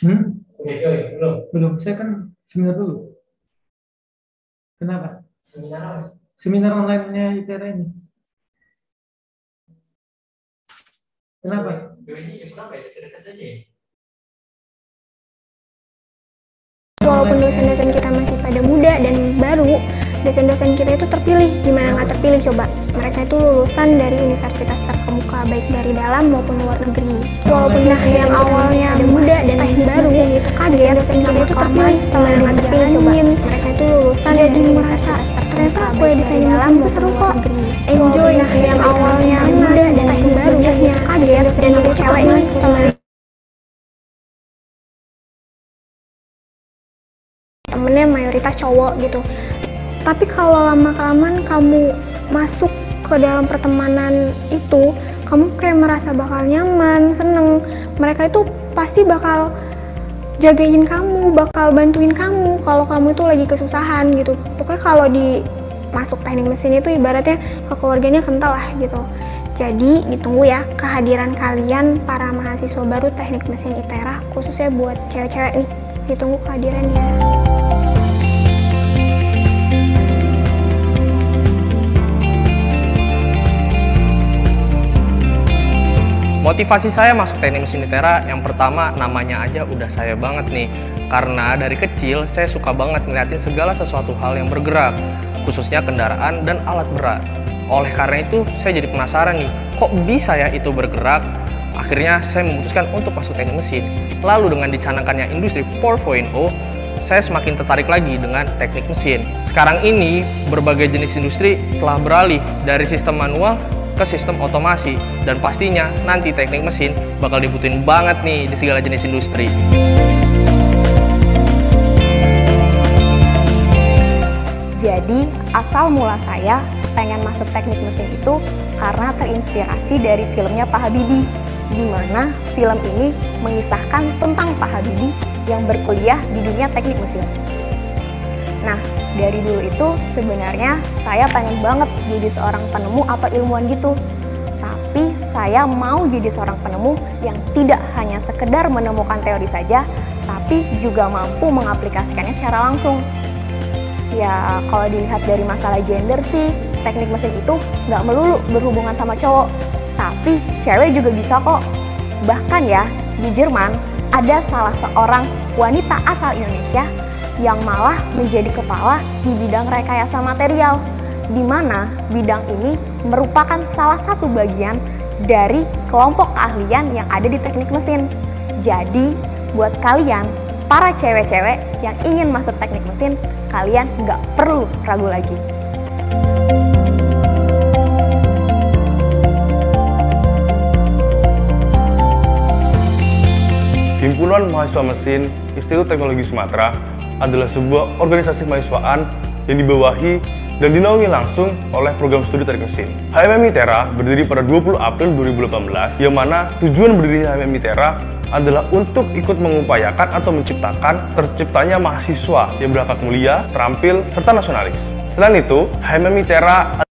Hmm? Udah belum. Belum, saya kan seminar dulu. Kenapa? Seminar apa? Seminar online-nya ITERA ini. Kenapa? Joinnya jam berapa ya? Saja ya? walaupun dosen-dosen kita masih pada muda dan baru, dosen-dosen kita itu terpilih. Gimana nggak terpilih coba? Mereka itu lulusan dari universitas terkemuka baik dari dalam maupun luar negeri. Walaupun nah yang awalnya muda dan masih baru, itu kaget dosen kita itu terpilih setelah nggak terpilih coba. Mereka itu lulusan jadi merasa ternyata kuliah teknik dalam itu seru kok. Enjoy nah yang awalnya muda dan masih baru, itu kaget dan itu cewek nih setelah temennya mayoritas cowok gitu tapi kalau lama kelamaan kamu masuk ke dalam pertemanan itu kamu kayak merasa bakal nyaman seneng. Mereka itu pasti bakal jagain kamu bakal bantuin kamu kalau kamu itu lagi kesusahan gitu. Pokoknya kalau di masuk teknik mesin itu ibaratnya keluarganya kental lah gitu. Jadi ditunggu ya kehadiran kalian para mahasiswa baru teknik mesin ITERA khususnya buat cewek-cewek nih. Ditunggu kehadirannya Motivasi saya masuk teknik mesin ITERA yang pertama namanya aja udah saya banget nih. Karena dari kecil saya suka banget ngeliatin segala sesuatu hal yang bergerak, khususnya kendaraan dan alat berat. Oleh karena itu saya jadi penasaran nih, kok bisa ya itu bergerak? Akhirnya saya memutuskan untuk masuk teknik mesin. Lalu dengan dicanangkannya industri 4.0, saya semakin tertarik lagi dengan teknik mesin. Sekarang ini berbagai jenis industri telah beralih dari sistem manual ke sistem otomasi dan pastinya nanti teknik mesin bakal dibutuhin banget nih di segala jenis industri. Jadi, asal mula saya pengen masuk teknik mesin itu karena terinspirasi dari filmnya Pak Habibie, di mana film ini mengisahkan tentang Pak Habibie yang berkuliah di dunia teknik mesin. Nah, dari dulu itu sebenarnya saya pengen banget jadi seorang penemu atau ilmuwan gitu. Tapi saya mau jadi seorang penemu yang tidak hanya sekedar menemukan teori saja, tapi juga mampu mengaplikasikannya secara langsung. Ya, kalau dilihat dari masalah gender sih, teknik mesin itu nggak melulu berhubungan sama cowok, tapi cewek juga bisa kok. Bahkan ya, di Jerman ada salah seorang wanita asal Indonesia yang malah menjadi kepala di bidang rekayasa material, di mana bidang ini merupakan salah satu bagian dari kelompok keahlian yang ada di teknik mesin. Jadi, buat kalian, para cewek-cewek yang ingin masuk teknik mesin, kalian nggak perlu ragu lagi. Himpunan Mahasiswa Mesin Institut Teknologi Sumatera adalah sebuah organisasi mahasiswaan yang dibawahi dan dinaungi langsung oleh program studi teknik mesin. HMM ITERA berdiri pada 20 April 2018, yang mana tujuan berdirinya HMM ITERA adalah untuk ikut mengupayakan atau menciptakan terciptanya mahasiswa yang berakhlak mulia, terampil, serta nasionalis. Selain itu, HMM ITERA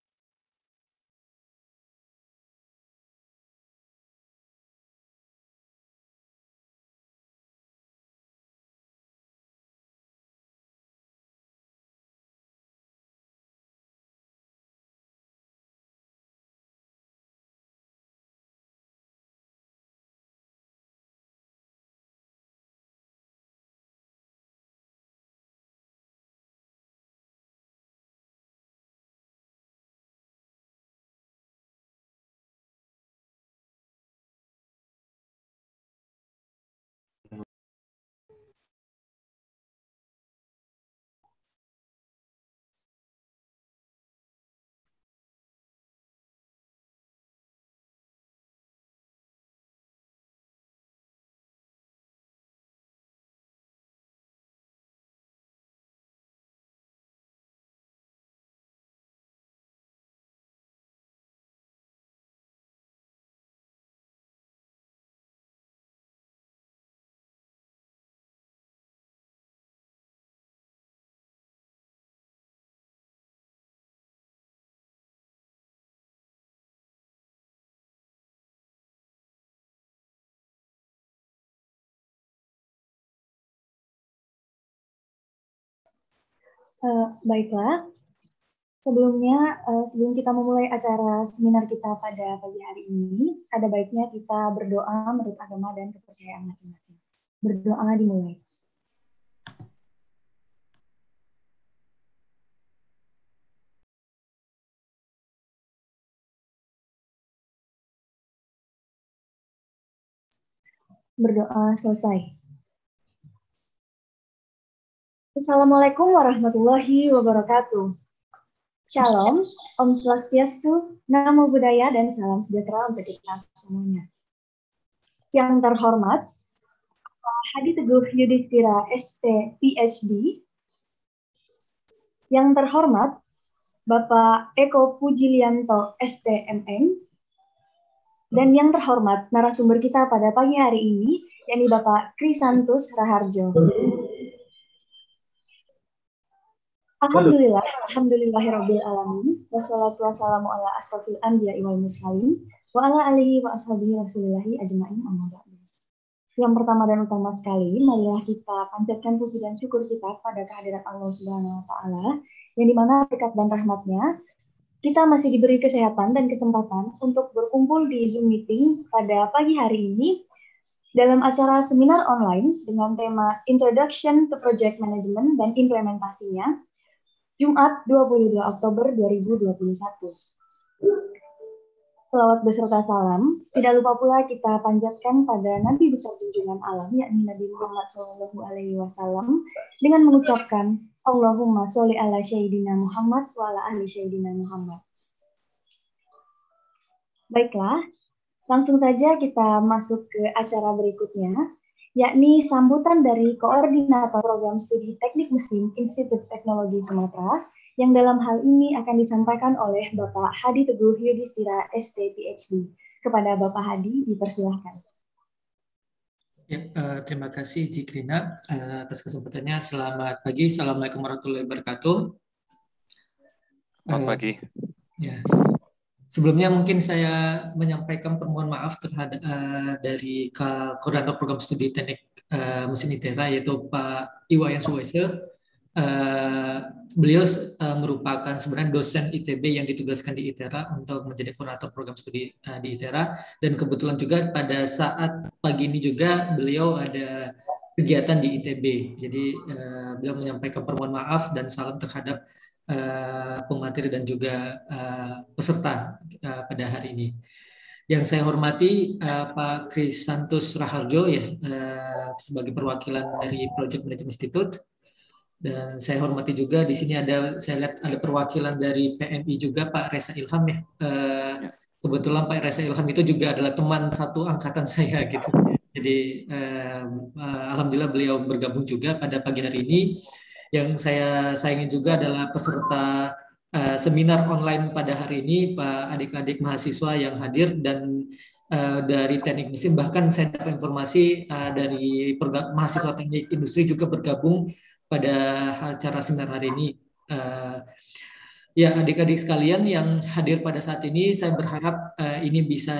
Eh, baiklah, sebelumnya eh, sebelum kita memulai acara seminar kita pada pagi hari ini, ada baiknya kita berdoa menurut agama dan kepercayaan masing-masing. Berdoa dimulai. Berdoa selesai. Assalamualaikum warahmatullahi wabarakatuh. Shalom, Om Swastiastu, Namo Buddhaya, dan salam sejahtera untuk kita semuanya. Yang terhormat, Hadi Teguh Yudhistira ST PhD. Yang terhormat, Bapak Eko Pujilianto STMM. Dan yang terhormat, narasumber kita pada pagi hari ini, yakni Bapak Krisantus Raharjo. Alhamdulillah, alhamdulillahirabbil alamin. Wassalatu wassalamu ala asrofil anbiya wal mursalin wa ala alihi wa ashabihi rasulillahi ajmain amma ba'du. Yang pertama dan utama sekali, marilah kita panjatkan puji dan syukur kita pada kehadirat Allah Subhanahu wa taala yang di mana berkat dan rahmatnya kita masih diberi kesehatan dan kesempatan untuk berkumpul di Zoom meeting pada pagi hari ini dalam acara seminar online dengan tema Introduction to Project Management dan Implementasinya Jumat 22 Oktober 2021. Selawat beserta salam, tidak lupa pula kita panjatkan pada Nabi besar junjungan alam, yakni Nabi Muhammad Shallallahu Alaihi Wasallam, dengan mengucapkan Allahumma sholli ala Sayyidina Muhammad wa ala ahli Sayyidina Muhammad. Baiklah, langsung saja kita masuk ke acara berikutnya, yakni sambutan dari Koordinator Program Studi Teknik Mesin Institut Teknologi Sumatera, yang dalam hal ini akan disampaikan oleh Bapak Hadi Teguh Yudhistira ST PhD. Kepada Bapak Hadi, dipersilahkan. Ya, uh, terima kasih Jikrina uh, atas kesempatannya. Selamat pagi. Assalamualaikum warahmatullahi wabarakatuh. Selamat pagi. Ya. Sebelumnya mungkin saya menyampaikan permohonan maaf terhadap uh, dari koordinator program studi teknik uh, mesin ITERA yaitu Pak Iwayan Suwese. Uh, beliau uh, merupakan sebenarnya dosen ITB yang ditugaskan di ITERA untuk menjadi koordinator program studi uh, di ITERA dan kebetulan juga pada saat pagi ini juga beliau ada kegiatan di ITB. Jadi uh, beliau menyampaikan permohonan maaf dan salam terhadap uh, pemateri dan juga uh, peserta uh, pada hari ini. Yang saya hormati uh, Pak Kris Santos Raharjo ya uh, sebagai perwakilan dari Project Management Institute dan saya hormati juga di sini ada saya lihat ada perwakilan dari PMI juga Pak Reza Ilham ya. Uh, kebetulan Pak Reza Ilham itu juga adalah teman satu angkatan saya gitu. Jadi alhamdulillah beliau bergabung juga pada pagi hari ini. Yang saya sayangin juga adalah peserta uh, seminar online pada hari ini, Pak adik-adik mahasiswa yang hadir dan uh, dari teknik mesin bahkan saya dapat informasi uh, dari mahasiswa teknik industri juga bergabung pada acara seminar hari ini. Uh, ya adik-adik sekalian yang hadir pada saat ini, saya berharap uh, ini bisa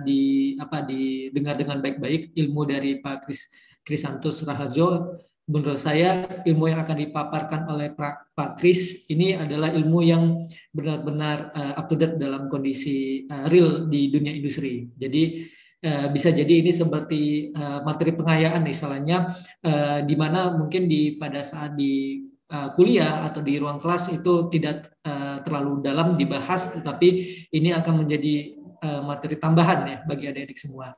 di apa didengar dengan baik-baik ilmu dari Pak Kris Krisantus Raharjo. Menurut saya ilmu yang akan dipaparkan oleh Pak Kris ini adalah ilmu yang benar-benar uh, up to date dalam kondisi uh, real di dunia industri. Jadi Uh, bisa jadi ini seperti uh, materi pengayaan misalnya uh, di mana mungkin di pada saat di uh, kuliah atau di ruang kelas itu tidak uh, terlalu dalam dibahas tetapi ini akan menjadi uh, materi tambahan ya bagi adik-adik semua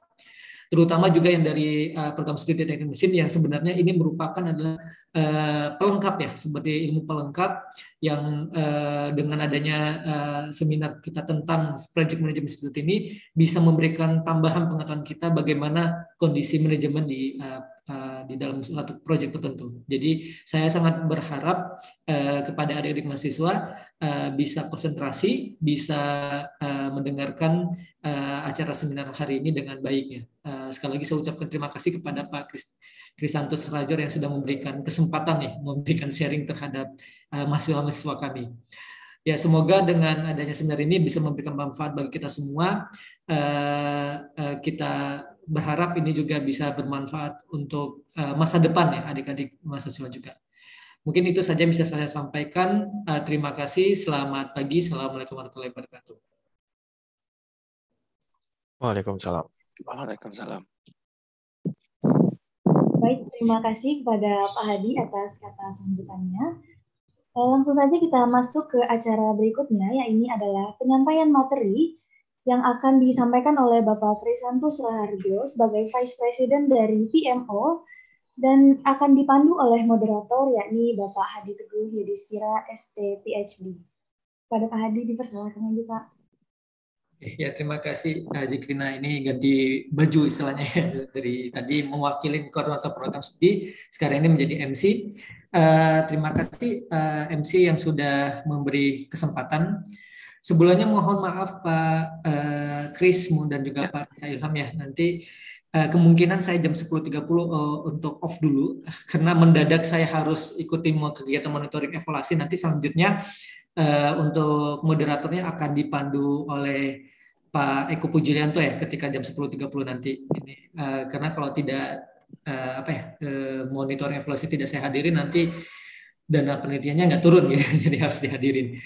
terutama juga yang dari uh, program studi teknik mesin yang sebenarnya ini merupakan adalah uh, pelengkap ya seperti ilmu pelengkap yang uh, dengan adanya uh, seminar kita tentang project management institute ini bisa memberikan tambahan pengetahuan kita bagaimana kondisi manajemen di uh, uh, di dalam suatu proyek tertentu. Jadi saya sangat berharap uh, kepada adik-adik mahasiswa uh, bisa konsentrasi, bisa uh, mendengarkan uh, acara seminar hari ini dengan baiknya. Uh, sekali lagi saya ucapkan terima kasih kepada Pak Kris Krisantus Rajor yang sudah memberikan kesempatan ya, memberikan sharing terhadap uh, mahasiswa-mahasiswa kami. Ya, semoga dengan adanya seminar ini bisa memberikan manfaat bagi kita semua. Uh, uh, kita berharap ini juga bisa bermanfaat untuk uh, masa depan ya adik-adik mahasiswa juga. Mungkin itu saja bisa saya sampaikan. Uh, terima kasih. Selamat pagi. Assalamualaikum warahmatullahi wabarakatuh. Waalaikumsalam. Waalaikumsalam. Baik, terima kasih kepada Pak Hadi atas kata sambutannya. Eh, langsung saja kita masuk ke acara berikutnya, yang ini adalah penyampaian materi yang akan disampaikan oleh Bapak Krisantus Raharjo sebagai Vice President dari PMO dan akan dipandu oleh moderator yakni Bapak Hadi Teguh Yudhistira ST PhD. Pada Pak Hadi dipersilakan lagi Pak. Ya, terima kasih Haji Krina. Ini ganti baju istilahnya ya. dari tadi mewakili koordinator program studi, sekarang ini menjadi MC. Uh, eh, terima kasih uh, eh, MC yang sudah memberi kesempatan. Sebelumnya mohon maaf Pak uh, Chris dan juga ya. Pak Ilham ya. Nanti uh, kemungkinan saya jam 10.30 uh, untuk off dulu karena mendadak saya harus ikuti kegiatan monitoring evaluasi. Nanti selanjutnya uh, untuk moderatornya akan dipandu oleh Pak Eko Pujulianto ya ketika jam 10.30 nanti ini uh, karena kalau tidak uh, apa ya uh, monitoring evaluasi tidak saya hadirin nanti dana penelitiannya nggak turun ya jadi harus dihadirin.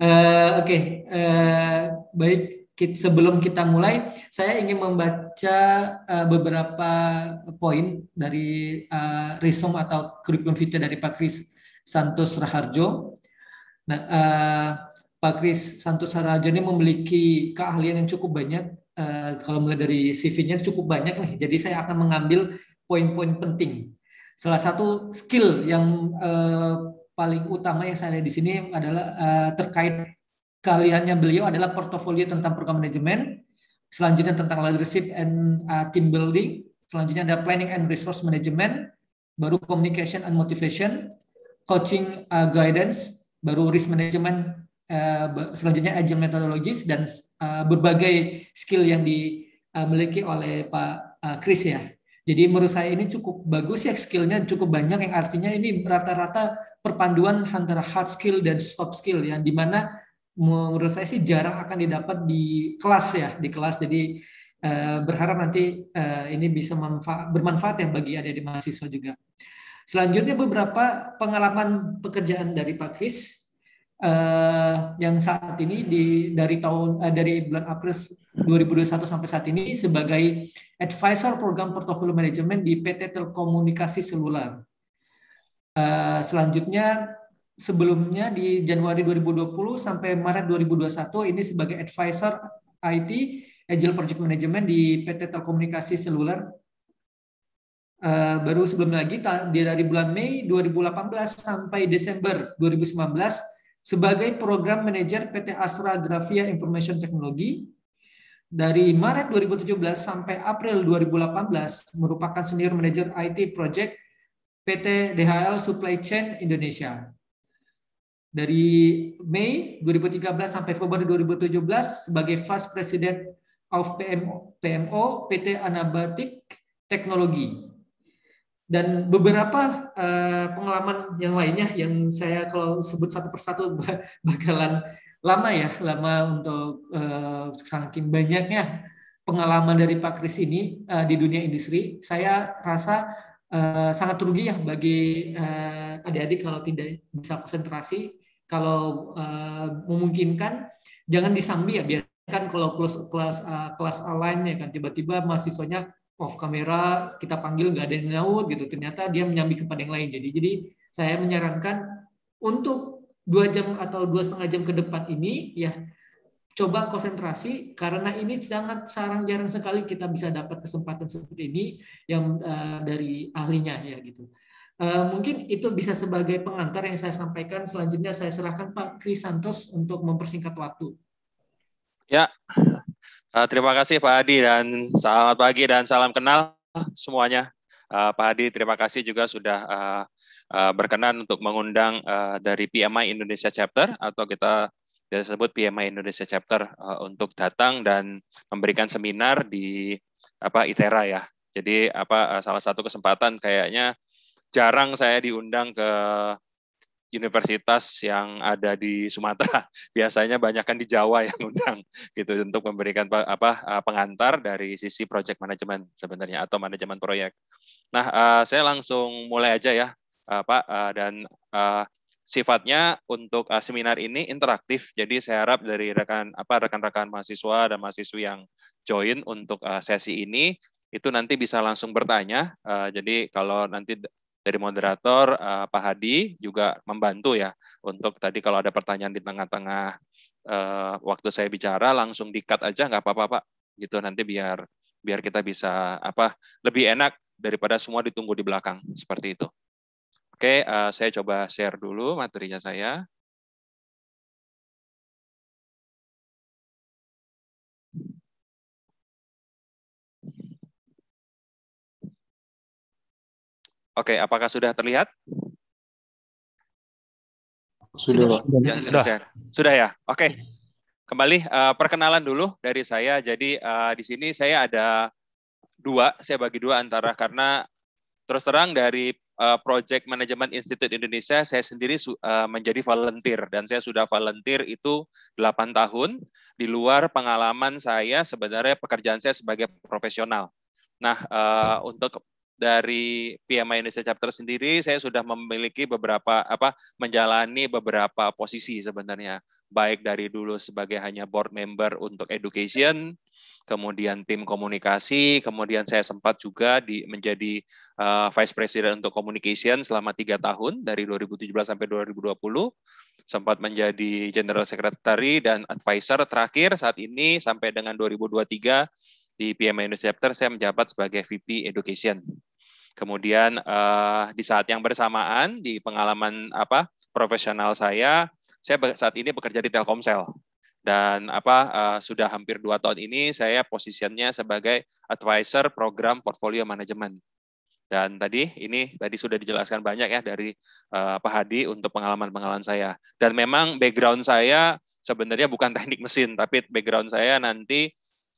Uh, Oke okay. uh, baik sebelum kita mulai saya ingin membaca uh, beberapa poin dari uh, resume atau kurikulum vitae dari Pak Kris Santos Raharjo. Nah, uh, Pak Kris Santos Harajo ini memiliki keahlian yang cukup banyak. Kalau mulai dari CV-nya cukup banyak nih. Jadi saya akan mengambil poin-poin penting. Salah satu skill yang paling utama yang saya lihat di sini adalah terkait keahliannya beliau adalah portofolio tentang program manajemen, selanjutnya tentang leadership and uh, team building, selanjutnya ada planning and resource management, baru communication and motivation, coaching uh, guidance, baru risk management Eh, selanjutnya agile methodologies dan uh, berbagai skill yang dimiliki oleh Pak uh, Chris ya. Jadi menurut saya ini cukup bagus ya skillnya cukup banyak yang artinya ini rata-rata perpanduan antara hard skill dan soft skill yang di mana menurut saya sih jarang akan didapat di kelas ya di kelas jadi uh, berharap nanti uh, ini bisa bermanfaat ya bagi adik-adik mahasiswa juga. Selanjutnya beberapa pengalaman pekerjaan dari Pak Chris uh, yang saat ini di dari tahun dari bulan April 2021 sampai saat ini sebagai advisor program portfolio management di PT Telekomunikasi Seluler. Selanjutnya sebelumnya di Januari 2020 sampai Maret 2021 ini sebagai advisor IT Agile Project Management di PT Telekomunikasi Seluler. Uh, baru sebelum lagi dari bulan Mei 2018 sampai Desember 2019 sebagai program manajer PT Asra Grafia Information Technology dari Maret 2017 sampai April 2018 merupakan senior manager IT project PT DHL Supply Chain Indonesia. Dari Mei 2013 sampai Februari 2017 sebagai Vice President of PMO, PMO PT Anabatik Teknologi. Dan beberapa uh, pengalaman yang lainnya yang saya kalau sebut satu persatu bakalan lama ya lama untuk uh, saking banyaknya pengalaman dari Pak Kris ini uh, di dunia industri. Saya rasa uh, sangat rugi ya bagi uh, adik-adik kalau tidak bisa konsentrasi kalau uh, memungkinkan jangan disambi ya. Biarkan kalau kelas kelas uh, kelas online ya kan. Tiba-tiba mahasiswanya off kamera kita panggil nggak ada yang nyaut gitu. Ternyata dia menyambi kepada yang lain. Jadi jadi saya menyarankan untuk dua jam atau dua setengah jam ke depan ini ya coba konsentrasi. Karena ini sangat sarang jarang sekali kita bisa dapat kesempatan seperti ini yang uh, dari ahlinya ya gitu mungkin itu bisa sebagai pengantar yang saya sampaikan selanjutnya saya serahkan Pak Kris Santos untuk mempersingkat waktu ya Uh, terima kasih Pak Adi dan selamat pagi dan salam kenal semuanya. Uh, Pak Adi, terima kasih juga sudah berkenan untuk mengundang dari PMI Indonesia Chapter atau kita disebut PMI Indonesia Chapter untuk datang dan memberikan seminar di apa ITERA ya. Jadi apa salah satu kesempatan kayaknya jarang saya diundang ke universitas yang ada di Sumatera. Biasanya banyak kan di Jawa yang undang gitu untuk memberikan apa eh, pengantar dari sisi project management sebenarnya atau manajemen proyek. Nah, uh, saya langsung mulai aja ya. apa uh, dan uh, sifatnya untuk uh, seminar ini interaktif. Jadi saya harap dari rekan apa rekan-rekan mahasiswa dan mahasiswi yang join untuk uh, sesi ini itu nanti bisa langsung bertanya. Uh, jadi kalau nanti dari moderator uh, Pak Hadi juga membantu ya untuk tadi kalau ada pertanyaan di tengah-tengah uh, waktu saya bicara langsung di-cut aja nggak apa-apa Pak. Gitu nanti biar biar kita bisa apa lebih enak daripada semua ditunggu di belakang seperti itu. Oke, uh, saya coba share dulu materinya saya. Oke, apakah sudah terlihat? Sudah, sudah. Ya, sudah. Sudah. sudah ya. Oke. Kembali uh, perkenalan dulu dari saya. Jadi uh, di sini saya ada dua, saya bagi dua antara karena terus terang dari uh, Project Management Institute Indonesia, saya sendiri uh, menjadi volunteer dan saya sudah volunteer itu 8 tahun. Di luar pengalaman saya sebenarnya pekerjaan saya sebagai profesional. Nah, uh, untuk dari PMI Indonesia Chapter sendiri saya sudah memiliki beberapa apa menjalani beberapa posisi sebenarnya baik dari dulu sebagai hanya board member untuk education kemudian tim komunikasi, kemudian saya sempat juga di, menjadi uh, Vice President untuk Communication selama tiga tahun dari 2017 sampai 2020, sempat menjadi General Secretary dan Advisor terakhir saat ini sampai dengan 2023 di PMI Indonesia Chapter saya menjabat sebagai VP Education. Kemudian uh, di saat yang bersamaan di pengalaman apa profesional saya, saya saat ini bekerja di Telkomsel dan apa uh, sudah hampir dua tahun ini saya posisinya sebagai advisor program portfolio manajemen. Dan tadi ini tadi sudah dijelaskan banyak ya dari uh, Pak Hadi untuk pengalaman-pengalaman saya. Dan memang background saya sebenarnya bukan teknik mesin, tapi background saya nanti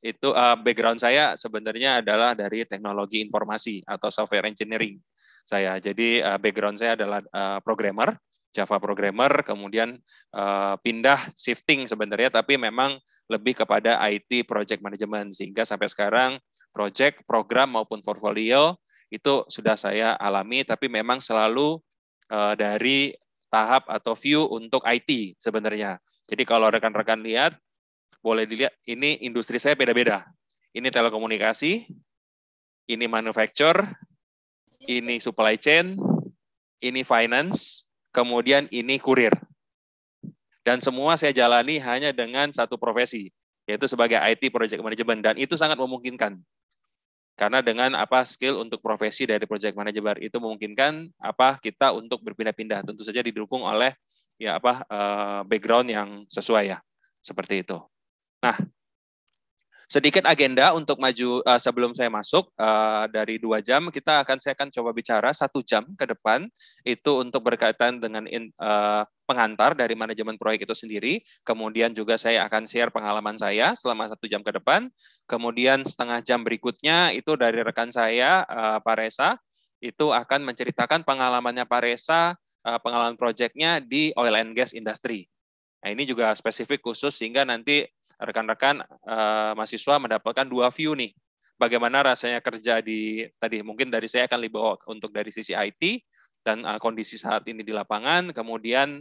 itu uh, background saya sebenarnya adalah dari teknologi informasi atau software engineering saya. Jadi uh, background saya adalah uh, programmer Java programmer, kemudian uh, pindah shifting sebenarnya, tapi memang lebih kepada IT project management sehingga sampai sekarang project, program maupun portfolio itu sudah saya alami, tapi memang selalu uh, dari tahap atau view untuk IT sebenarnya. Jadi kalau rekan-rekan lihat, boleh dilihat ini industri saya beda-beda. Ini telekomunikasi, ini manufacture, ini supply chain, ini finance, kemudian ini kurir. Dan semua saya jalani hanya dengan satu profesi, yaitu sebagai IT project management dan itu sangat memungkinkan. Karena dengan apa skill untuk profesi dari project manager itu memungkinkan apa kita untuk berpindah-pindah, tentu saja didukung oleh ya apa eh, background yang sesuai ya. Seperti itu. Nah, sedikit agenda untuk maju uh, sebelum saya masuk uh, dari dua jam kita akan saya akan coba bicara satu jam ke depan itu untuk berkaitan dengan in, uh, pengantar dari manajemen proyek itu sendiri. Kemudian juga saya akan share pengalaman saya selama satu jam ke depan. Kemudian setengah jam berikutnya itu dari rekan saya uh, Pak Reza itu akan menceritakan pengalamannya Pak Reza uh, pengalaman proyeknya di oil and gas industry. Nah ini juga spesifik khusus sehingga nanti rekan-rekan uh, mahasiswa mendapatkan dua view nih. Bagaimana rasanya kerja di tadi mungkin dari saya akan lebih untuk dari sisi IT dan uh, kondisi saat ini di lapangan, kemudian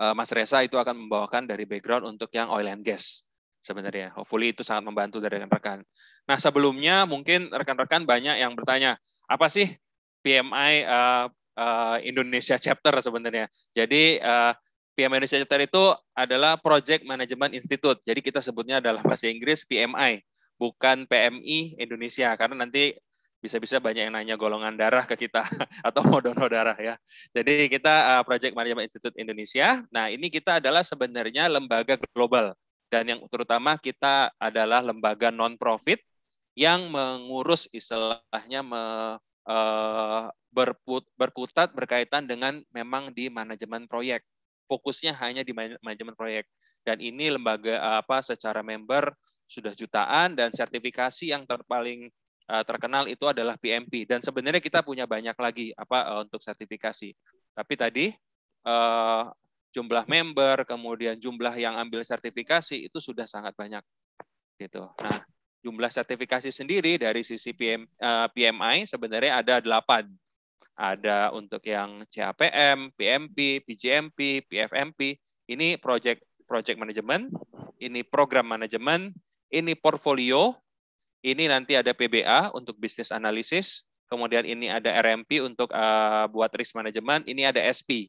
uh, Mas Reza itu akan membawakan dari background untuk yang oil and gas sebenarnya. Hopefully itu sangat membantu dari rekan-rekan. Nah sebelumnya mungkin rekan-rekan banyak yang bertanya apa sih PMI uh, uh, Indonesia chapter sebenarnya. Jadi uh, PMI Indonesia Chapter itu adalah Project Management Institute. Jadi kita sebutnya adalah bahasa Inggris PMI, bukan PMI Indonesia karena nanti bisa-bisa banyak yang nanya golongan darah ke kita atau mau donor darah ya. Jadi kita uh, Project Management Institute Indonesia. Nah, ini kita adalah sebenarnya lembaga global dan yang terutama kita adalah lembaga non-profit yang mengurus istilahnya me, uh, berput, berkutat berkaitan dengan memang di manajemen proyek fokusnya hanya di manajemen proyek. Dan ini lembaga apa secara member sudah jutaan dan sertifikasi yang terpaling uh, terkenal itu adalah PMP dan sebenarnya kita punya banyak lagi apa uh, untuk sertifikasi. Tapi tadi jumlah member kemudian jumlah yang ambil sertifikasi itu sudah sangat banyak gitu. Nah, jumlah sertifikasi sendiri dari sisi PM, PMI sebenarnya ada delapan ada untuk yang CAPM, PMP, PGMP, PFMP. Ini project project management, ini program manajemen, ini portfolio, ini nanti ada PBA untuk bisnis analisis, kemudian ini ada RMP untuk uh, buat risk management, ini ada SP,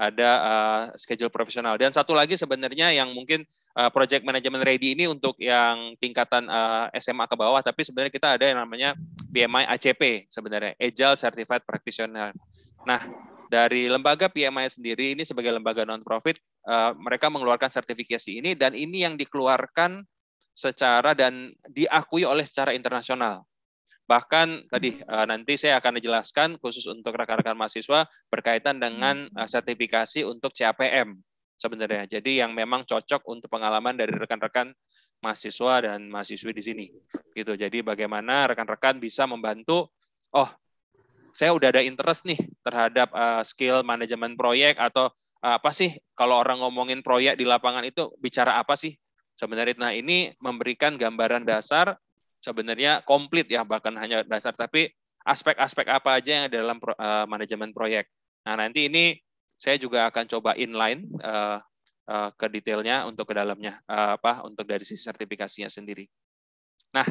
ada uh, schedule profesional. Dan satu lagi sebenarnya yang mungkin uh, project management ready ini untuk yang tingkatan uh, SMA ke bawah, tapi sebenarnya kita ada yang namanya PMI ACP sebenarnya, Agile Certified Practitioner. Nah, dari lembaga PMI sendiri ini sebagai lembaga non-profit, uh, mereka mengeluarkan sertifikasi ini dan ini yang dikeluarkan secara dan diakui oleh secara internasional. Bahkan tadi uh, nanti saya akan dijelaskan khusus untuk rekan-rekan mahasiswa berkaitan dengan uh, sertifikasi untuk CAPM sebenarnya. Jadi yang memang cocok untuk pengalaman dari rekan-rekan mahasiswa dan mahasiswi di sini. Gitu. Jadi bagaimana rekan-rekan bisa membantu oh saya udah ada interest nih terhadap uh, skill manajemen proyek atau uh, apa sih kalau orang ngomongin proyek di lapangan itu bicara apa sih sebenarnya nah ini memberikan gambaran dasar sebenarnya komplit ya bahkan hanya dasar tapi aspek-aspek apa aja yang ada dalam pro, uh, manajemen proyek. Nah nanti ini saya juga akan coba inline uh, uh, ke detailnya untuk ke dalamnya uh, apa untuk dari sisi sertifikasinya sendiri. Nah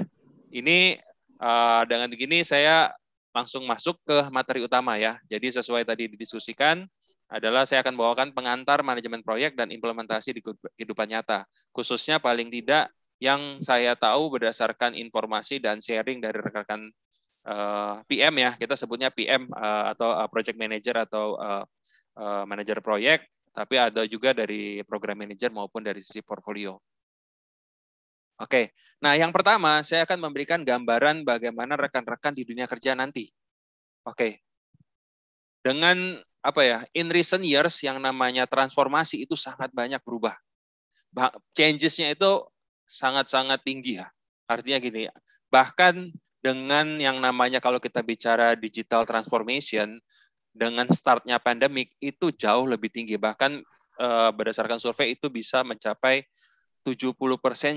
ini uh, dengan begini saya langsung masuk ke materi utama ya. Jadi sesuai tadi didiskusikan adalah saya akan bawakan pengantar manajemen proyek dan implementasi di kehidupan nyata. Khususnya paling tidak yang saya tahu berdasarkan informasi dan sharing dari rekan-rekan eh, PM ya, kita sebutnya PM eh, atau uh, project manager atau manager proyek, tapi ada juga dari program manager maupun dari sisi portfolio. Oke, nah yang pertama saya akan memberikan gambaran bagaimana rekan-rekan di dunia kerja nanti. Oke, dengan apa ya in recent years yang namanya transformasi itu sangat banyak berubah changesnya itu sangat-sangat tinggi ya artinya gini bahkan dengan yang namanya kalau kita bicara digital transformation dengan startnya pandemik itu jauh lebih tinggi bahkan eh, berdasarkan survei itu bisa mencapai 70%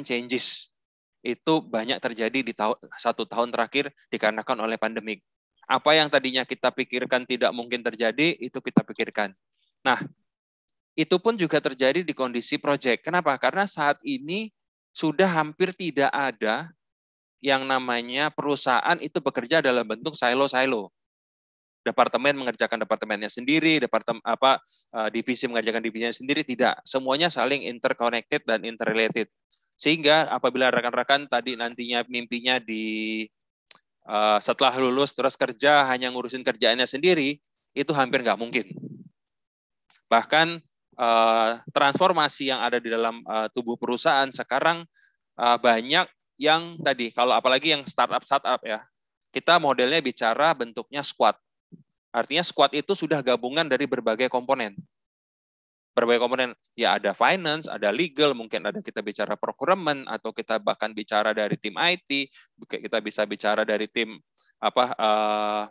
changes itu banyak terjadi di tahun satu tahun terakhir dikarenakan oleh pandemik apa yang tadinya kita pikirkan tidak mungkin terjadi, itu kita pikirkan. Nah, itu pun juga terjadi di kondisi proyek. Kenapa? Karena saat ini sudah hampir tidak ada yang namanya perusahaan itu bekerja dalam bentuk silo-silo. Departemen mengerjakan departemennya sendiri, departemen apa eh, divisi mengerjakan divisinya sendiri tidak. Semuanya saling interconnected dan interrelated. Sehingga apabila rekan-rekan tadi nantinya mimpinya di Eh, setelah lulus terus kerja hanya ngurusin kerjaannya sendiri, itu hampir nggak mungkin. Bahkan eh, transformasi yang ada di dalam eh, tubuh perusahaan sekarang banyak yang tadi, kalau apalagi yang startup-startup ya, kita modelnya bicara bentuknya squad. Artinya squad itu sudah gabungan dari berbagai komponen berbagai komponen ya ada finance, ada legal, mungkin ada kita bicara procurement atau kita bahkan bicara dari tim IT, kita bisa bicara dari tim apa uh,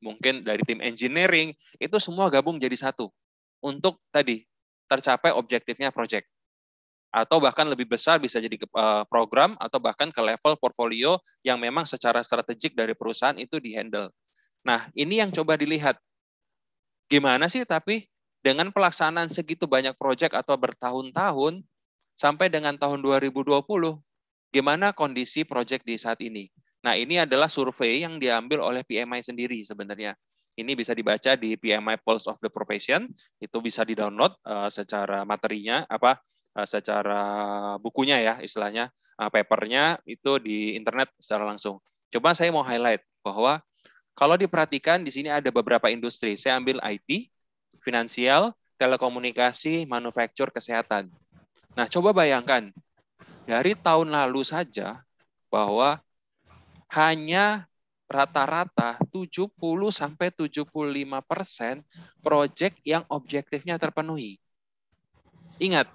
mungkin dari tim engineering, itu semua gabung jadi satu untuk tadi tercapai objektifnya project. Atau bahkan lebih besar bisa jadi uh, program atau bahkan ke level portfolio yang memang secara strategik dari perusahaan itu dihandle. Nah, ini yang coba dilihat. Gimana sih tapi dengan pelaksanaan segitu banyak proyek atau bertahun-tahun sampai dengan tahun 2020, gimana kondisi proyek di saat ini? Nah, ini adalah survei yang diambil oleh PMI sendiri sebenarnya. Ini bisa dibaca di PMI Pulse of the Profession, itu bisa di-download uh, secara materinya apa uh, secara bukunya ya istilahnya, uh, papernya itu di internet secara langsung. Coba saya mau highlight bahwa kalau diperhatikan di sini ada beberapa industri. Saya ambil IT, finansial, telekomunikasi, manufaktur, kesehatan. Nah, coba bayangkan, dari tahun lalu saja bahwa hanya rata-rata 70 sampai 75 persen proyek yang objektifnya terpenuhi. Ingat,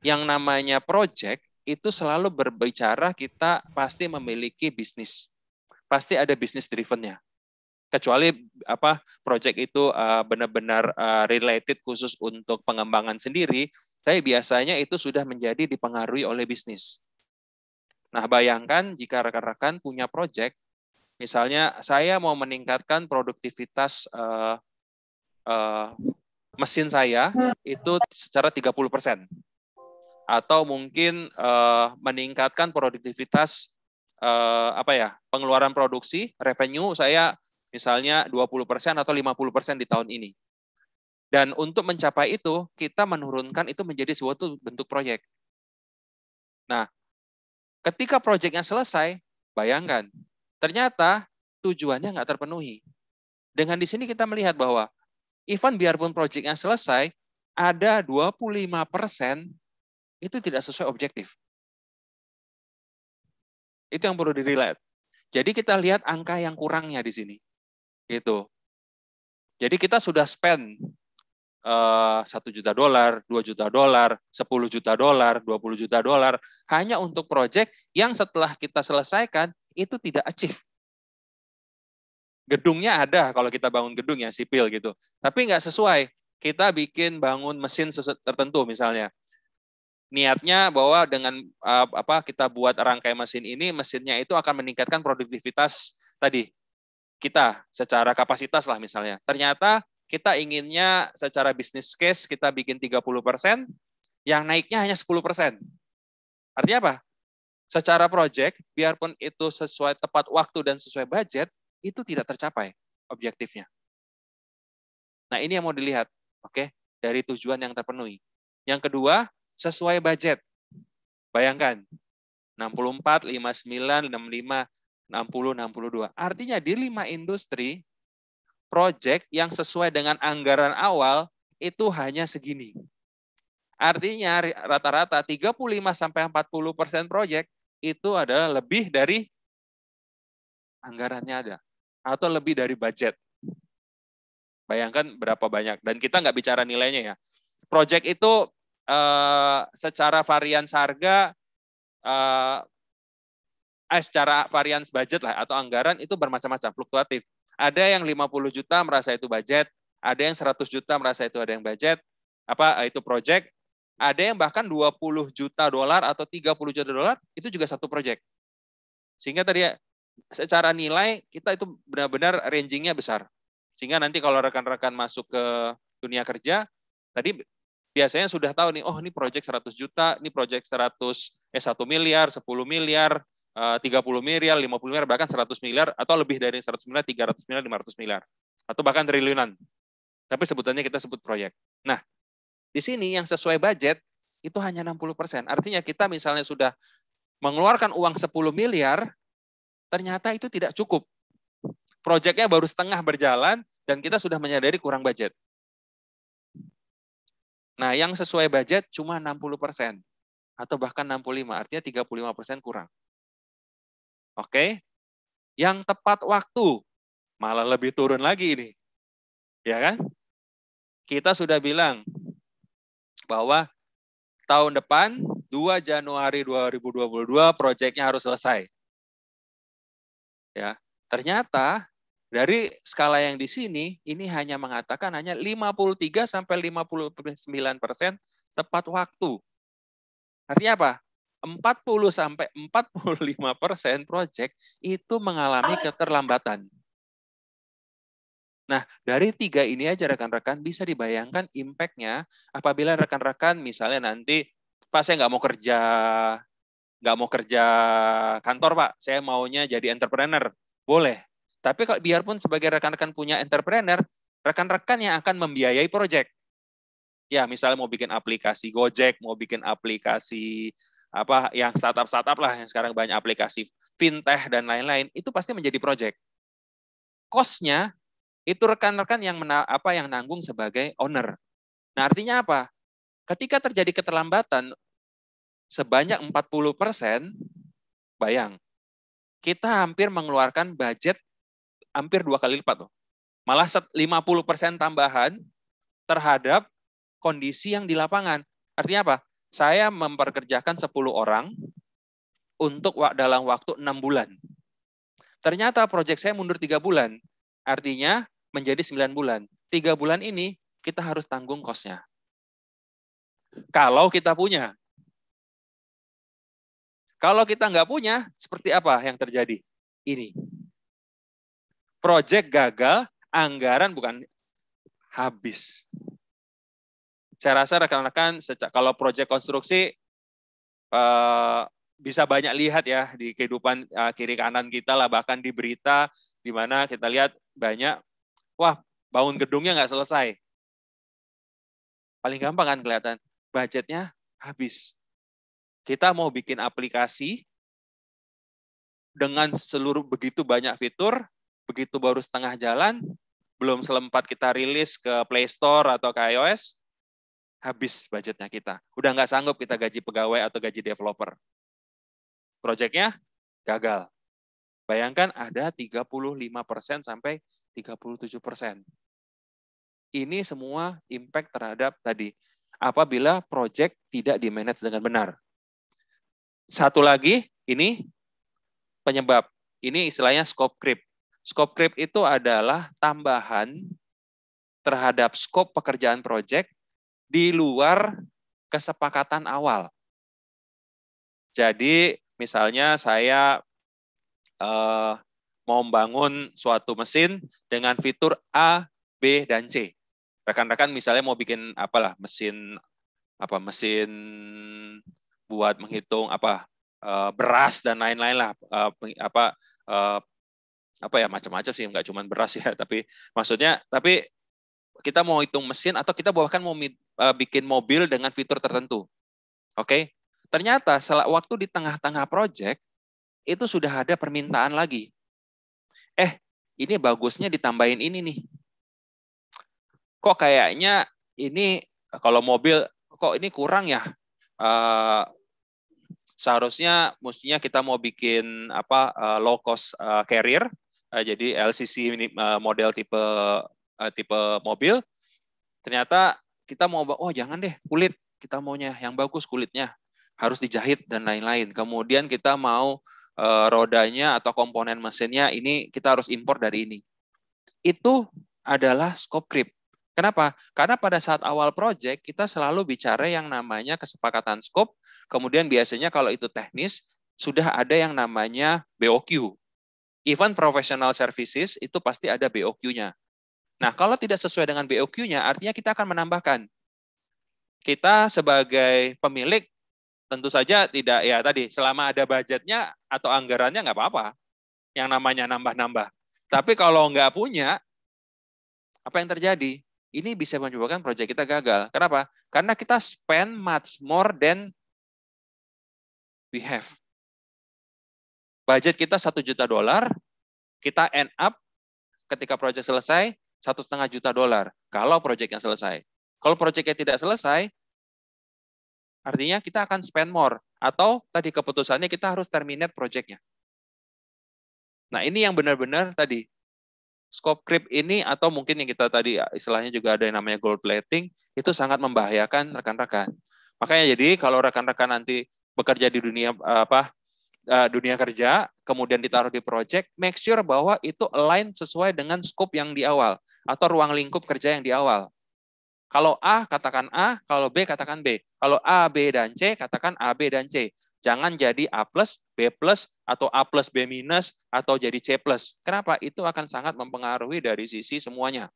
yang namanya proyek itu selalu berbicara kita pasti memiliki bisnis. Pasti ada bisnis drivennya kecuali apa project itu uh, benar-benar uh, related khusus untuk pengembangan sendiri, tapi biasanya itu sudah menjadi dipengaruhi oleh bisnis. Nah, bayangkan jika rekan-rekan punya project Misalnya saya mau meningkatkan produktivitas uh, uh, mesin saya itu secara 30 persen, atau mungkin uh, meningkatkan produktivitas uh, apa ya pengeluaran produksi revenue saya misalnya 20 persen atau 50 persen di tahun ini. Dan untuk mencapai itu kita menurunkan itu menjadi suatu bentuk proyek. Nah, ketika proyeknya selesai, bayangkan Ternyata tujuannya nggak terpenuhi. Dengan di sini kita melihat bahwa even biarpun proyeknya selesai, ada 25% itu tidak sesuai objektif. Itu yang perlu dirilat. Jadi kita lihat angka yang kurangnya di sini. Gitu. Jadi kita sudah spend satu juta dolar, 2 juta dolar, 10 juta dolar, 20 juta dolar hanya untuk proyek yang setelah kita selesaikan itu tidak achieve. Gedungnya ada kalau kita bangun gedung ya sipil gitu, tapi nggak sesuai. Kita bikin bangun mesin tertentu misalnya. Niatnya bahwa dengan apa kita buat rangkai mesin ini, mesinnya itu akan meningkatkan produktivitas tadi kita secara kapasitas lah misalnya. Ternyata kita inginnya secara bisnis case kita bikin 30%, yang naiknya hanya 10%. Artinya apa? secara proyek, biarpun itu sesuai tepat waktu dan sesuai budget, itu tidak tercapai objektifnya. Nah, ini yang mau dilihat, oke, okay? dari tujuan yang terpenuhi. Yang kedua, sesuai budget. Bayangkan, 64, 59, 65, 60, 62. Artinya di lima industri, proyek yang sesuai dengan anggaran awal itu hanya segini. Artinya rata-rata 35 sampai 40 persen proyek itu adalah lebih dari anggarannya ada atau lebih dari budget. Bayangkan berapa banyak dan kita nggak bicara nilainya ya. Project itu eh, secara varian harga eh, eh, secara varian budget lah atau anggaran itu bermacam-macam fluktuatif. Ada yang 50 juta merasa itu budget, ada yang 100 juta merasa itu ada yang budget, apa itu project, ada yang bahkan 20 juta dolar atau 30 juta dolar itu juga satu proyek. Sehingga tadi ya, secara nilai kita itu benar-benar rangingnya besar. Sehingga nanti kalau rekan-rekan masuk ke dunia kerja, tadi biasanya sudah tahu nih, oh ini proyek 100 juta, ini proyek 100 eh 1 miliar, 10 miliar, 30 eh, miliar, 50 miliar, bahkan 100 miliar atau lebih dari 100 miliar, 300 miliar, 500 miliar atau bahkan triliunan. Tapi sebutannya kita sebut proyek. Nah, di sini yang sesuai budget itu hanya 60%. Artinya kita misalnya sudah mengeluarkan uang 10 miliar, ternyata itu tidak cukup. Proyeknya baru setengah berjalan dan kita sudah menyadari kurang budget. Nah, yang sesuai budget cuma 60% atau bahkan 65, artinya 35% kurang. Oke. Yang tepat waktu malah lebih turun lagi ini. Ya kan? Kita sudah bilang bahwa tahun depan 2 Januari 2022 proyeknya harus selesai. Ya, ternyata dari skala yang di sini ini hanya mengatakan hanya 53 sampai 59 persen tepat waktu. Artinya apa? 40 sampai 45 persen proyek itu mengalami keterlambatan. Nah, dari tiga ini aja rekan-rekan bisa dibayangkan impact-nya apabila rekan-rekan misalnya nanti, Pak saya nggak mau kerja nggak mau kerja kantor Pak, saya maunya jadi entrepreneur. Boleh. Tapi kalau biarpun sebagai rekan-rekan punya entrepreneur, rekan-rekan yang akan membiayai proyek. Ya, misalnya mau bikin aplikasi Gojek, mau bikin aplikasi apa yang startup-startup lah yang sekarang banyak aplikasi fintech dan lain-lain, itu pasti menjadi proyek. Cost-nya itu rekan-rekan yang mena, apa yang nanggung sebagai owner. Nah, artinya apa? Ketika terjadi keterlambatan sebanyak 40%, bayang, kita hampir mengeluarkan budget hampir dua kali lipat. Loh. Malah 50% tambahan terhadap kondisi yang di lapangan. Artinya apa? Saya memperkerjakan 10 orang untuk dalam waktu enam bulan. Ternyata proyek saya mundur tiga bulan. Artinya menjadi 9 bulan. Tiga bulan ini kita harus tanggung kosnya. Kalau kita punya. Kalau kita nggak punya, seperti apa yang terjadi? Ini. project gagal, anggaran bukan habis. Saya rasa rekan-rekan kalau proyek konstruksi eh, bisa banyak lihat ya di kehidupan eh, kiri kanan kita lah bahkan di berita di mana kita lihat banyak wah bangun gedungnya nggak selesai. Paling gampang kan kelihatan budgetnya habis. Kita mau bikin aplikasi dengan seluruh begitu banyak fitur, begitu baru setengah jalan, belum selempat kita rilis ke Play Store atau ke iOS, habis budgetnya kita. Udah nggak sanggup kita gaji pegawai atau gaji developer. Proyeknya gagal. Bayangkan ada 35% sampai 37%. Ini semua impact terhadap tadi. Apabila proyek tidak di-manage dengan benar. Satu lagi, ini penyebab. Ini istilahnya scope creep. Scope creep itu adalah tambahan terhadap scope pekerjaan proyek di luar kesepakatan awal. Jadi misalnya saya uh, mau membangun suatu mesin dengan fitur A, B, dan C. Rekan-rekan misalnya mau bikin apalah mesin apa mesin buat menghitung apa uh, beras dan lain-lain lah uh, apa uh, apa ya macam-macam sih nggak cuma beras ya tapi maksudnya tapi kita mau hitung mesin atau kita bahkan mau uh, bikin mobil dengan fitur tertentu. Oke. Okay? Ternyata waktu di tengah-tengah project itu sudah ada permintaan lagi. Eh, ini bagusnya ditambahin ini nih. Kok kayaknya ini kalau mobil kok ini kurang ya? Uh, seharusnya mestinya kita mau bikin apa uh, low cost uh, carrier uh, jadi LCC model tipe uh, tipe mobil ternyata kita mau oh jangan deh kulit kita maunya yang bagus kulitnya harus dijahit dan lain-lain kemudian kita mau uh, rodanya atau komponen mesinnya ini kita harus impor dari ini itu adalah scope creep Kenapa? Karena pada saat awal project kita selalu bicara yang namanya kesepakatan scope, kemudian biasanya kalau itu teknis sudah ada yang namanya BOQ. Even professional services itu pasti ada BOQ-nya. Nah, kalau tidak sesuai dengan BOQ-nya, artinya kita akan menambahkan. Kita sebagai pemilik tentu saja tidak ya tadi selama ada budgetnya atau anggarannya nggak apa-apa yang namanya nambah-nambah. Tapi kalau nggak punya, apa yang terjadi? Ini bisa menyebabkan proyek kita gagal. Kenapa? Karena kita spend much more than we have. Budget kita satu juta dolar, kita end up ketika proyek selesai satu setengah juta dolar kalau proyeknya selesai. Kalau proyeknya tidak selesai, artinya kita akan spend more atau tadi keputusannya kita harus terminate proyeknya. Nah ini yang benar-benar tadi scope creep ini atau mungkin yang kita tadi istilahnya juga ada yang namanya gold plating itu sangat membahayakan rekan-rekan. Makanya jadi kalau rekan-rekan nanti bekerja di dunia apa uh, dunia kerja, kemudian ditaruh di project, make sure bahwa itu align sesuai dengan scope yang di awal atau ruang lingkup kerja yang di awal. Kalau A, katakan A. Kalau B, katakan B. Kalau A, B, dan C, katakan A, B, dan C. Jangan jadi A plus, B plus, atau A plus, B minus, atau jadi C plus. Kenapa? Itu akan sangat mempengaruhi dari sisi semuanya.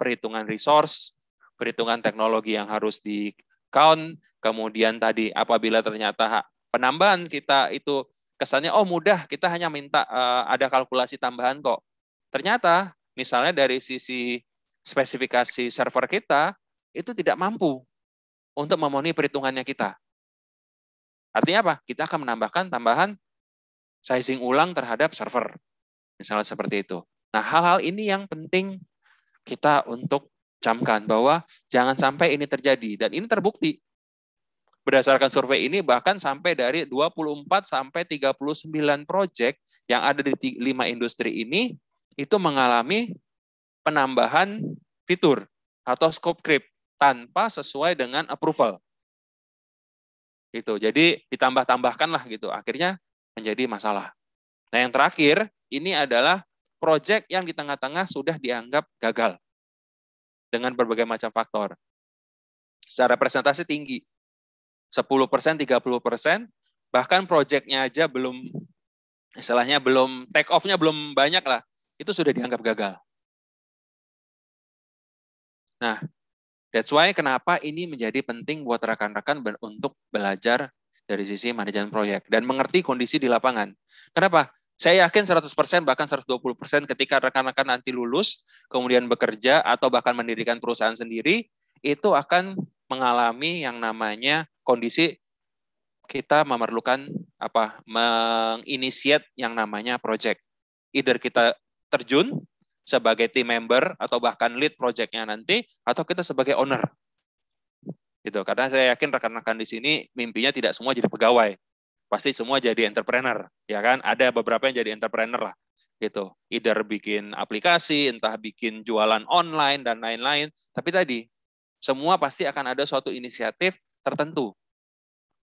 Perhitungan resource, perhitungan teknologi yang harus di count, kemudian tadi apabila ternyata penambahan kita itu kesannya oh mudah kita hanya minta uh, ada kalkulasi tambahan kok. Ternyata misalnya dari sisi spesifikasi server kita itu tidak mampu untuk memenuhi perhitungannya kita. Artinya apa? Kita akan menambahkan tambahan sizing ulang terhadap server. Misalnya seperti itu. Nah, hal-hal ini yang penting kita untuk camkan bahwa jangan sampai ini terjadi dan ini terbukti berdasarkan survei ini bahkan sampai dari 24 sampai 39 proyek yang ada di lima industri ini itu mengalami penambahan fitur atau scope creep tanpa sesuai dengan approval. Itu. Jadi ditambah-tambahkan lah gitu. Akhirnya menjadi masalah. Nah, yang terakhir ini adalah proyek yang di tengah-tengah sudah dianggap gagal dengan berbagai macam faktor. Secara presentasi tinggi, 10 persen, 30 persen, bahkan proyeknya aja belum, istilahnya belum take off-nya belum banyak lah. itu sudah dianggap gagal. Nah, that's why kenapa ini menjadi penting buat rekan-rekan untuk belajar dari sisi manajemen proyek dan mengerti kondisi di lapangan. Kenapa? Saya yakin 100% bahkan 120% ketika rekan-rekan nanti lulus, kemudian bekerja atau bahkan mendirikan perusahaan sendiri, itu akan mengalami yang namanya kondisi kita memerlukan apa menginisiat yang namanya project. Either kita terjun sebagai team member atau bahkan lead projectnya nanti atau kita sebagai owner. Gitu. Karena saya yakin rekan-rekan di sini mimpinya tidak semua jadi pegawai. Pasti semua jadi entrepreneur ya kan? Ada beberapa yang jadi entrepreneur lah gitu. Either bikin aplikasi entah bikin jualan online dan lain-lain. Tapi tadi semua pasti akan ada suatu inisiatif tertentu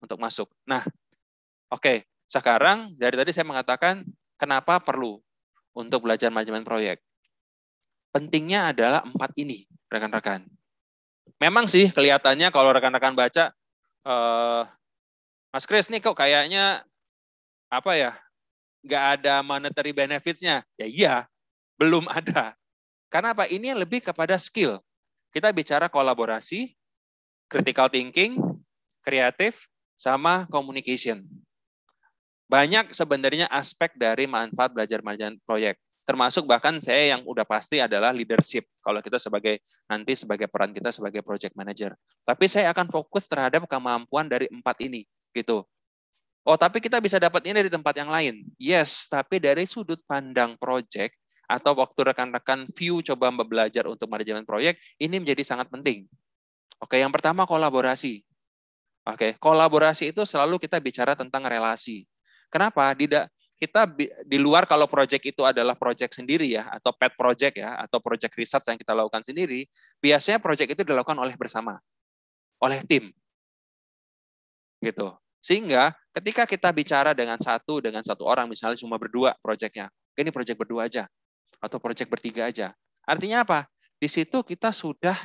untuk masuk nah oke okay. sekarang dari tadi saya mengatakan kenapa perlu untuk belajar manajemen proyek pentingnya adalah empat ini, rekan-rekan. Memang sih kelihatannya kalau rekan-rekan baca, uh, Mas Kris nih kok kayaknya apa ya, nggak ada monetary benefits-nya. Ya iya, belum ada. Karena apa? Ini lebih kepada skill. Kita bicara kolaborasi, critical thinking, kreatif, sama communication. Banyak sebenarnya aspek dari manfaat belajar manajemen proyek termasuk bahkan saya yang udah pasti adalah leadership kalau kita sebagai nanti sebagai peran kita sebagai project manager. Tapi saya akan fokus terhadap kemampuan dari empat ini gitu. Oh, tapi kita bisa dapat ini dari tempat yang lain. Yes, tapi dari sudut pandang project atau waktu rekan-rekan view coba belajar untuk manajemen proyek, ini menjadi sangat penting. Oke, yang pertama kolaborasi. Oke, kolaborasi itu selalu kita bicara tentang relasi. Kenapa? Tidak kita di luar kalau project itu adalah project sendiri ya atau pet project ya atau project research yang kita lakukan sendiri, biasanya project itu dilakukan oleh bersama, oleh tim. Gitu. Sehingga ketika kita bicara dengan satu dengan satu orang misalnya cuma berdua projectnya, ini project berdua aja atau project bertiga aja. Artinya apa? Di situ kita sudah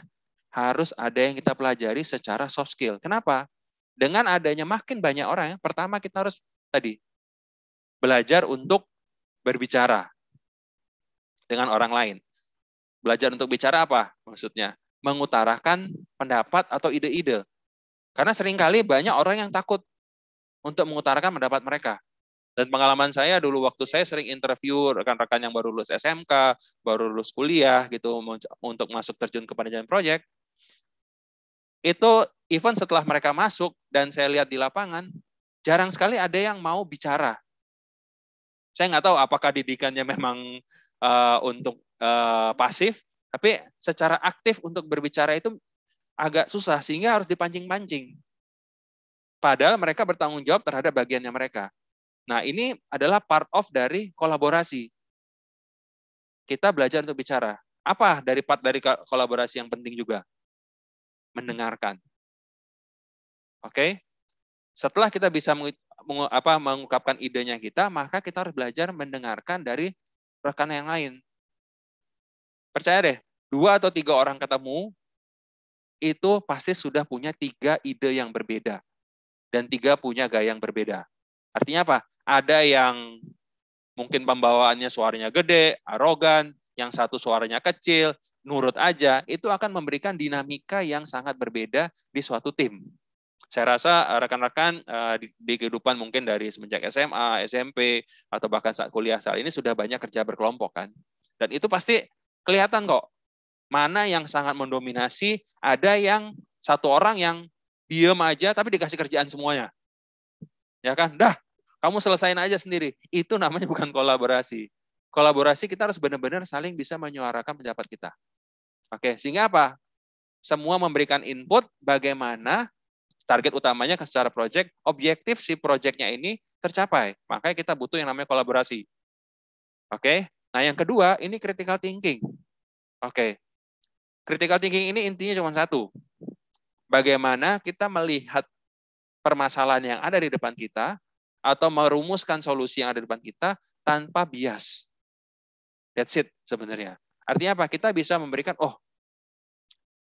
harus ada yang kita pelajari secara soft skill. Kenapa? Dengan adanya makin banyak orang, pertama kita harus tadi belajar untuk berbicara dengan orang lain. Belajar untuk bicara apa maksudnya? Mengutarakan pendapat atau ide-ide. Karena sering kali banyak orang yang takut untuk mengutarakan pendapat mereka. Dan pengalaman saya dulu waktu saya sering interview rekan-rekan yang baru lulus SMK, baru lulus kuliah gitu untuk masuk terjun ke manajemen proyek. Itu even setelah mereka masuk dan saya lihat di lapangan, jarang sekali ada yang mau bicara saya nggak tahu apakah didikannya memang uh, untuk uh, pasif, tapi secara aktif untuk berbicara itu agak susah sehingga harus dipancing-pancing. Padahal mereka bertanggung jawab terhadap bagiannya mereka. Nah, ini adalah part of dari kolaborasi. Kita belajar untuk bicara. Apa dari part dari kolaborasi yang penting juga? Mendengarkan. Oke? Okay? Setelah kita bisa mengungkapkan idenya kita, maka kita harus belajar mendengarkan dari rekan yang lain. Percaya deh, dua atau tiga orang ketemu, itu pasti sudah punya tiga ide yang berbeda. Dan tiga punya gaya yang berbeda. Artinya apa? Ada yang mungkin pembawaannya suaranya gede, arogan, yang satu suaranya kecil, nurut aja, itu akan memberikan dinamika yang sangat berbeda di suatu tim saya rasa eh, rekan-rekan di, di kehidupan mungkin dari semenjak SMA, SMP, atau bahkan saat kuliah saat ini sudah banyak kerja berkelompok kan. Dan itu pasti kelihatan kok mana yang sangat mendominasi, ada yang satu orang yang diem aja tapi dikasih kerjaan semuanya. Ya kan? Dah, kamu selesain aja sendiri. Itu namanya bukan kolaborasi. Kolaborasi kita harus benar-benar saling bisa menyuarakan pendapat kita. Oke, sehingga apa? Semua memberikan input bagaimana target utamanya secara project, objektif si projectnya ini tercapai. Makanya kita butuh yang namanya kolaborasi. Oke. Nah, yang kedua ini critical thinking. Oke. Critical thinking ini intinya cuma satu. Bagaimana kita melihat permasalahan yang ada di depan kita atau merumuskan solusi yang ada di depan kita tanpa bias. That's it sebenarnya. Artinya apa? Kita bisa memberikan, oh,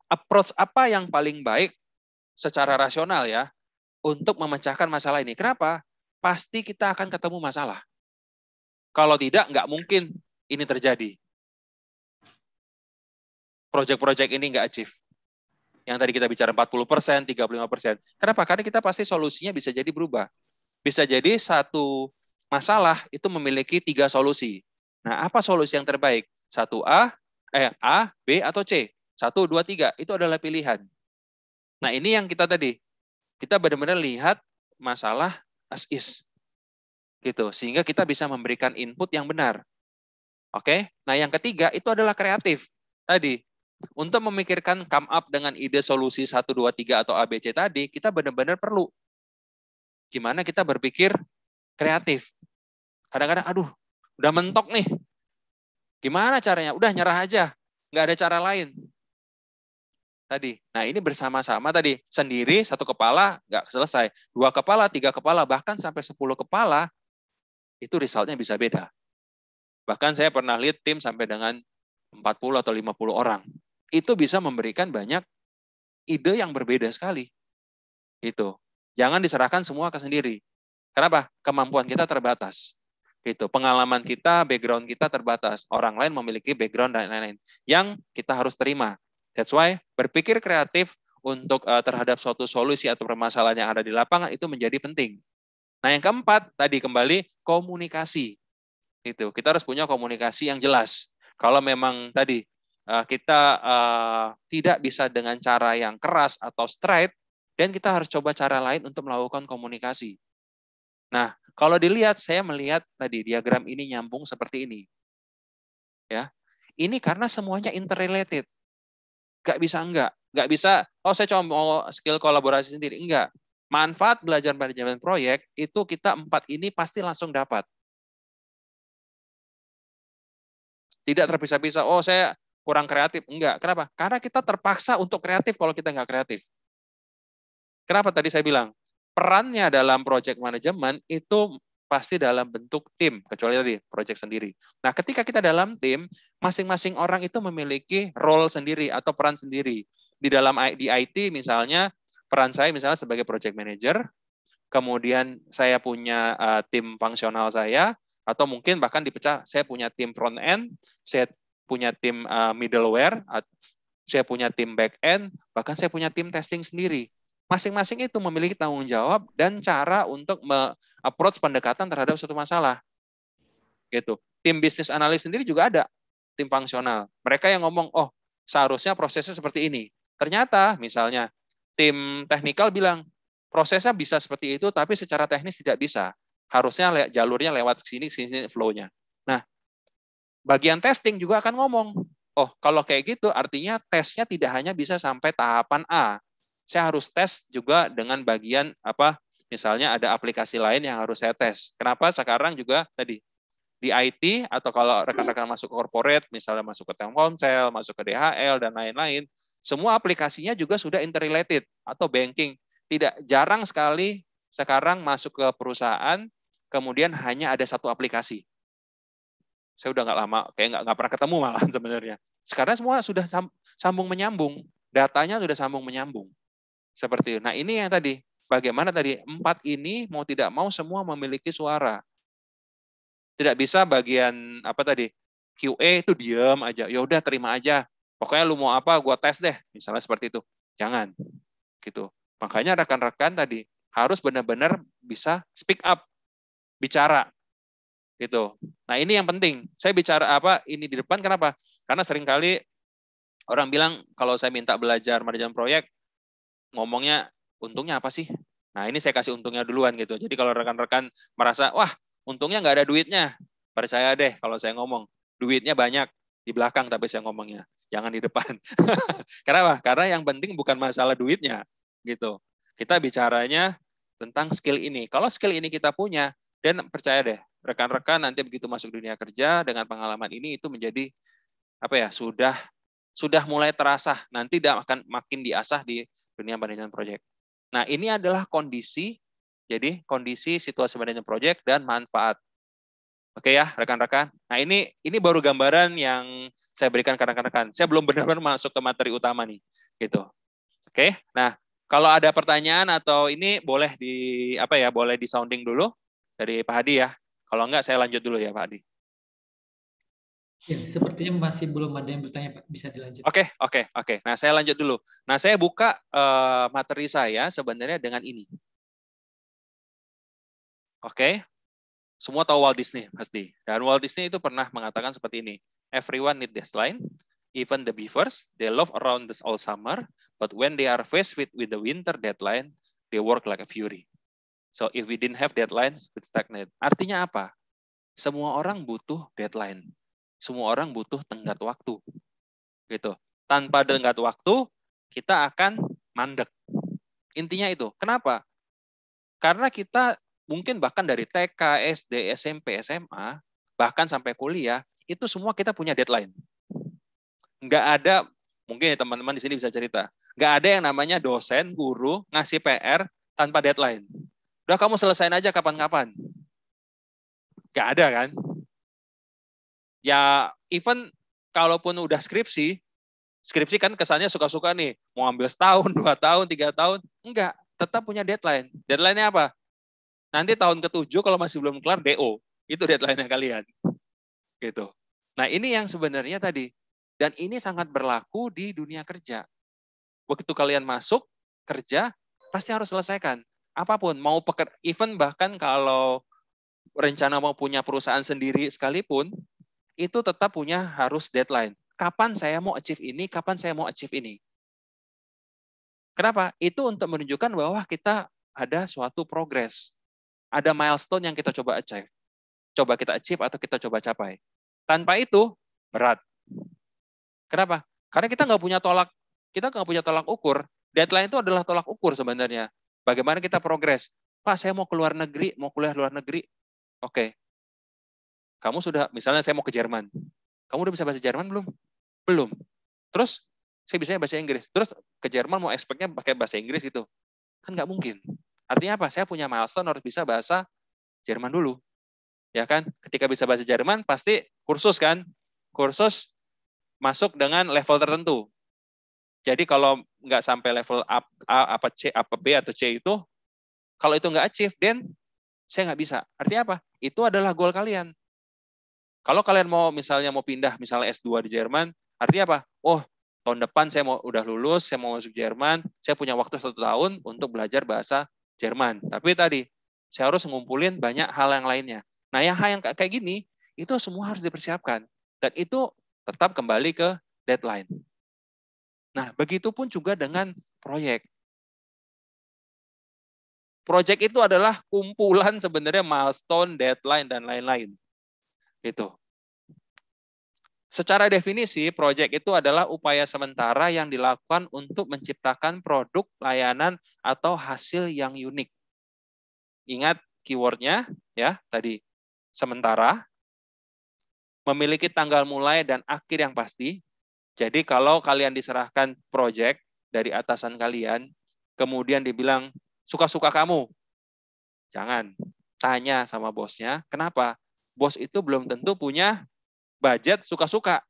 approach apa yang paling baik secara rasional ya untuk memecahkan masalah ini. Kenapa? Pasti kita akan ketemu masalah. Kalau tidak, nggak mungkin ini terjadi? Project-project ini nggak achieve. Yang tadi kita bicara 40%, 35%. Kenapa? Karena kita pasti solusinya bisa jadi berubah. Bisa jadi satu masalah itu memiliki tiga solusi. Nah, apa solusi yang terbaik? Satu A, eh, A, B, atau C? Satu, dua, tiga. Itu adalah pilihan. Nah, ini yang kita tadi. Kita benar-benar lihat masalah as is. Gitu. Sehingga kita bisa memberikan input yang benar. Oke? Nah, yang ketiga itu adalah kreatif. Tadi, untuk memikirkan come up dengan ide solusi 1, 2, 3 atau ABC tadi, kita benar-benar perlu. Gimana kita berpikir kreatif. Kadang-kadang, aduh, udah mentok nih. Gimana caranya? Udah nyerah aja. Nggak ada cara lain. Tadi. Nah ini bersama-sama tadi. Sendiri, satu kepala, nggak selesai. Dua kepala, tiga kepala, bahkan sampai sepuluh kepala, itu resultnya bisa beda. Bahkan saya pernah lihat tim sampai dengan 40 atau 50 orang. Itu bisa memberikan banyak ide yang berbeda sekali. Itu. Jangan diserahkan semua ke sendiri. Kenapa? Kemampuan kita terbatas. Itu pengalaman kita, background kita terbatas. Orang lain memiliki background dan lain-lain yang kita harus terima. That's why berpikir kreatif untuk uh, terhadap suatu solusi atau permasalahan yang ada di lapangan itu menjadi penting. Nah, yang keempat tadi kembali komunikasi. Itu kita harus punya komunikasi yang jelas. Kalau memang tadi uh, kita uh, tidak bisa dengan cara yang keras atau straight, dan kita harus coba cara lain untuk melakukan komunikasi. Nah, kalau dilihat, saya melihat tadi diagram ini nyambung seperti ini. Ya, ini karena semuanya interrelated. Gak bisa enggak. Gak bisa, oh saya cuma mau skill kolaborasi sendiri. Enggak. Manfaat belajar manajemen proyek, itu kita empat ini pasti langsung dapat. Tidak terpisah-pisah, oh saya kurang kreatif. Enggak. Kenapa? Karena kita terpaksa untuk kreatif kalau kita nggak kreatif. Kenapa tadi saya bilang? Perannya dalam project management itu pasti dalam bentuk tim, kecuali tadi project sendiri. Nah, ketika kita dalam tim, masing-masing orang itu memiliki role sendiri atau peran sendiri. Di dalam di IT misalnya, peran saya misalnya sebagai project manager, kemudian saya punya uh, tim fungsional saya, atau mungkin bahkan dipecah saya punya tim front end, saya punya tim uh, middleware, saya punya tim back end, bahkan saya punya tim testing sendiri. Masing-masing itu memiliki tanggung jawab dan cara untuk approach pendekatan terhadap suatu masalah. Gitu. Tim bisnis analis sendiri juga ada tim fungsional. Mereka yang ngomong, "Oh, seharusnya prosesnya seperti ini." Ternyata misalnya tim teknikal bilang, "Prosesnya bisa seperti itu, tapi secara teknis tidak bisa." harusnya le jalurnya lewat sini sini flow-nya. Nah, bagian testing juga akan ngomong, oh kalau kayak gitu artinya tesnya tidak hanya bisa sampai tahapan A. Saya harus tes juga dengan bagian apa misalnya ada aplikasi lain yang harus saya tes. Kenapa sekarang juga tadi di IT atau kalau rekan-rekan masuk ke corporate, misalnya masuk ke Telkomsel, masuk ke DHL dan lain-lain, semua aplikasinya juga sudah interrelated atau banking. Tidak jarang sekali sekarang masuk ke perusahaan kemudian hanya ada satu aplikasi. Saya udah nggak lama, kayak nggak nggak pernah ketemu malah sebenarnya. Sekarang semua sudah sambung menyambung, datanya sudah sambung menyambung. Seperti itu. Nah ini yang tadi, bagaimana tadi empat ini mau tidak mau semua memiliki suara. Tidak bisa bagian apa tadi QA itu diam aja, ya udah terima aja. Pokoknya lu mau apa, gua tes deh, misalnya seperti itu. Jangan, gitu. Makanya rekan-rekan tadi harus benar-benar bisa speak up, bicara gitu. Nah ini yang penting. Saya bicara apa ini di depan kenapa? Karena sering kali orang bilang kalau saya minta belajar manajemen proyek ngomongnya untungnya apa sih? Nah ini saya kasih untungnya duluan gitu. Jadi kalau rekan-rekan merasa wah untungnya nggak ada duitnya, percaya deh kalau saya ngomong duitnya banyak di belakang tapi saya ngomongnya jangan di depan. Kenapa? Karena yang penting bukan masalah duitnya gitu. Kita bicaranya tentang skill ini. Kalau skill ini kita punya, dan percaya deh, rekan-rekan nanti begitu masuk dunia kerja dengan pengalaman ini itu menjadi apa ya sudah sudah mulai terasa nanti akan makin diasah di dunia manajemen proyek. Nah ini adalah kondisi jadi kondisi situasi manajemen proyek dan manfaat. Oke ya rekan-rekan. Nah ini ini baru gambaran yang saya berikan ke rekan-rekan. Saya belum benar-benar masuk ke materi utama nih gitu. Oke. Nah kalau ada pertanyaan atau ini boleh di apa ya boleh di sounding dulu dari Pak Hadi ya. Kalau enggak saya lanjut dulu ya Pak Hadi. Ya, sepertinya masih belum ada yang bertanya, Pak. Bisa dilanjut. Oke, oke, oke. Nah, saya lanjut dulu. Nah, saya buka uh, materi saya sebenarnya dengan ini. Oke. Semua tahu Walt Disney pasti. Dan Walt Disney itu pernah mengatakan seperti ini. Everyone need deadline. Even the beavers, they love around this all summer, but when they are faced with, with the winter deadline, they work like a fury. So if we didn't have deadlines, we stagnate. Artinya apa? Semua orang butuh deadline semua orang butuh tenggat waktu. Gitu. Tanpa tenggat waktu, kita akan mandek. Intinya itu. Kenapa? Karena kita mungkin bahkan dari TK, SD, SMP, SMA, bahkan sampai kuliah, itu semua kita punya deadline. Nggak ada, mungkin ya teman-teman di sini bisa cerita, nggak ada yang namanya dosen, guru, ngasih PR tanpa deadline. Udah kamu selesaiin aja kapan-kapan. Nggak ada kan? Ya even kalaupun udah skripsi, skripsi kan kesannya suka-suka nih, mau ambil setahun, dua tahun, tiga tahun, enggak, tetap punya deadline. Deadline-nya apa? Nanti tahun ketujuh kalau masih belum kelar DO, itu deadline-nya kalian. Gitu. Nah ini yang sebenarnya tadi, dan ini sangat berlaku di dunia kerja. Begitu kalian masuk kerja, pasti harus selesaikan. Apa pun, mau peker, even bahkan kalau rencana mau punya perusahaan sendiri sekalipun, itu tetap punya harus deadline. Kapan saya mau achieve ini, kapan saya mau achieve ini. Kenapa? Itu untuk menunjukkan bahwa kita ada suatu progres. Ada milestone yang kita coba achieve. Coba kita achieve atau kita coba capai. Tanpa itu, berat. Kenapa? Karena kita nggak punya tolak, kita nggak punya tolak ukur. Deadline itu adalah tolak ukur sebenarnya. Bagaimana kita progres? Pak, saya mau keluar negeri, mau kuliah luar negeri. Oke, kamu sudah, misalnya saya mau ke Jerman. Kamu udah bisa bahasa Jerman belum? Belum. Terus, saya bisa bahasa Inggris. Terus ke Jerman mau expect-nya pakai bahasa Inggris gitu. Kan nggak mungkin. Artinya apa? Saya punya milestone harus bisa bahasa Jerman dulu. Ya kan? Ketika bisa bahasa Jerman, pasti kursus kan? Kursus masuk dengan level tertentu. Jadi kalau nggak sampai level A, A, apa C, apa B atau C itu, kalau itu nggak achieve, then saya nggak bisa. Artinya apa? Itu adalah goal kalian. Kalau kalian mau misalnya mau pindah misalnya S2 di Jerman, artinya apa? Oh, tahun depan saya mau udah lulus, saya mau masuk Jerman, saya punya waktu satu tahun untuk belajar bahasa Jerman. Tapi tadi saya harus ngumpulin banyak hal yang lainnya. Nah, yang hal yang kayak gini itu semua harus dipersiapkan dan itu tetap kembali ke deadline. Nah, begitu pun juga dengan proyek. Proyek itu adalah kumpulan sebenarnya milestone, deadline, dan lain-lain. Itu. Secara definisi, proyek itu adalah upaya sementara yang dilakukan untuk menciptakan produk, layanan, atau hasil yang unik. Ingat keywordnya ya tadi sementara, memiliki tanggal mulai dan akhir yang pasti. Jadi kalau kalian diserahkan proyek dari atasan kalian, kemudian dibilang suka-suka kamu, jangan tanya sama bosnya, kenapa? Bos itu belum tentu punya budget suka-suka.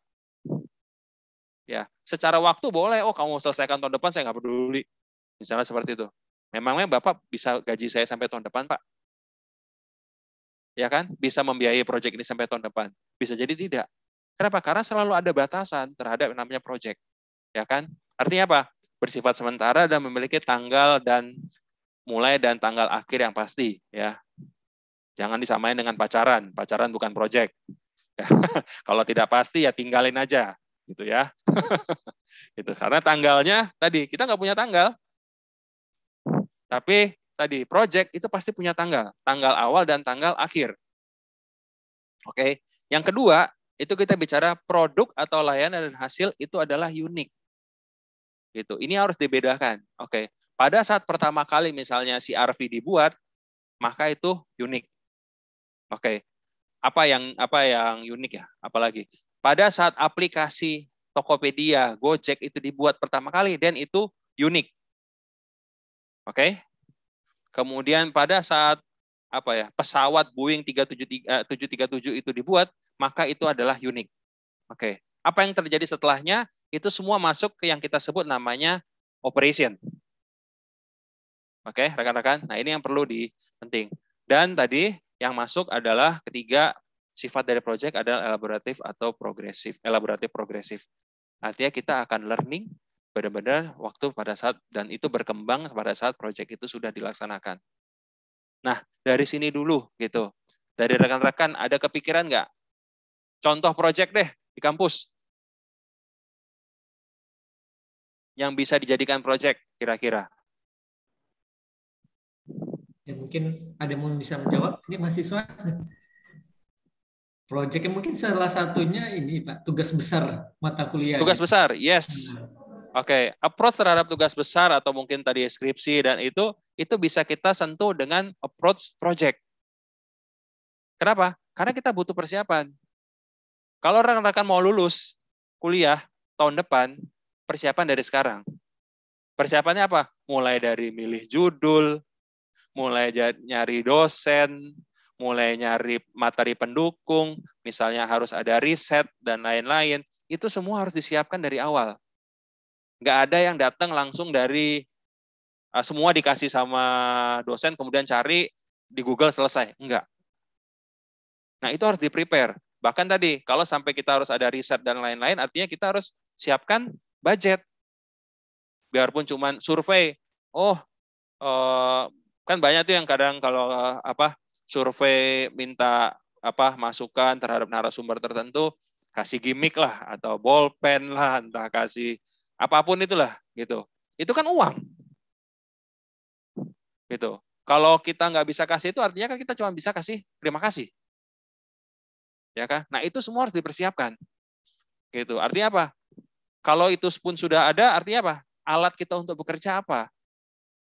Ya, secara waktu boleh, oh kamu selesaikan tahun depan saya nggak peduli. Misalnya seperti itu. Memangnya Bapak bisa gaji saya sampai tahun depan, Pak? Ya kan? Bisa membiayai proyek ini sampai tahun depan. Bisa jadi tidak. Kenapa? Karena selalu ada batasan terhadap namanya proyek. Ya kan? Artinya apa? Bersifat sementara dan memiliki tanggal dan mulai dan tanggal akhir yang pasti, ya. Jangan disamain dengan pacaran. Pacaran bukan project. Kalau tidak pasti ya tinggalin aja, gitu ya. itu karena tanggalnya tadi kita nggak punya tanggal. Tapi tadi project itu pasti punya tanggal, tanggal awal dan tanggal akhir. Oke. Yang kedua, itu kita bicara produk atau layanan dan hasil itu adalah unik. Gitu. Ini harus dibedakan. Oke. Pada saat pertama kali misalnya si RV dibuat, maka itu unik. Oke. Apa yang apa yang unik ya? Apalagi pada saat aplikasi Tokopedia, Gojek itu dibuat pertama kali dan itu unik. Oke. Kemudian pada saat apa ya? pesawat Boeing 737 eh, itu dibuat, maka itu adalah unik. Oke. Apa yang terjadi setelahnya? Itu semua masuk ke yang kita sebut namanya operation. Oke, rekan-rekan. Nah, ini yang perlu di penting. Dan tadi yang masuk adalah ketiga sifat dari project adalah elaboratif atau progresif, elaboratif progresif. Artinya kita akan learning benar-benar waktu pada saat dan itu berkembang pada saat project itu sudah dilaksanakan. Nah, dari sini dulu gitu. Dari rekan-rekan ada kepikiran nggak? Contoh project deh di kampus. Yang bisa dijadikan project kira-kira. Ya mungkin ada yang bisa menjawab ini mahasiswa. Project mungkin salah satunya ini Pak, tugas besar mata kuliah. Tugas besar, yes. Nah. Oke, okay. approach terhadap tugas besar atau mungkin tadi skripsi dan itu itu bisa kita sentuh dengan approach project. Kenapa? Karena kita butuh persiapan. Kalau rekan-rekan mau lulus kuliah tahun depan, persiapan dari sekarang. Persiapannya apa? Mulai dari milih judul, mulai nyari dosen, mulai nyari materi pendukung, misalnya harus ada riset dan lain-lain, itu semua harus disiapkan dari awal. Nggak ada yang datang langsung dari uh, semua dikasih sama dosen, kemudian cari di Google selesai. Enggak. Nah, itu harus di-prepare. Bahkan tadi, kalau sampai kita harus ada riset dan lain-lain, artinya kita harus siapkan budget. Biarpun cuma survei, oh, uh, kan banyak tuh yang kadang kalau uh, apa survei minta apa masukan terhadap narasumber tertentu kasih gimmick lah atau bolpen lah entah kasih apa pun itulah gitu. Itu kan uang. Gitu. Kalau kita nggak bisa kasih itu artinya kan kita cuma bisa kasih terima kasih. Ya kan? Nah itu semua harus dipersiapkan. Gitu. Artinya apa? Kalau itu pun sudah ada artinya apa? Alat kita untuk bekerja apa?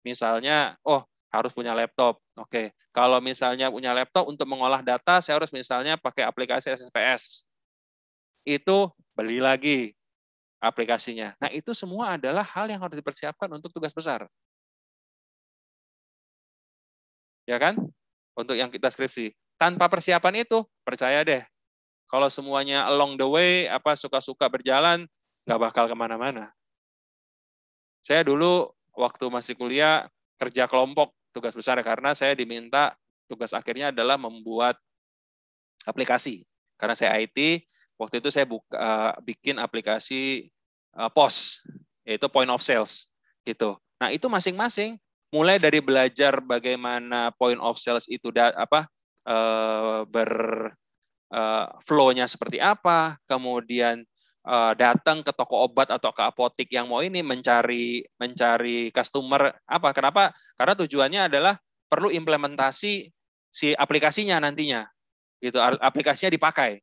Misalnya oh harus punya laptop. Oke, kalau misalnya punya laptop untuk mengolah data, saya harus misalnya pakai aplikasi SSPS. Itu beli lagi aplikasinya. Nah, itu semua adalah hal yang harus dipersiapkan untuk tugas besar. Ya kan? Untuk yang kita skripsi. Tanpa persiapan itu, percaya deh, kalau semuanya along the way, apa suka-suka berjalan, nggak bakal ke mana-mana. Saya dulu waktu masih kuliah kerja kelompok tugas besar karena saya diminta tugas akhirnya adalah membuat aplikasi. Karena saya IT, waktu itu saya buka, uh, bikin aplikasi uh, POS, yaitu point of sales. Gitu. Nah, itu masing-masing mulai dari belajar bagaimana point of sales itu da, apa uh, ber uh, flow-nya seperti apa, kemudian uh, datang ke toko obat atau ke apotik yang mau ini mencari mencari customer. Apa? Kenapa? Karena tujuannya adalah perlu implementasi si aplikasinya nantinya. Gitu aplikasinya dipakai.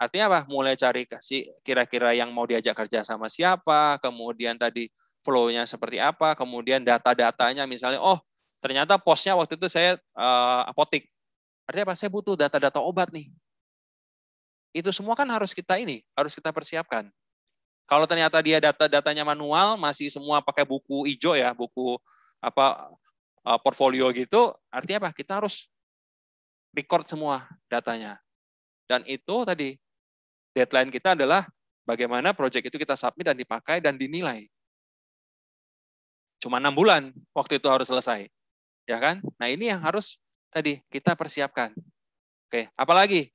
Artinya apa? Mulai cari kasih kira-kira yang mau diajak kerja sama siapa kemudian tadi flow-nya seperti apa kemudian data-datanya misalnya oh ternyata posnya waktu itu saya uh, apotik. Artinya apa? Saya butuh data-data obat nih itu semua kan harus kita ini, harus kita persiapkan. Kalau ternyata dia data-datanya manual, masih semua pakai buku hijau ya, buku apa uh, portfolio gitu, artinya apa? Kita harus record semua datanya. Dan itu tadi deadline kita adalah bagaimana proyek itu kita submit dan dipakai dan dinilai. Cuma enam bulan waktu itu harus selesai, ya kan? Nah ini yang harus tadi kita persiapkan. Oke, apalagi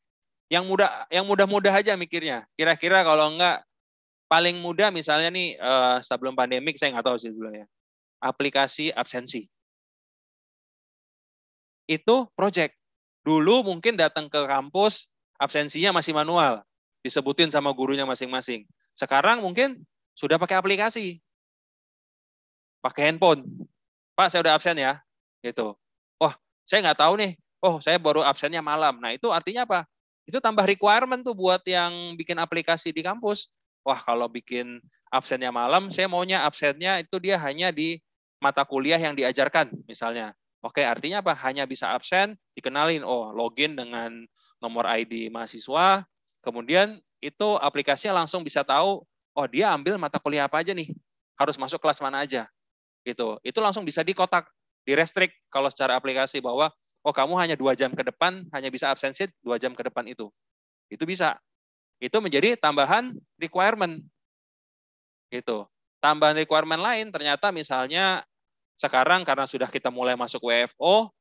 yang mudah yang mudah-mudah aja mikirnya. Kira-kira kalau enggak paling mudah misalnya nih uh, sebelum pandemik saya nggak tahu sih dulu ya. Aplikasi absensi. Itu project. Dulu mungkin datang ke kampus absensinya masih manual, disebutin sama gurunya masing-masing. Sekarang mungkin sudah pakai aplikasi. Pakai handphone. Pak, saya udah absen ya. Gitu. Wah, saya nggak tahu nih. Oh, saya baru absennya malam. Nah, itu artinya apa? Itu tambah requirement tuh buat yang bikin aplikasi di kampus. Wah, kalau bikin absennya malam, saya maunya absennya itu dia hanya di mata kuliah yang diajarkan, misalnya. Oke, artinya apa? Hanya bisa absen, dikenalin, oh login dengan nomor ID mahasiswa, kemudian itu aplikasinya langsung bisa tahu, oh dia ambil mata kuliah apa aja nih, harus masuk kelas mana aja. Gitu. Itu langsung bisa dikotak, direstrik kalau secara aplikasi bahwa oh kamu hanya dua jam ke depan, hanya bisa absensi dua jam ke depan itu. Itu bisa. Itu menjadi tambahan requirement. Gitu. Tambahan requirement lain ternyata misalnya sekarang karena sudah kita mulai masuk WFO,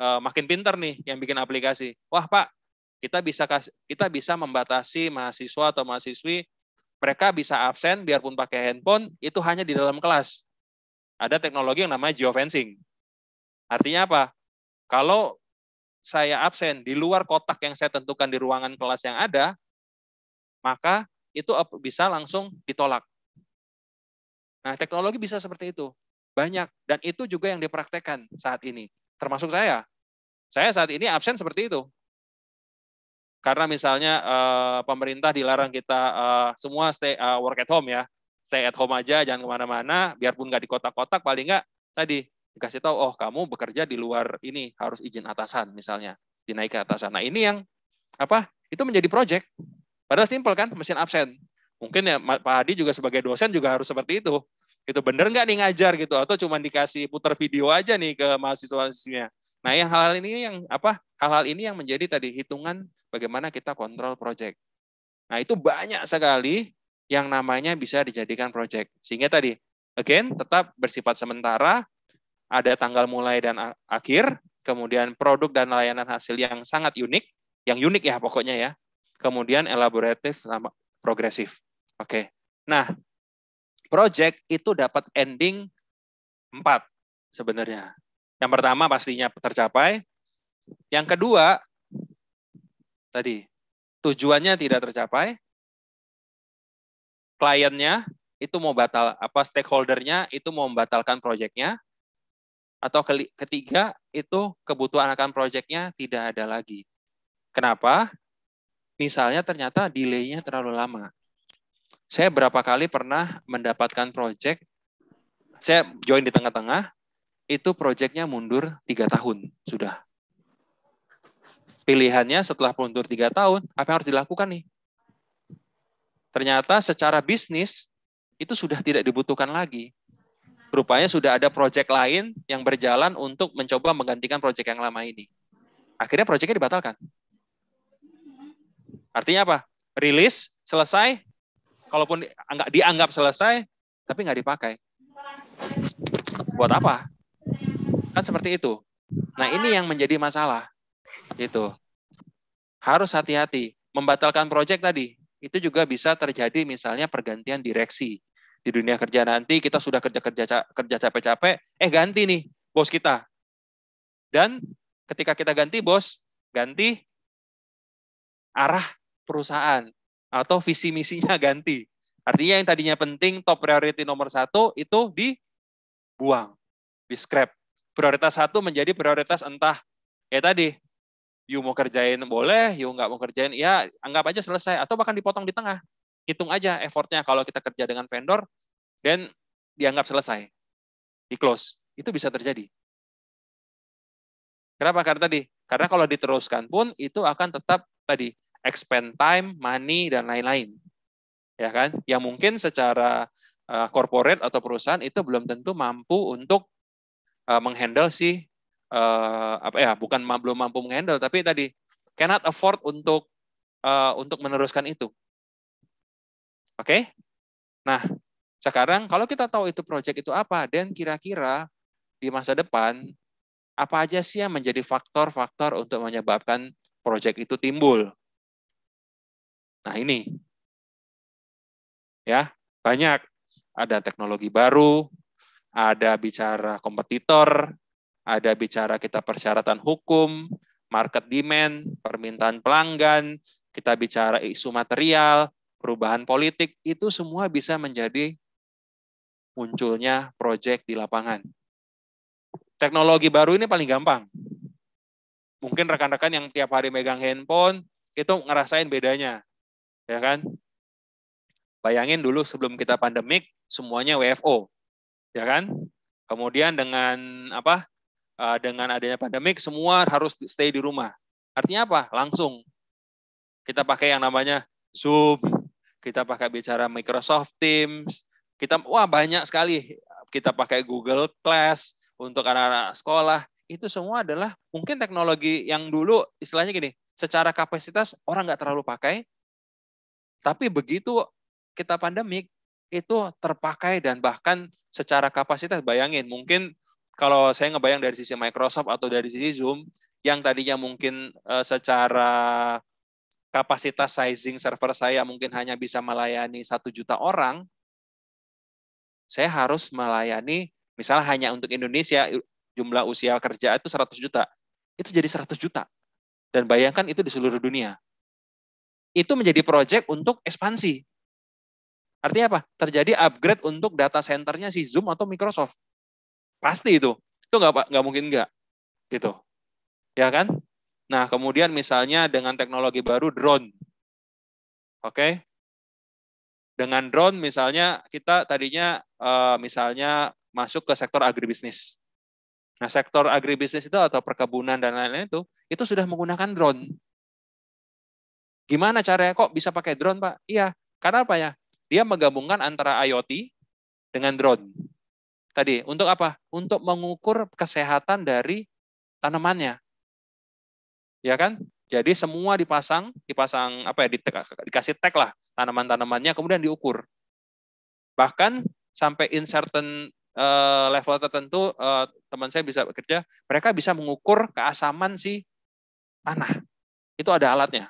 eh, makin pinter nih yang bikin aplikasi. Wah Pak, Kita bisa kita bisa membatasi mahasiswa atau mahasiswi mereka bisa absen biarpun pakai handphone itu hanya di dalam kelas. Ada teknologi yang namanya geofencing. Artinya apa? Kalau saya absen di luar kotak yang saya tentukan di ruangan kelas yang ada, maka itu bisa langsung ditolak. Nah, teknologi bisa seperti itu. Banyak. Dan itu juga yang dipraktekkan saat ini. Termasuk saya. Saya saat ini absen seperti itu karena misalnya uh, pemerintah dilarang kita uh, semua stay uh, work at home ya, stay at home aja, jangan ke mana-mana, biarpun nggak di kotak-kotak, paling nggak tadi dikasih tahu, oh kamu bekerja di luar ini harus izin atasan misalnya, dinaik ke atasan. Nah ini yang apa? Itu menjadi project. Padahal simpel kan, mesin absen. Mungkin ya Pak Hadi juga sebagai dosen juga harus seperti itu. Itu bener nggak nih ngajar gitu, atau cuma dikasih putar video aja nih ke mahasiswa-mahasiswanya. Nah, yang hal-hal ini yang apa? Hal-hal ini yang menjadi tadi hitungan bagaimana kita kontrol project. Nah, itu banyak sekali yang namanya bisa dijadikan project. Sehingga tadi, again, tetap bersifat sementara, ada tanggal mulai dan akhir, kemudian produk dan layanan hasil yang sangat unik, yang unik ya pokoknya ya. Kemudian elaboratif sama progresif. Oke. Nah, project itu dapat ending empat sebenarnya. Yang pertama pastinya tercapai. Yang kedua, tadi tujuannya tidak tercapai. Kliennya itu mau batal apa stakeholdernya itu mau membatalkan proyeknya atau ketiga itu kebutuhan akan proyeknya tidak ada lagi. Kenapa? Misalnya ternyata delay-nya terlalu lama. Saya berapa kali pernah mendapatkan proyek, saya join di tengah-tengah, itu proyeknya mundur tiga tahun sudah. Pilihannya setelah mundur tiga tahun, apa yang harus dilakukan nih? Ternyata secara bisnis itu sudah tidak dibutuhkan lagi. Rupanya sudah ada proyek lain yang berjalan untuk mencoba menggantikan proyek yang lama ini. Akhirnya proyeknya dibatalkan. Artinya apa? Rilis, selesai, kalaupun dianggap selesai, tapi nggak dipakai. Buat apa? Kan seperti itu. Nah, ini yang menjadi masalah. Itu. Harus hati-hati. Membatalkan proyek tadi, itu juga bisa terjadi misalnya pergantian direksi. Di dunia kerja nanti kita sudah kerja-kerja kerja capek-capek, eh ganti nih bos kita. Dan ketika kita ganti bos, ganti arah perusahaan atau visi misinya ganti. Artinya yang tadinya penting top priority nomor satu itu dibuang, di scrap prioritas satu menjadi prioritas entah ya tadi you mau kerjain boleh, you nggak mau kerjain ya anggap aja selesai atau bahkan dipotong di tengah. Hitung aja effortnya kalau kita kerja dengan vendor dan dianggap selesai. Di close. Itu bisa terjadi. Kenapa? Karena tadi, karena kalau diteruskan pun itu akan tetap tadi expend time, money dan lain-lain. Ya kan? Yang mungkin secara uh, corporate atau perusahaan itu belum tentu mampu untuk uh, menghandle si uh, apa ya bukan belum mampu menghandle tapi tadi cannot afford untuk uh, untuk meneruskan itu. Oke? Nah, sekarang kalau kita tahu itu project itu apa dan kira-kira di masa depan apa aja sih yang menjadi faktor-faktor untuk menyebabkan project itu timbul? Nah, ini. Ya, banyak ada teknologi baru, ada bicara kompetitor, ada bicara kita persyaratan hukum, market demand, permintaan pelanggan, kita bicara isu material, perubahan politik, itu semua bisa menjadi munculnya proyek di lapangan. Teknologi baru ini paling gampang. Mungkin rekan-rekan yang tiap hari megang handphone, itu ngerasain bedanya. Ya kan? Bayangin dulu sebelum kita pandemik, semuanya WFO ya kan? Kemudian dengan apa? Eh, dengan adanya pandemik semua harus stay di rumah. Artinya apa? Langsung kita pakai yang namanya Zoom, kita pakai bicara Microsoft Teams, kita wah banyak sekali. Kita pakai Google Class untuk anak-anak sekolah. Itu semua adalah mungkin teknologi yang dulu istilahnya gini, secara kapasitas orang nggak terlalu pakai, tapi begitu kita pandemik, itu terpakai dan bahkan secara kapasitas bayangin mungkin kalau saya ngebayang dari sisi Microsoft atau dari sisi Zoom yang tadinya mungkin uh, secara kapasitas sizing server saya mungkin hanya bisa melayani satu juta orang, saya harus melayani misalnya hanya untuk Indonesia jumlah usia kerja itu 100 juta. Itu jadi 100 juta. Dan bayangkan itu di seluruh dunia. Itu menjadi proyek untuk ekspansi. Artinya apa? Terjadi upgrade untuk data centernya si Zoom atau Microsoft. Pasti itu. Itu nggak nggak mungkin nggak. Gitu. Ya kan? Nah, kemudian misalnya dengan teknologi baru drone. Oke. Dengan drone misalnya kita tadinya uh, misalnya masuk ke sektor agribisnis. Nah, sektor agribisnis itu atau perkebunan dan lain-lain itu itu sudah menggunakan drone. Gimana caranya kok bisa pakai drone, Pak? Iya, karena apa ya? Dia menggabungkan antara IoT dengan drone. Tadi untuk apa? Untuk mengukur kesehatan dari tanamannya ya kan? Jadi semua dipasang, dipasang apa ya, dikasih tag lah tanaman-tanamannya, kemudian diukur. Bahkan sampai in certain uh, level tertentu, uh, teman saya bisa bekerja, mereka bisa mengukur keasaman si tanah. Itu ada alatnya.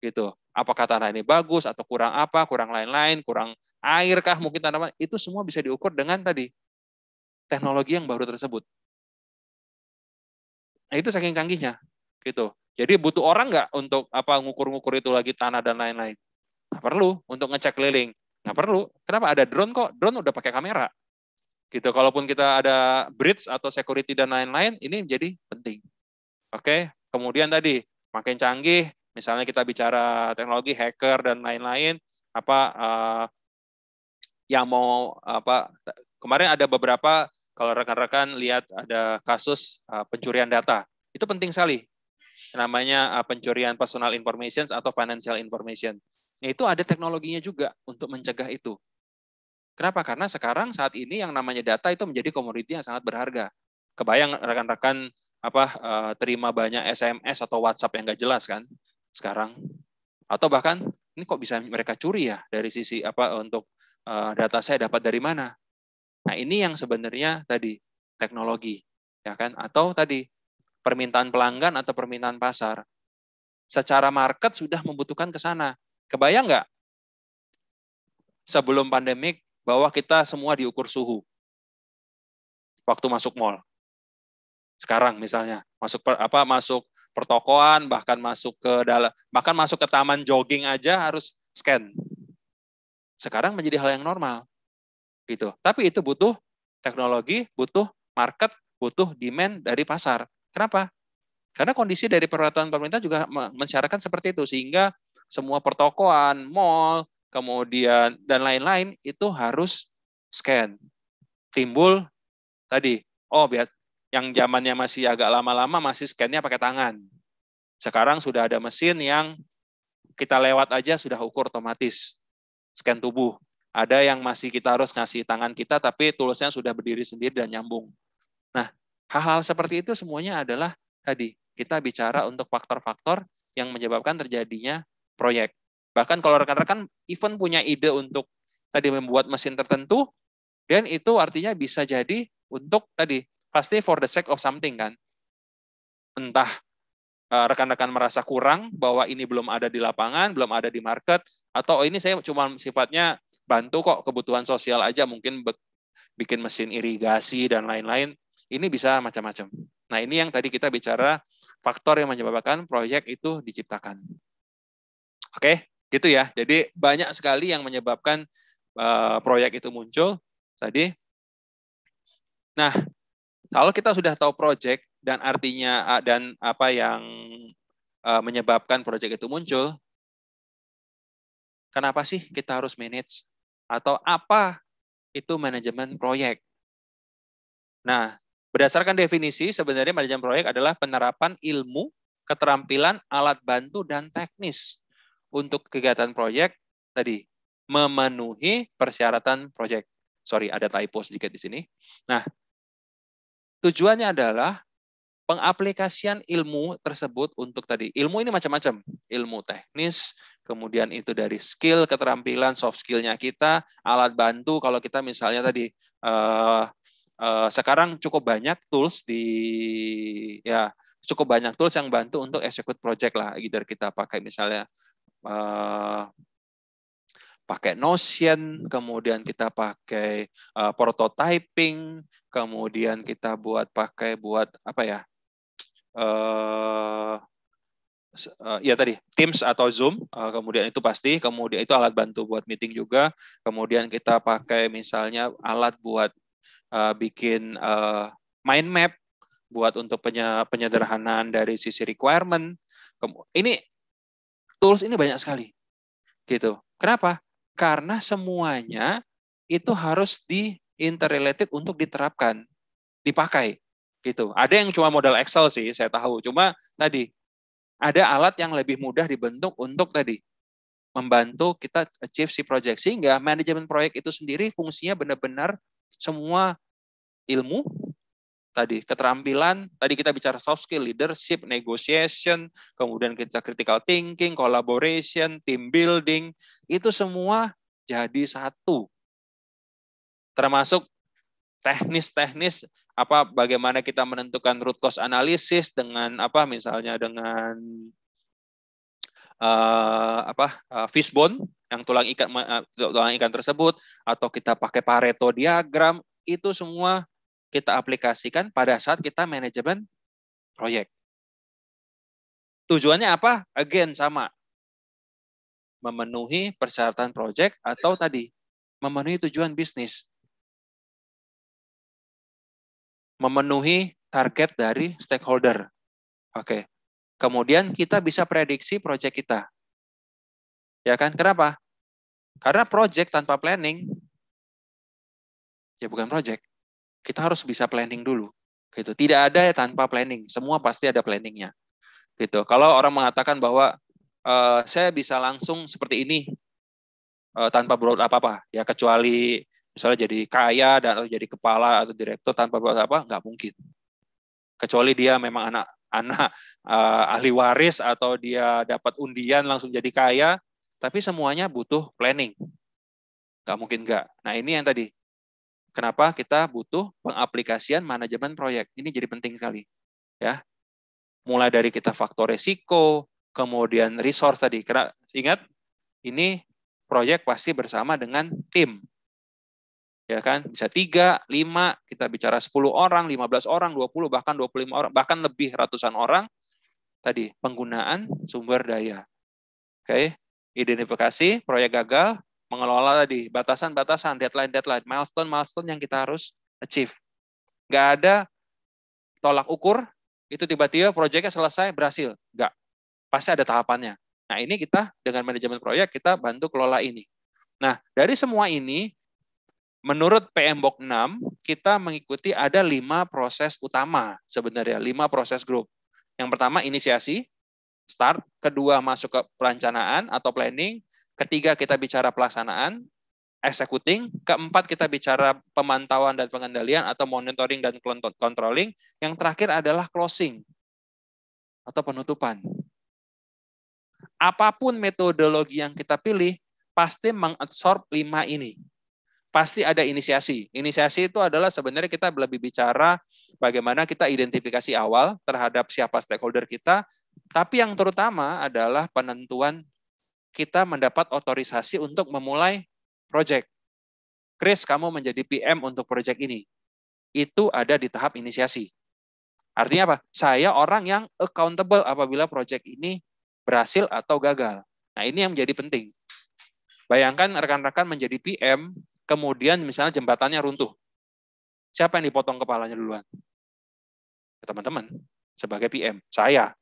Gitu. Apakah tanah ini bagus atau kurang apa, kurang lain-lain, kurang air kah mungkin tanaman, itu semua bisa diukur dengan tadi teknologi yang baru tersebut. Nah, itu saking canggihnya gitu. Jadi butuh orang nggak untuk apa ngukur-ngukur itu lagi tanah dan lain-lain? Nggak perlu untuk ngecek keliling. Nggak perlu. Kenapa? Ada drone kok. Drone udah pakai kamera. Gitu. Kalaupun kita ada bridge atau security dan lain-lain, ini menjadi penting. Oke. Kemudian tadi makin canggih, misalnya kita bicara teknologi hacker dan lain-lain, apa uh, yang mau apa kemarin ada beberapa kalau rekan-rekan lihat ada kasus uh, pencurian data itu penting sekali namanya uh, pencurian personal information atau financial information. Nah, itu ada teknologinya juga untuk mencegah itu. Kenapa? Karena sekarang saat ini yang namanya data itu menjadi komoditi yang sangat berharga. Kebayang rekan-rekan apa uh, terima banyak SMS atau WhatsApp yang nggak jelas kan sekarang? Atau bahkan ini kok bisa mereka curi ya dari sisi apa untuk uh, data saya dapat dari mana? Nah ini yang sebenarnya tadi teknologi ya kan atau tadi permintaan pelanggan atau permintaan pasar. Secara market sudah membutuhkan ke sana. Kebayang nggak? Sebelum pandemik bahwa kita semua diukur suhu waktu masuk mall. Sekarang misalnya masuk per, apa masuk pertokoan bahkan masuk ke dalam bahkan masuk ke taman jogging aja harus scan. Sekarang menjadi hal yang normal. Gitu. Tapi itu butuh teknologi, butuh market, butuh demand dari pasar. Kenapa? Karena kondisi dari peraturan pemerintah juga mensyaratkan seperti itu sehingga semua pertokoan, mall, kemudian dan lain-lain itu harus scan. Timbul tadi, oh biar yang zamannya masih agak lama-lama masih scannya pakai tangan. Sekarang sudah ada mesin yang kita lewat aja sudah ukur otomatis scan tubuh. Ada yang masih kita harus ngasih tangan kita tapi tulusnya sudah berdiri sendiri dan nyambung. Nah, Hal-hal seperti itu semuanya adalah tadi kita bicara untuk faktor-faktor yang menyebabkan terjadinya proyek. Bahkan kalau rekan-rekan even punya ide untuk tadi membuat mesin tertentu, dan itu artinya bisa jadi untuk tadi pasti for the sake of something kan. Entah eh, rekan-rekan merasa kurang bahwa ini belum ada di lapangan, belum ada di market, atau oh, ini saya cuma sifatnya bantu kok kebutuhan sosial aja mungkin bikin mesin irigasi dan lain-lain ini bisa macam-macam. Nah, ini yang tadi kita bicara faktor yang menyebabkan proyek itu diciptakan. Oke, gitu ya. Jadi banyak sekali yang menyebabkan uh, proyek itu muncul tadi. Nah, kalau kita sudah tahu proyek dan artinya uh, dan apa yang uh, menyebabkan proyek itu muncul, kenapa sih kita harus manage atau apa itu manajemen proyek? Nah, Berdasarkan definisi, sebenarnya manajemen proyek adalah penerapan ilmu, keterampilan, alat bantu, dan teknis untuk kegiatan proyek tadi memenuhi persyaratan proyek. Sorry, ada typo sedikit di sini. Nah, tujuannya adalah pengaplikasian ilmu tersebut untuk tadi. Ilmu ini macam-macam. Ilmu teknis, kemudian itu dari skill, keterampilan, soft skillnya kita, alat bantu. Kalau kita misalnya tadi Eh, sekarang cukup banyak tools di ya cukup banyak tools yang bantu untuk execute project lah. Either kita pakai misalnya uh, pakai Notion, kemudian kita pakai uh, prototyping, kemudian kita buat pakai buat apa ya? Uh, uh, ya tadi Teams atau Zoom, uh, kemudian itu pasti, kemudian itu alat bantu buat meeting juga, kemudian kita pakai misalnya alat buat uh, bikin uh, mind map, buat untuk penyederhanaan dari sisi requirement. Ini tools ini banyak sekali, gitu. Kenapa? Karena semuanya itu harus di interrelated untuk diterapkan, dipakai. Gitu. Ada yang cuma modal Excel sih, saya tahu. Cuma tadi ada alat yang lebih mudah dibentuk untuk tadi membantu kita achieve si project sehingga manajemen proyek itu sendiri fungsinya benar-benar semua ilmu tadi keterampilan tadi kita bicara soft skill leadership negotiation kemudian kita critical thinking collaboration team building itu semua jadi satu. Termasuk teknis-teknis apa bagaimana kita menentukan root cause analysis dengan apa misalnya dengan uh, apa uh, fishbone yang tulang ikan uh, tulang ikan tersebut atau kita pakai Pareto diagram itu semua kita aplikasikan pada saat kita manajemen proyek. Tujuannya apa? Again sama. Memenuhi persyaratan proyek atau tadi memenuhi tujuan bisnis. Memenuhi target dari stakeholder. Oke. Kemudian kita bisa prediksi proyek kita. Ya kan? Kenapa? Karena proyek tanpa planning ya bukan proyek kita harus bisa planning dulu. Gitu. Tidak ada ya tanpa planning. Semua pasti ada planningnya. Gitu. Kalau orang mengatakan bahwa uh, saya bisa langsung seperti ini uh, tanpa berbuat apa-apa, ya kecuali misalnya jadi kaya dan atau jadi kepala atau direktur tanpa berbuat apa, nggak mungkin. Kecuali dia memang anak anak uh, ahli waris atau dia dapat undian langsung jadi kaya, tapi semuanya butuh planning. Nggak mungkin nggak. Nah ini yang tadi Kenapa kita butuh pengaplikasian manajemen proyek? Ini jadi penting sekali. Ya. Mulai dari kita faktor resiko, kemudian resource tadi. Karena ingat ini proyek pasti bersama dengan tim. Ya kan? Bisa 3, 5, kita bicara 10 orang, 15 orang, 20, bahkan 25 orang, bahkan lebih ratusan orang. Tadi, penggunaan sumber daya. Oke, identifikasi proyek gagal, mengelola tadi batasan-batasan, deadline-deadline, milestone-milestone yang kita harus achieve. Nggak ada tolak ukur, itu tiba-tiba proyeknya selesai, berhasil. Nggak. Pasti ada tahapannya. Nah, ini kita dengan manajemen proyek, kita bantu kelola ini. Nah, dari semua ini, menurut PMBOK 6, kita mengikuti ada lima proses utama sebenarnya, lima proses grup. Yang pertama, inisiasi, start. Kedua, masuk ke perencanaan atau planning. Ketiga, kita bicara pelaksanaan, executing. Keempat, kita bicara pemantauan dan pengendalian atau monitoring dan controlling. Yang terakhir adalah closing atau penutupan. Apa pun metodologi yang kita pilih, pasti mengabsorb lima ini. Pasti ada inisiasi. Inisiasi itu adalah sebenarnya kita lebih bicara bagaimana kita identifikasi awal terhadap siapa stakeholder kita, tapi yang terutama adalah penentuan kita mendapat otorisasi untuk memulai proyek. Chris, kamu menjadi PM untuk proyek ini. Itu ada di tahap inisiasi. Artinya apa? Saya orang yang accountable apabila proyek ini berhasil atau gagal. Nah, ini yang menjadi penting. Bayangkan rekan-rekan menjadi PM, kemudian misalnya jembatannya runtuh. Siapa yang dipotong kepalanya duluan? Ya, teman-teman, sebagai PM, saya.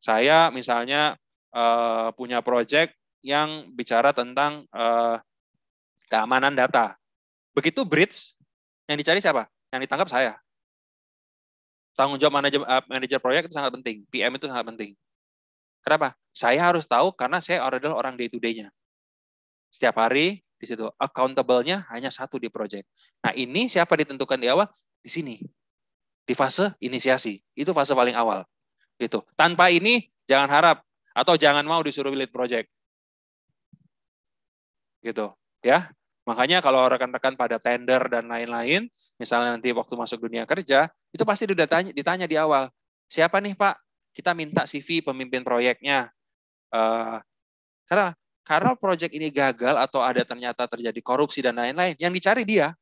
Saya misalnya uh, punya project yang bicara tentang uh, keamanan data. Begitu bridge, yang dicari siapa? Yang ditangkap saya. Tanggung jawab manajer, uh, manajer proyek itu sangat penting. PM itu sangat penting. Kenapa? Saya harus tahu karena saya adalah orang day to day-nya. Setiap hari di situ accountable-nya hanya satu di project. Nah, ini siapa ditentukan di awal? Di sini. Di fase inisiasi. Itu fase paling awal. Gitu. Tanpa ini jangan harap atau jangan mau disuruh lead project. Gitu, ya. Makanya kalau rekan-rekan pada tender dan lain-lain, misalnya nanti waktu masuk dunia kerja, itu pasti ditanya, ditanya di awal, siapa nih Pak? Kita minta CV pemimpin proyeknya. Uh, karena karena proyek ini gagal atau ada ternyata terjadi korupsi dan lain-lain, yang dicari dia.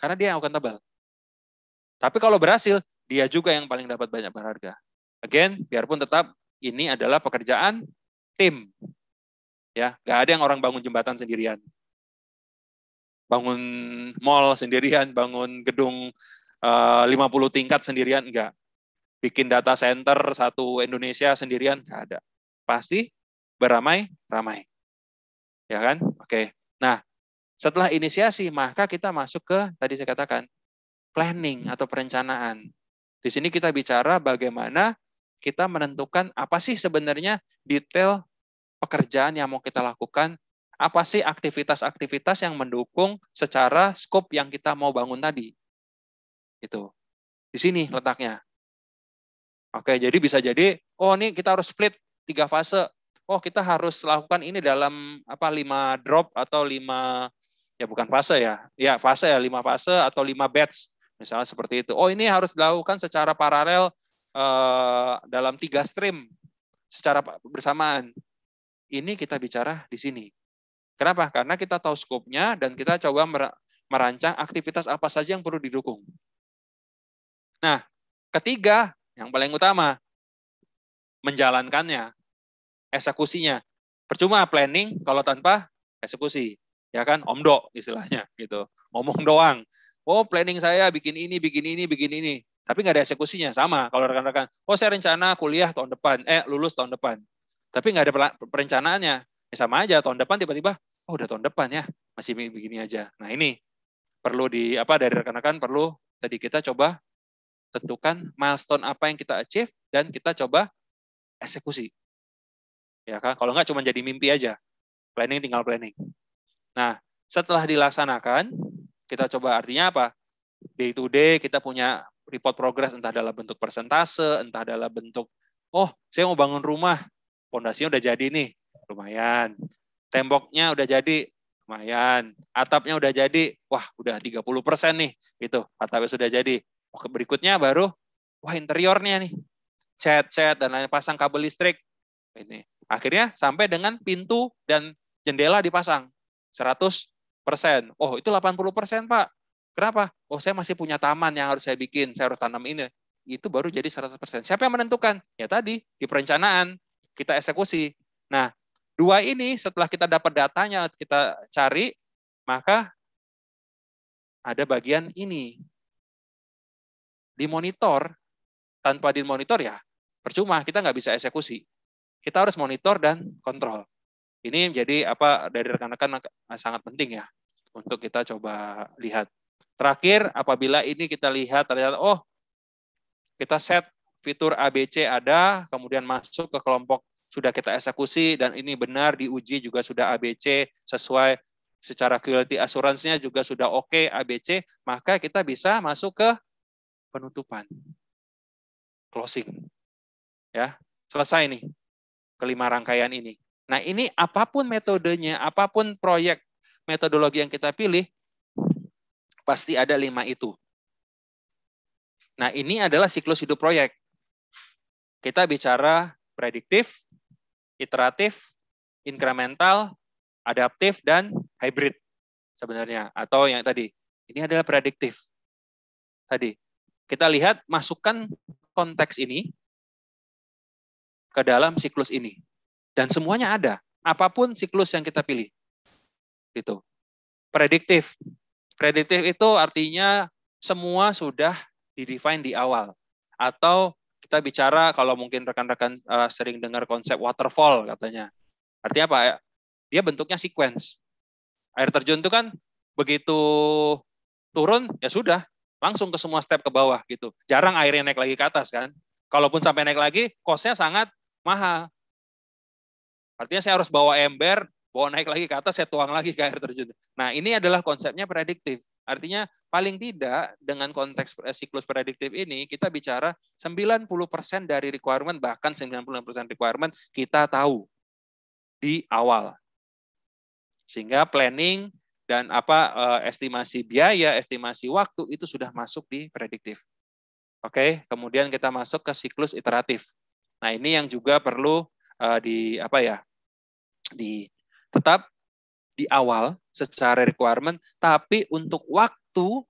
Karena dia yang akan tebal. Tapi kalau berhasil, dia juga yang paling dapat banyak berharga. Again, biarpun tetap ini adalah pekerjaan tim. Ya, nggak ada yang orang bangun jembatan sendirian. Bangun mall sendirian, bangun gedung eh, uh, 50 tingkat sendirian, enggak. Bikin data center satu Indonesia sendirian, enggak ada. Pasti beramai-ramai. Ya kan? Oke. Nah, setelah inisiasi, maka kita masuk ke, tadi saya katakan, planning atau perencanaan. Di sini kita bicara bagaimana kita menentukan apa sih sebenarnya detail pekerjaan yang mau kita lakukan, apa sih aktivitas-aktivitas yang mendukung secara skop yang kita mau bangun tadi. Itu. Di sini letaknya. Oke, jadi bisa jadi, oh ini kita harus split tiga fase. Oh, kita harus lakukan ini dalam apa lima drop atau lima ya bukan fase ya, ya fase ya lima fase atau lima batch Misalnya seperti itu. Oh ini harus dilakukan secara paralel uh, dalam tiga stream secara bersamaan. Ini kita bicara di sini. Kenapa? Karena kita tahu skopnya dan kita coba merancang aktivitas apa saja yang perlu didukung. Nah, ketiga, yang paling utama, menjalankannya, eksekusinya. Percuma planning kalau tanpa eksekusi, ya kan? Omdo istilahnya gitu. Ngomong doang oh planning saya bikin ini, bikin ini, bikin ini. Tapi nggak ada eksekusinya. Sama kalau rekan-rekan, oh saya rencana kuliah tahun depan, eh lulus tahun depan. Tapi nggak ada perencanaannya. Ya sama aja, tahun depan tiba-tiba, oh udah tahun depan ya, masih begini aja. Nah ini perlu di apa dari rekan-rekan perlu tadi kita coba tentukan milestone apa yang kita achieve dan kita coba eksekusi. Ya kan? Kalau nggak cuma jadi mimpi aja. Planning tinggal planning. Nah, setelah dilaksanakan, kita coba artinya apa? Day to day kita punya report progress entah dalam bentuk persentase, entah dalam bentuk oh, saya mau bangun rumah, pondasinya udah jadi nih, lumayan. Temboknya udah jadi, lumayan. Atapnya udah jadi, wah udah 30% nih, gitu. Atapnya sudah jadi. Oh, berikutnya baru, wah interiornya nih, cat-cat dan lain pasang kabel listrik. Ini. Akhirnya sampai dengan pintu dan jendela dipasang. 100 persen. Oh, itu 80 persen, Pak. Kenapa? Oh, saya masih punya taman yang harus saya bikin, saya harus tanam ini. Itu baru jadi 100 persen. Siapa yang menentukan? Ya tadi, di perencanaan, kita eksekusi. Nah, dua ini setelah kita dapat datanya, kita cari, maka ada bagian ini. Dimonitor, tanpa dimonitor ya percuma, kita nggak bisa eksekusi. Kita harus monitor dan kontrol. Ini menjadi apa dari rekan-rekan sangat penting ya untuk kita coba lihat. Terakhir, apabila ini kita lihat ternyata oh kita set fitur ABC ada, kemudian masuk ke kelompok sudah kita eksekusi dan ini benar diuji juga sudah ABC sesuai secara quality assurance-nya juga sudah oke okay, ABC, maka kita bisa masuk ke penutupan. Closing. Ya, selesai nih kelima rangkaian ini. Nah, ini apa pun metodenya, apa pun proyek metodologi yang kita pilih, pasti ada lima itu. Nah, ini adalah siklus hidup proyek. Kita bicara prediktif, iteratif, incremental, adaptif, dan hybrid sebenarnya. Atau yang tadi, ini adalah prediktif. Tadi, kita lihat masukkan konteks ini ke dalam siklus ini. Dan semuanya ada. Apa pun siklus yang kita pilih. Itu. Prediktif. Prediktif itu artinya semua sudah didefine di awal. Atau kita bicara kalau mungkin rekan-rekan uh, sering dengar konsep waterfall katanya. Artinya apa? Dia bentuknya sequence. Air terjun itu kan begitu turun ya sudah langsung ke semua step ke bawah gitu. Jarang airnya naik lagi ke atas kan. Kalaupun sampai naik lagi, kosnya sangat mahal. Artinya saya harus bawa ember, bawa naik lagi ke atas, saya tuang lagi ke air terjun. Nah, ini adalah konsepnya prediktif. Artinya paling tidak dengan konteks eh, siklus prediktif ini kita bicara 90% dari requirement bahkan 90% requirement kita tahu di awal. Sehingga planning dan apa eh, estimasi biaya, estimasi waktu itu sudah masuk di prediktif. Oke, kemudian kita masuk ke siklus iteratif. Nah, ini yang juga perlu uh, di apa ya? Di tetap di awal secara requirement, tapi untuk waktu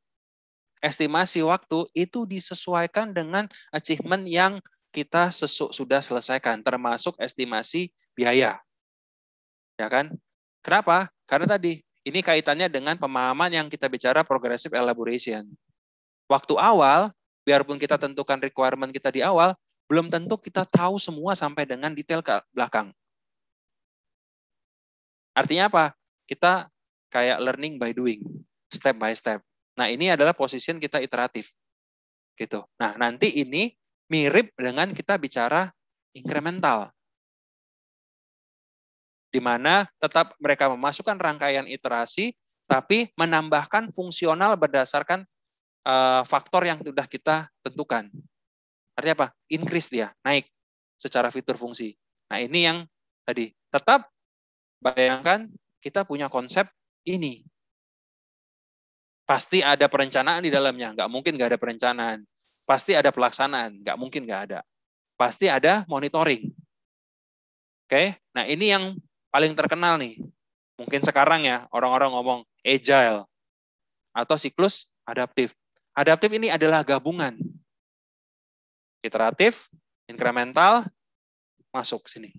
estimasi waktu itu disesuaikan dengan achievement yang kita sesu, sudah selesaikan, termasuk estimasi biaya. Ya kan? Kenapa? Karena tadi ini kaitannya dengan pemahaman yang kita bicara progressive elaboration. Waktu awal biarpun kita tentukan requirement kita di awal, belum tentu kita tahu semua sampai dengan detail ke belakang. Artinya apa? Kita kayak learning by doing, step by step. Nah, ini adalah position kita iteratif. Gitu. Nah, nanti ini mirip dengan kita bicara incremental. Di mana tetap mereka memasukkan rangkaian iterasi, tapi menambahkan fungsional berdasarkan uh, faktor yang sudah kita tentukan. Artinya apa? Increase dia, naik secara fitur fungsi. Nah ini yang tadi. Tetap bayangkan kita punya konsep ini. Pasti ada perencanaan di dalamnya. Nggak mungkin nggak ada perencanaan. Pasti ada pelaksanaan. Nggak mungkin nggak ada. Pasti ada monitoring. Oke, nah ini yang paling terkenal nih. Mungkin sekarang ya orang-orang ngomong agile atau siklus adaptif. Adaptif ini adalah gabungan. Iteratif, incremental, masuk sini.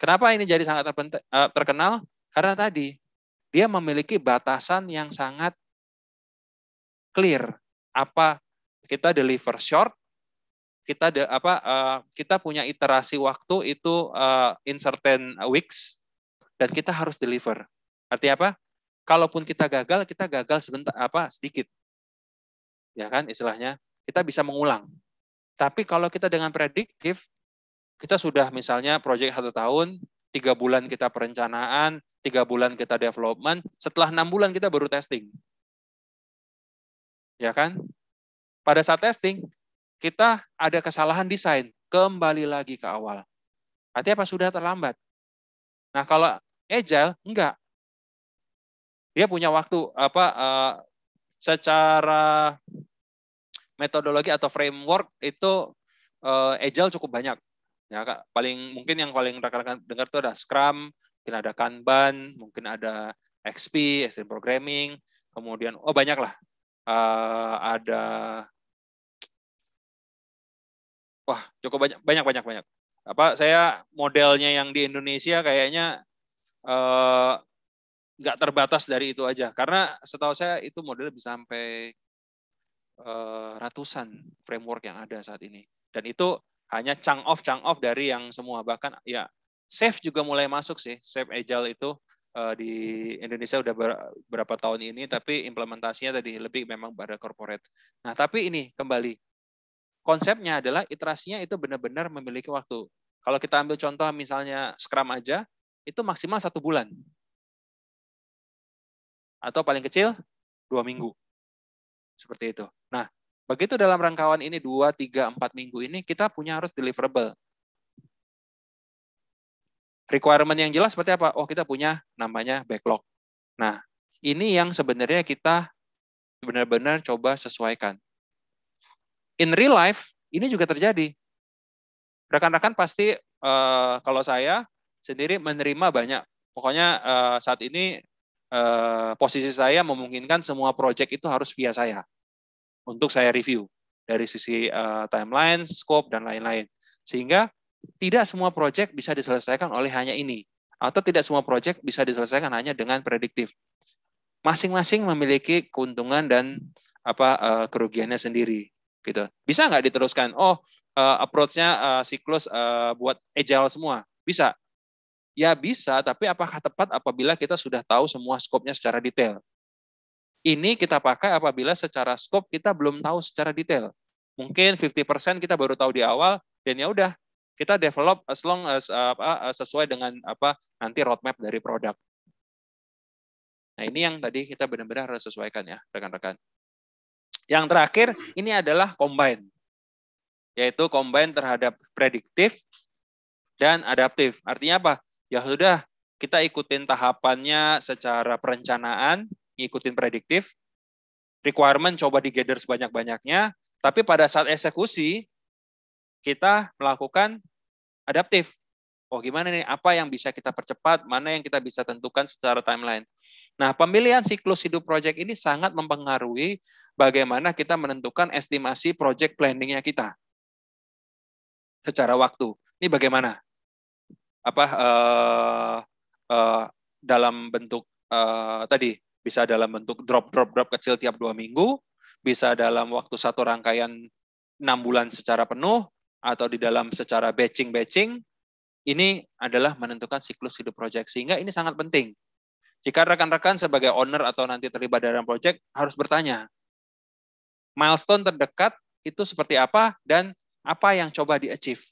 Kenapa ini jadi sangat eh, terkenal? Karena tadi dia memiliki batasan yang sangat clear. Apa kita deliver short, kita de, apa uh, kita punya iterasi waktu itu uh, in certain weeks dan kita harus deliver. Artinya apa? kalaupun kita gagal, kita gagal sebentar apa sedikit. Ya kan istilahnya, kita bisa mengulang. Tapi kalau kita dengan prediktif, kita sudah misalnya proyek satu tahun, tiga bulan kita perencanaan, tiga bulan kita development, setelah enam bulan kita baru testing. Ya kan? Pada saat testing, kita ada kesalahan desain, kembali lagi ke awal. Artinya apa? Sudah terlambat. Nah, kalau agile, enggak dia punya waktu apa uh, secara metodologi atau framework itu uh, agile cukup banyak ya kak paling mungkin yang paling rekan-rekan dengar itu ada Scrum mungkin ada Kanban mungkin ada XP Extreme Programming kemudian oh banyak lah uh, ada wah cukup banyak banyak banyak banyak. Apa saya modelnya yang di Indonesia kayaknya uh, nggak terbatas dari itu aja. Karena setahu saya itu model bisa sampai uh, ratusan framework yang ada saat ini. Dan itu hanya chunk off chunk off dari yang semua. Bahkan ya Safe juga mulai masuk sih. Safe Agile itu uh, di Indonesia udah ber, berapa tahun ini tapi implementasinya tadi lebih memang pada corporate. Nah tapi ini kembali. Konsepnya adalah iterasinya itu benar-benar memiliki waktu. Kalau kita ambil contoh misalnya Scrum aja itu maksimal satu bulan. Atau paling kecil dua minggu. Seperti itu. Nah, begitu dalam rangkaian ini dua, tiga, empat minggu ini kita punya harus deliverable. Requirement yang jelas seperti apa? Oh, kita punya namanya backlog. Nah, ini yang sebenarnya kita benar-benar coba sesuaikan. In real life, ini juga terjadi. Rekan-rekan pasti, uh, kalau saya sendiri menerima banyak. Pokoknya uh, saat ini Eh, posisi saya memungkinkan semua project itu harus via saya untuk saya review dari sisi uh, timeline, scope dan lain-lain. Sehingga tidak semua project bisa diselesaikan oleh hanya ini atau tidak semua project bisa diselesaikan hanya dengan prediktif. Masing-masing memiliki keuntungan dan apa uh, kerugiannya sendiri gitu. Bisa nggak diteruskan? Oh, uh, approach-nya uh, siklus uh, buat agile semua. Bisa. Ya bisa, tapi apakah tepat apabila kita sudah tahu semua skopnya secara detail? Ini kita pakai apabila secara skop kita belum tahu secara detail. Mungkin 50% kita baru tahu di awal, dan ya udah kita develop as long as apa, sesuai dengan apa nanti roadmap dari produk. Nah ini yang tadi kita benar-benar harus sesuaikan ya rekan-rekan. Yang terakhir ini adalah combine, yaitu combine terhadap prediktif dan adaptif. Artinya apa? ya sudah kita ikutin tahapannya secara perencanaan, ikutin prediktif, requirement coba digather sebanyak-banyaknya, tapi pada saat eksekusi kita melakukan adaptif. Oh gimana nih, apa yang bisa kita percepat, mana yang kita bisa tentukan secara timeline. Nah, pemilihan siklus hidup project ini sangat mempengaruhi bagaimana kita menentukan estimasi project planningnya kita secara waktu. Ini bagaimana? Apa uh, uh, dalam bentuk uh, tadi bisa dalam bentuk drop drop drop kecil tiap dua minggu, bisa dalam waktu satu rangkaian enam bulan secara penuh, atau di dalam secara batching batching. Ini adalah menentukan siklus hidup project sehingga ini sangat penting. Jika rekan-rekan sebagai owner atau nanti terlibat dalam project harus bertanya, milestone terdekat itu seperti apa dan apa yang coba di-achieve.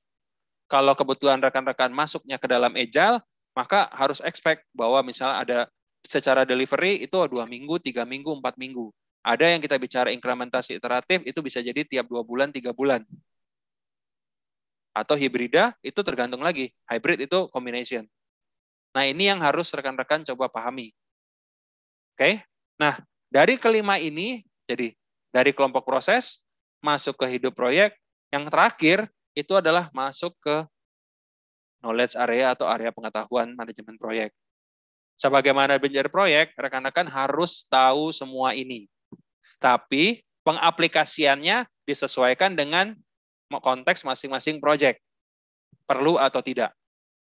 Kalau kebetulan rekan-rekan masuknya ke dalam agile, maka harus expect bahwa misalnya ada secara delivery itu dua minggu, tiga minggu, empat minggu. Ada yang kita bicara incrementasi iteratif itu bisa jadi tiap dua bulan, tiga bulan. Atau hibrida itu tergantung lagi. Hybrid itu combination. Nah ini yang harus rekan-rekan coba pahami. Oke, nah dari kelima ini, jadi dari kelompok proses masuk ke hidup proyek, yang terakhir itu adalah masuk ke knowledge area atau area pengetahuan manajemen proyek. Sebagai manajer proyek, rekan-rekan harus tahu semua ini. Tapi pengaplikasiannya disesuaikan dengan konteks masing-masing proyek. Perlu atau tidak.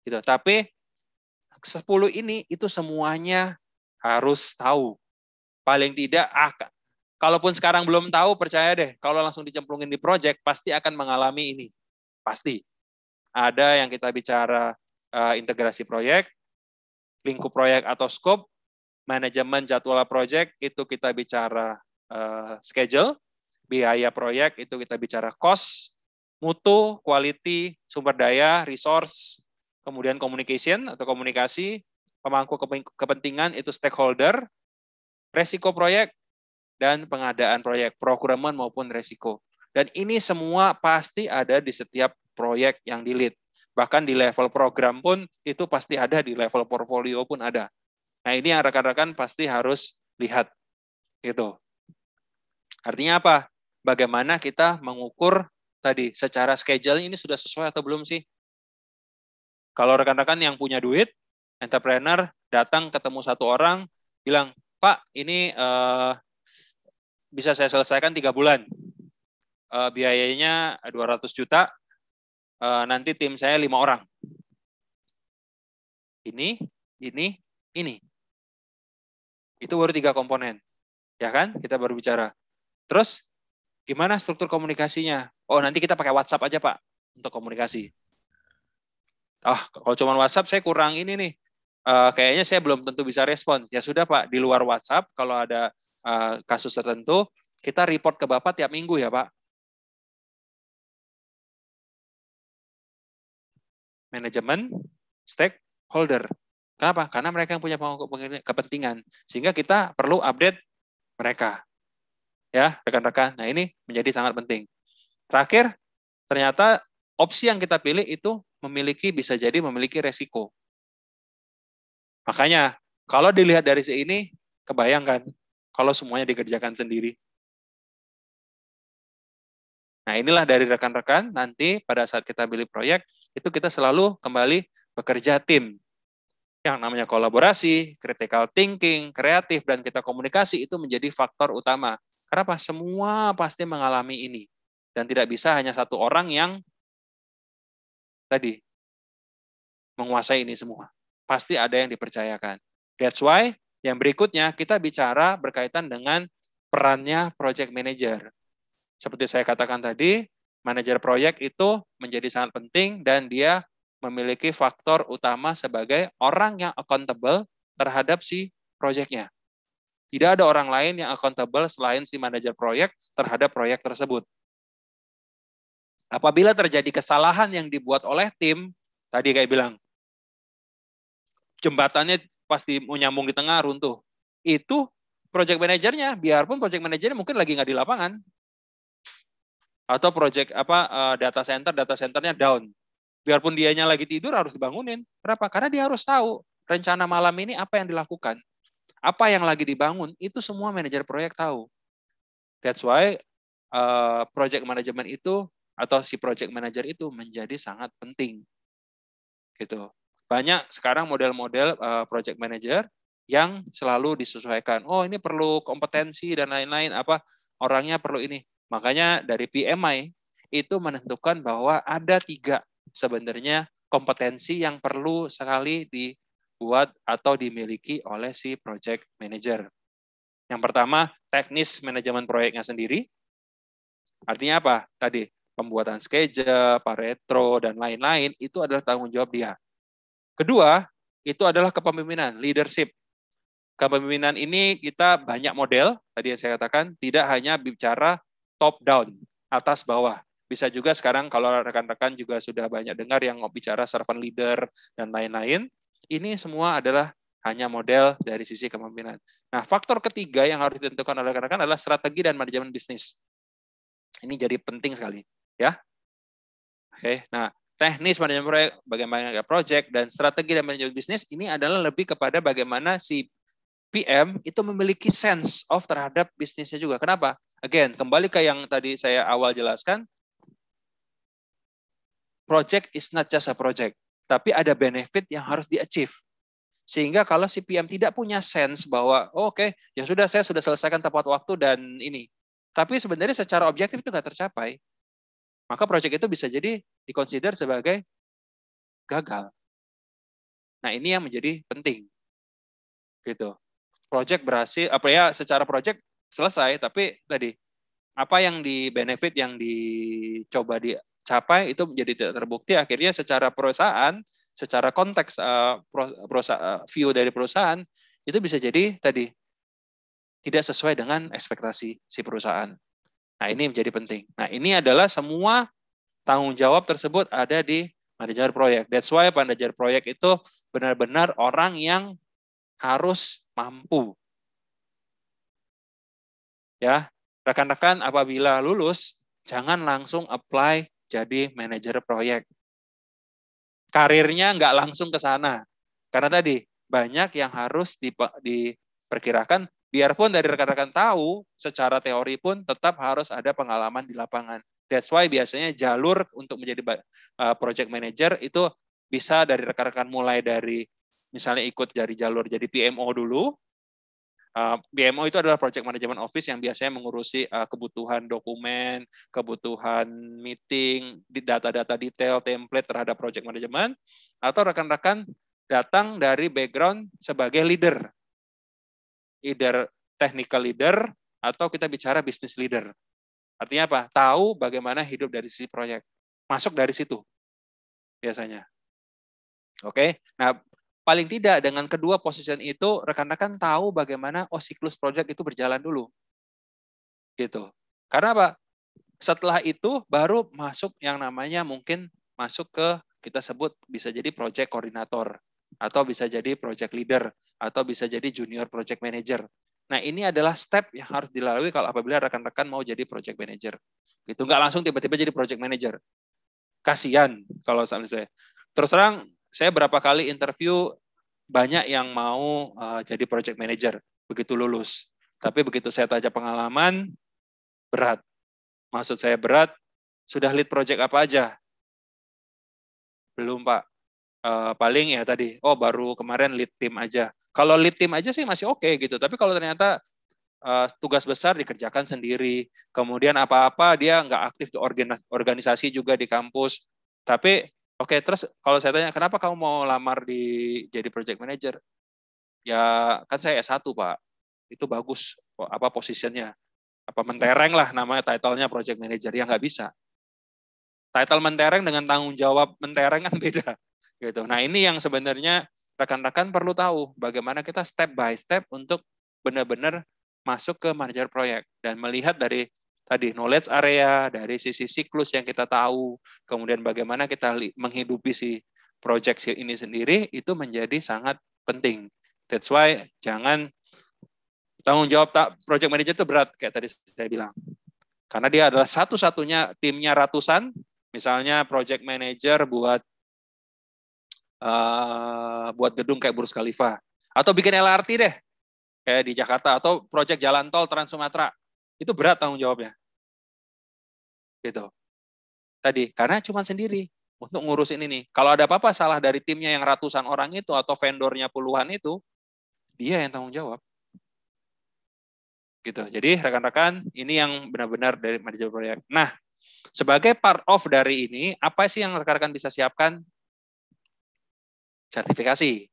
Gitu. Tapi 10 ini itu semuanya harus tahu. Paling tidak ah, kalaupun sekarang belum tahu percaya deh kalau langsung dicemplungin di proyek pasti akan mengalami ini. Pasti. Ada yang kita bicara uh, integrasi proyek, lingkup proyek atau scope, manajemen jadwal proyek itu kita bicara uh, schedule, biaya proyek itu kita bicara cost, mutu, quality, sumber daya, resource, kemudian communication atau komunikasi, pemangku kepentingan itu stakeholder, resiko proyek, dan pengadaan proyek, procurement maupun resiko. Dan ini semua pasti ada di setiap proyek yang di. Bahkan di level program pun itu pasti ada, di level portfolio pun ada. Nah ini yang rekan-rekan pasti harus lihat. Gitu. Artinya apa? Bagaimana kita mengukur tadi secara schedule ini sudah sesuai atau belum sih? Kalau rekan-rekan yang punya duit, entrepreneur datang ketemu satu orang, bilang, Pak, ini uh, bisa saya selesaikan tiga bulan. Uh, biayanya 200 juta, uh, nanti tim saya lima orang. Ini, ini, ini. Itu baru tiga komponen. Ya kan? Kita baru bicara. Terus, gimana struktur komunikasinya? Oh, nanti kita pakai WhatsApp aja, Pak, untuk komunikasi. Ah, kalau cuma WhatsApp saya kurang ini nih. Uh, kayaknya saya belum tentu bisa respon. Ya sudah, Pak, di luar WhatsApp, kalau ada uh, kasus tertentu, kita report ke Bapak tiap minggu ya, Pak. Manajemen stakeholder. Kenapa? Karena mereka yang punya kepentingan. Sehingga kita perlu update mereka. Ya, rekan-rekan. Nah, ini menjadi sangat penting. Terakhir, ternyata opsi yang kita pilih itu memiliki bisa jadi memiliki resiko. Makanya, kalau dilihat dari sini, kebayangkan kalau semuanya dikerjakan sendiri. Nah, inilah dari rekan-rekan nanti pada saat kita pilih proyek, itu kita selalu kembali bekerja tim. Yang namanya kolaborasi, critical thinking, kreatif, dan kita komunikasi itu menjadi faktor utama. Kenapa? Semua pasti mengalami ini. Dan tidak bisa hanya satu orang yang tadi menguasai ini semua. Pasti ada yang dipercayakan. That's why yang berikutnya kita bicara berkaitan dengan perannya project manager. Seperti saya katakan tadi, manajer proyek itu menjadi sangat penting dan dia memiliki faktor utama sebagai orang yang accountable terhadap si proyeknya. Tidak ada orang lain yang accountable selain si manajer proyek terhadap proyek tersebut. Apabila terjadi kesalahan yang dibuat oleh tim, tadi kayak bilang, jembatannya pasti mau nyambung di tengah runtuh. Itu project manajernya, biarpun project manajernya mungkin lagi nggak di lapangan, atau project apa uh, data center data centernya down biarpun dianya lagi tidur harus dibangunin kenapa karena dia harus tahu rencana malam ini apa yang dilakukan apa yang lagi dibangun itu semua manajer proyek tahu That's why uh, project management itu atau si project manager itu menjadi sangat penting. Gitu. Banyak sekarang model-model uh, project manager yang selalu disesuaikan. Oh, ini perlu kompetensi dan lain-lain apa orangnya perlu ini. Makanya dari PMI itu menentukan bahwa ada tiga sebenarnya kompetensi yang perlu sekali dibuat atau dimiliki oleh si project manager. Yang pertama, teknis manajemen proyeknya sendiri. Artinya apa? Tadi, pembuatan schedule, paretro, dan lain-lain, itu adalah tanggung jawab dia. Kedua, itu adalah kepemimpinan, leadership. Kepemimpinan ini kita banyak model, tadi yang saya katakan, tidak hanya bicara top down, atas bawah. Bisa juga sekarang kalau rekan-rekan juga sudah banyak dengar yang bicara servant leader dan lain-lain, ini semua adalah hanya model dari sisi kepemimpinan. Nah, faktor ketiga yang harus ditentukan oleh rekan-rekan adalah strategi dan manajemen bisnis. Ini jadi penting sekali, ya. Oke, nah teknis manajemen proyek, bagaimana proyek dan strategi dan manajemen bisnis ini adalah lebih kepada bagaimana si PM itu memiliki sense of terhadap bisnisnya juga. Kenapa? Again, kembali ke yang tadi saya awal jelaskan, project is not just a project, tapi ada benefit yang harus di-achieve. Sehingga kalau si PM tidak punya sense bahwa, oh, oke, okay, ya sudah saya sudah selesaikan tepat waktu dan ini. Tapi sebenarnya secara objektif itu nggak tercapai. Maka project itu bisa jadi dikonsider sebagai gagal. Nah ini yang menjadi penting. Gitu. Project berhasil, apa ya secara project selesai, tapi tadi apa yang di benefit yang dicoba di capai itu menjadi tidak terbukti akhirnya secara perusahaan secara konteks uh, view dari perusahaan itu bisa jadi tadi tidak sesuai dengan ekspektasi si perusahaan. Nah, ini menjadi penting. Nah, ini adalah semua tanggung jawab tersebut ada di manajer proyek. That's why manajer proyek itu benar-benar orang yang harus mampu. Ya, rekan-rekan apabila lulus jangan langsung apply jadi manajer proyek. Karirnya nggak langsung ke sana. Karena tadi banyak yang harus diperkirakan, biarpun dari rekan-rekan tahu, secara teori pun tetap harus ada pengalaman di lapangan. That's why biasanya jalur untuk menjadi uh, project manager itu bisa dari rekan-rekan mulai dari misalnya ikut dari jalur jadi PMO dulu, BMO eh, itu adalah Project Management Office yang biasanya mengurusi uh, kebutuhan dokumen, kebutuhan meeting, data-data detail, template terhadap project management, atau rekan-rekan datang dari background sebagai leader, either technical leader atau kita bicara business leader. Artinya apa? Tahu bagaimana hidup dari sisi proyek. Masuk dari situ biasanya. Oke. Nah, paling tidak dengan kedua posisi itu rekan-rekan tahu bagaimana oh siklus project itu berjalan dulu. Gitu. Karena apa? Setelah itu baru masuk yang namanya mungkin masuk ke kita sebut bisa jadi project koordinator atau bisa jadi project leader atau bisa jadi junior project manager. Nah, ini adalah step yang harus dilalui kalau apabila rekan-rekan mau jadi project manager. Itu nggak langsung tiba-tiba jadi project manager. Kasihan kalau saya. Terus terang saya berapa kali interview banyak yang mau uh, jadi project manager begitu lulus. Tapi begitu saya tanya pengalaman, berat. Maksud saya berat, sudah lead project apa aja? Belum, Pak. Uh, paling ya tadi, oh baru kemarin lead team aja. Kalau lead team aja sih masih oke okay, gitu. Tapi kalau ternyata uh, tugas besar dikerjakan sendiri, kemudian apa-apa dia nggak aktif di organisasi juga di kampus, tapi Oke, terus kalau saya tanya, kenapa kamu mau lamar di jadi project manager? Ya, kan saya S1, Pak. Itu bagus, apa posisinya. Apa mentereng lah namanya title-nya project manager. Ya nggak bisa. Title mentereng dengan tanggung jawab mentereng kan beda. Gitu. Nah, ini yang sebenarnya rekan-rekan perlu tahu bagaimana kita step by step untuk benar-benar masuk ke manajer proyek dan melihat dari tadi knowledge area dari sisi siklus yang kita tahu, kemudian bagaimana kita menghidupi si project ini sendiri itu menjadi sangat penting. That's why jangan tanggung jawab tak project manager itu berat kayak tadi saya bilang. Karena dia adalah satu-satunya timnya ratusan, misalnya project manager buat uh, buat gedung kayak Burj Khalifa atau bikin LRT deh kayak di Jakarta atau project jalan tol Trans Sumatera itu berat tanggung jawabnya. Gitu. Tadi, karena cuma sendiri untuk ngurusin ini. Kalau ada apa-apa salah dari timnya yang ratusan orang itu atau vendornya puluhan itu, dia yang tanggung jawab. Gitu. Jadi rekan-rekan, ini yang benar-benar dari manajemen proyek. Nah, sebagai part of dari ini, apa sih yang rekan-rekan bisa siapkan? Sertifikasi.